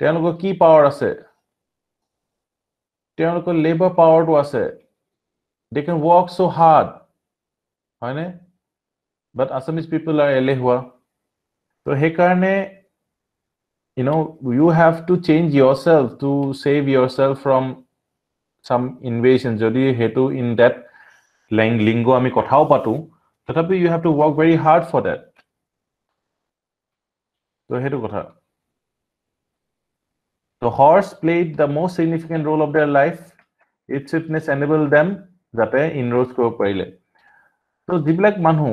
তেওঁলোকৰ কি পাৱাৰ আছে? তেওঁলোকৰ লেবাৰ পাৱাৰটো আছে। দে কেন ৱৰ্ক চ' হাৰ্ড হয়নে? বাট আছামিজ পিপল আৰ এলেহুৱা তো সেইকাৰণে you know you have to change yourself to save yourself from some invasion. যদি সেইটো in that লিংগ আমি কথাও পাতোঁ তথাপি you have to work very hard for that তো সেইটো কথা। তো horse played the most significant role of their life it swiftness enable them যাতে ইনৰোজ কৰিব পাৰিলে। তো যিবিলাক মানুহ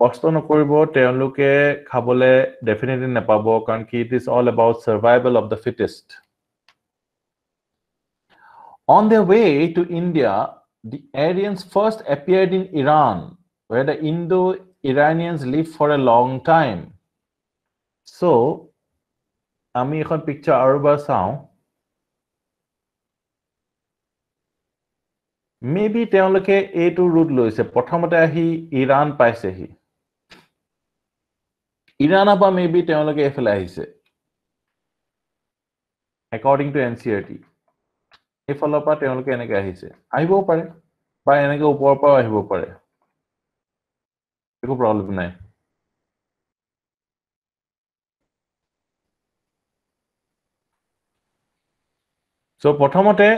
কষ্ট নকৰিব তেওঁলোকে খাবলৈ ডেফিনেটলি নাপাব কাৰণ কি it is all about survival of the fittest on the way to India the Aryans first appeared in Iran, where the Indo Iranians lived for a long time. So, আমি এখন পিকচাৰ আৰু এবাৰ চাওঁ maybe তেওঁলোকে এইটো root লৈছে। প্ৰথমতে আহি ইৰাণ পাইছেহি। ইৰাণৰ পৰা মেবি তেওঁলোকে এইফালে আহিছে। According to N C R T এইফালৰ পৰা তেওঁলোকে এনেকে আহিছে। আহিবও পাৰে বা এনেকে ওপৰৰ পৰাও আহিব পাৰে। একো প্ৰব্লেম নাই। চ' প্ৰথমতে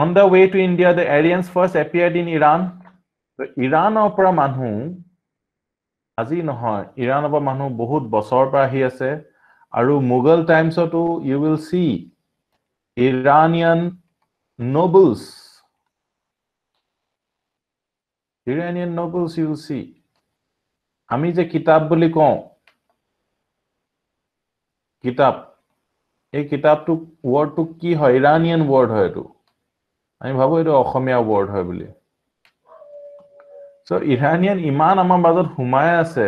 on the way to India the Aryans first appeared in Iran ইৰাণৰ পৰা মানুহ আজি নহয় ইৰাণৰ পৰা মানুহ বহুত বছৰৰ পৰা আহি আছে। আৰু Mughal টাইমছতো you will see Iranian nobles Iranian nobles you will see আমি যে কিতাপ বুলি কওঁ কিতাপ এই কিতাপটো ৱৰ্ডটো কি হয় ইৰাণিয়ান ৱৰ্ড হয় এইটো আমি ভাবো এইটো অসমীয়া ৱৰ্ড হয় বুলি চ' ইৰাণিয়ান ইমান আমাৰ মাজত সোমাই আছে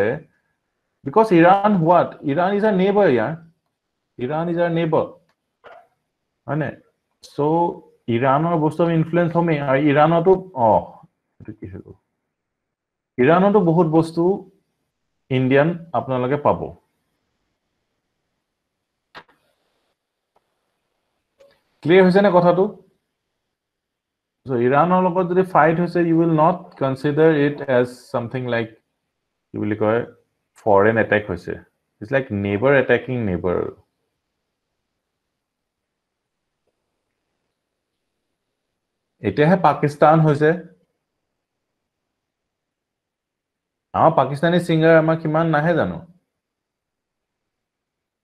because Iran what Iran is our neighbour year Iran is our neighbour হয়নে চ' ইৰাণৰ বস্তু আমি ইনফ্লুৱেঞ্চ হ'মেই। আৰু ইৰাণতো অ কি হৈ গ'ল? ইৰাণতো বহুত বস্তু ইণ্ডিয়ান আপোনালোকে পাব। ক্লিয়াৰ হৈছে নে কথাটো? চ' ইৰাণৰ লগত যদি ফাইট হৈছে you will not consider it as something like কি বুলি কয় ফৰেন এটেক হৈছে। It's like neighbor attacking neighbor. এতিয়াহে পাকিস্তান হৈছে। আমাৰ পাকিস্তানী ছিংগাৰ আমাৰ কিমান নাহে জানো?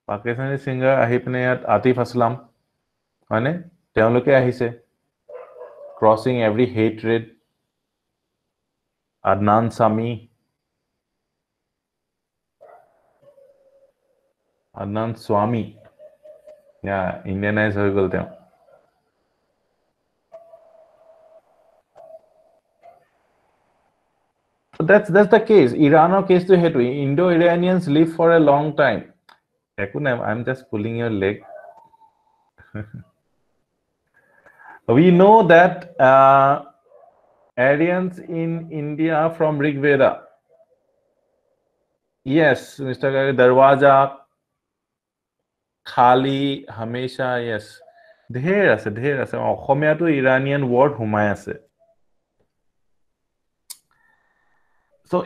পাকিস্তানী ছিংগাৰ আহি পিনে ইয়াত আতিফ আছলাম হয়নে? তেওঁলোকে আহিছে। Crossing every hatred Adnan Sami Adnan Sami ইণ্ডিয়ানাইজ হৈ গ'ল তেওঁ। So that's that's the case. Iran case to head Indo-Iranians live for a long time. I'm just pulling your leg. we know that uh, Aryans in India from Rig Veda. Yes, Mr. Darwaja, Khali, Hamesha, yes. ধেৰ আছে ধেৰ আছে অসমীয়াটো Iranian word সোমাই আছে uh,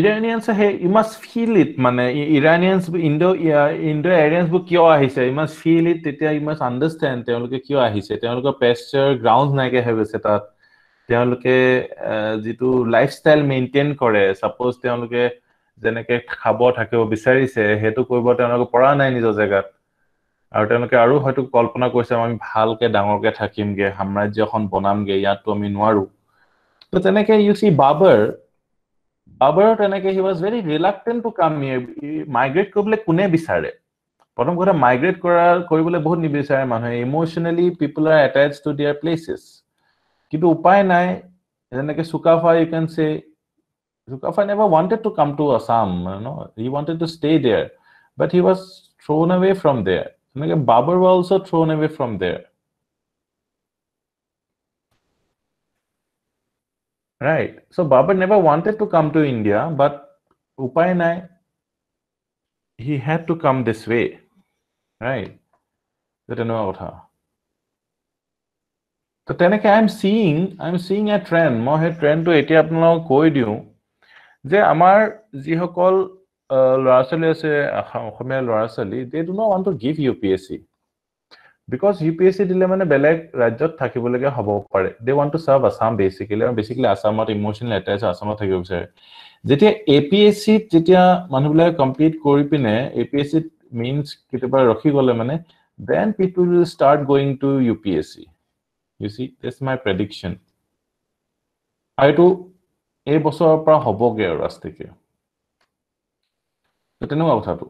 Iranians hey, you must feel it মানে Iranians Indo Indo Aryans বোৰ কিয় আহিছে you must feel it তেতিয়া you must understand. তেওঁলোকে কিয় আহিছে তেওঁলোকৰ পেষ্টাৰ গ্ৰাউণ্ড নাইকিয়া হৈ গৈছে তাত তেওঁলোকে যিটো লাইফষ্টাইল মেইনটেইন কৰে ছাপ'জ তেওঁলোকে যেনেকে খাব থাকিব বিচাৰিছে সেইটো কৰিব তেওঁলোকে পৰা নাই নিজৰ জেগাত আৰু তেওঁলোকে আৰু হয়তো কল্পনা কৰিছে আমি ভালকে ডাঙৰকে থাকিমগে সাম্ৰাজ্য এখন বনামগে ইয়াততো আমি নোৱাৰো তেনেকে ইউ চি বাবৰ বাবৰৰ তেনেকে he was very reluctant to come migrate কৰিবলৈ কোনে বিচাৰে প্ৰথম কথা মাইগ্ৰেট কৰা কৰিবলৈ বহুত নিবিচাৰে মানুহে emotionally people are attach to their places কিন্তু উপায় নাই যেনেকে Sukaphaa you can say Sukaphaa never wanted to come to Assam no he wanted to stay there but he was thrown away from there তেনেকে Babur was also' thrown away from there Right. So Babur never wanted to come to India, but Upay Nai, he had to come this way. Right. So তেনেকে I am seeing I am seeing a trend মই সেই ট্ৰেণ্ডটো এতিয়া আপোনালোকক কৈ দিওঁ যে আমাৰ যিসকল ল'ৰা ছোৱালী আছে অসমীয়া ল'ৰা ছোৱালী they do not want to give U P S C because U P S C দিলে মানে বেলেগ ৰাজ্যত থাকিবলগীয়া হ'ব পাৰে। They want to serve Assam basically আৰু বেচিকেলি আছামত ইম'চনেল এটেচ আছামত থাকিব বিচাৰে। যেতিয়া এ পি এছ চিত যেতিয়া মানুহবিলাকে কমপ্লিট কৰি পিনে এ পি এছ চিত মিনছ কেতিয়াবা ৰখি গ'লে মানে then people will start going to U P S C you see this my prediction আৰু এইটো এই বছৰৰ পৰা হ'বগৈ আৰু ৰাস্তিকে তেনেকুৱা কথাটো।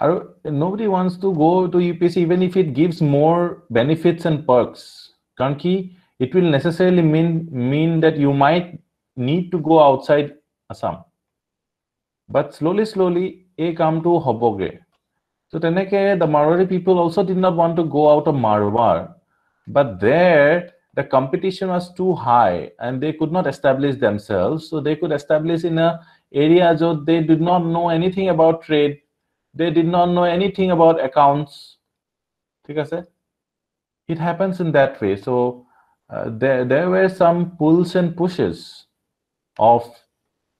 Nobody wants to go to UPSC even if it gives more benefits and perks. Kanki, it will necessarily mean mean that you might need to go outside Assam. But slowly, slowly, a come to Hoboge. So Teneke, the Marwari people also did not want to go out of Marwar. But there, the competition was too high and they could not establish themselves. So they could establish in a area so they did not know anything about trade they did not know anything about accounts. It happens in that way. So uh, there, there were some pulls and pushes of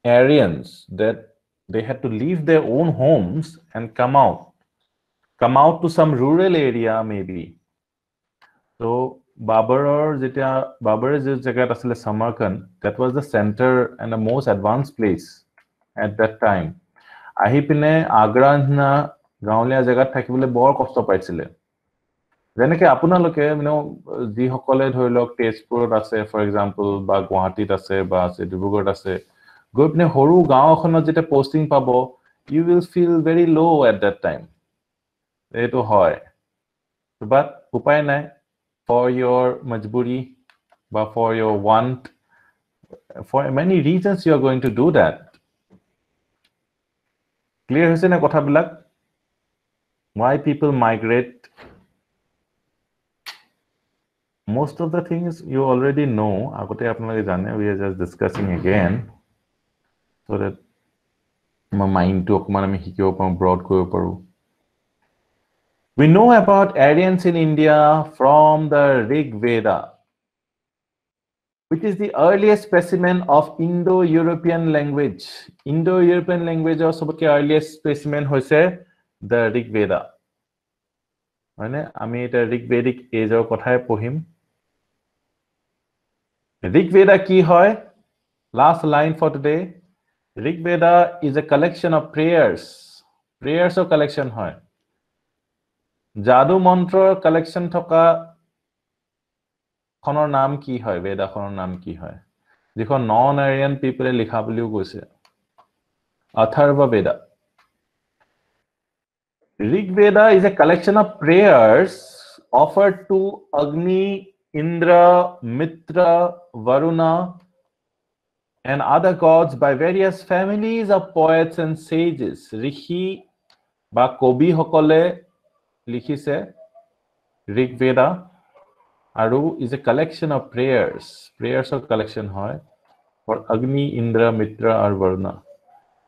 Aryans that they had to leave their own homes and come out, come out to some rural area maybe. So Babar যেতিয়া Babar যে জেগাত আছিলে Samarkand, that was the center and the most advanced place at that time. আহি পিনে আগ্ৰা নিচিনা গাঁৱলীয়া জেগাত থাকিবলৈ বৰ কষ্ট পাইছিলে। যেনেকে আপোনালোকে মানে যিসকলে ধৰি লওক তেজপুৰত আছে ফৰ এক্সাম্পল বা গুৱাহাটীত আছে বা আছে ডিব্ৰুগড়ত আছে গৈ পিনে সৰু গাঁও এখনত যেতিয়া পষ্টিং পাব you will feel very low' at that time এইটো হয়। বাট উপায় নাই। ফৰ ইয়ৰ মজবুৰি বা for your want for many reasons you are going to do that clear হৈছে নে কথাবিলাক why people migrate most of the things you already know agote apnalage jane we are just discussing again so that my mind to okman ami hikibo paru broad koribo paru we know about aryans in india from the rig veda which is the earliest specimen of Indo-European language. Indo-European language or some earliest specimen is the Rig Veda. I mean, Rig Vedic age or what I put him. Rig Veda ki hoy, last line for today. Rig Veda is a collection of prayers. Prayers or collection hoy. Jadu mantra collection thoka খনৰ নাম কি হয় বেদাখনৰ নাম কি হয় যিখন non Aryan পিপলে লিখা বুলিও কৈছে Atharva Veda Rig Veda is a collection of prayers offered to Agni, Indra, Mitra, Varuna, and other gods by various families of poets and sages. Rishi বা কবিসকলে লিখিছে Aru is a collection of prayers. Prayers are collection hoy for Agni, Indra, Mitra, or Varna.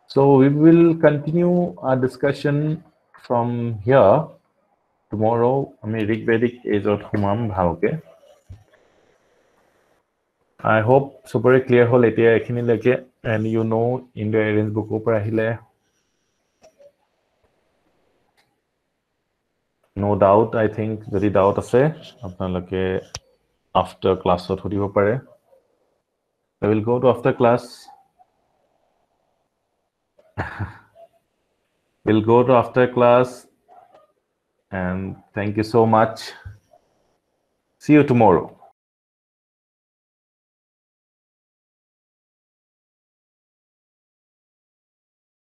So we will continue our discussion from here tomorrow. I mean, Rig Vedic is at Humam Bhavoke. I hope super clear hole etia ekhini leke and you know Indo Aryan's book Opera ahile no doubt I think যদি doubt আছে আপোনালোকে after ক্লাছত সুধিব পাৰে I will go' to after class will go' to after class and thank you so much. See you tomorrow.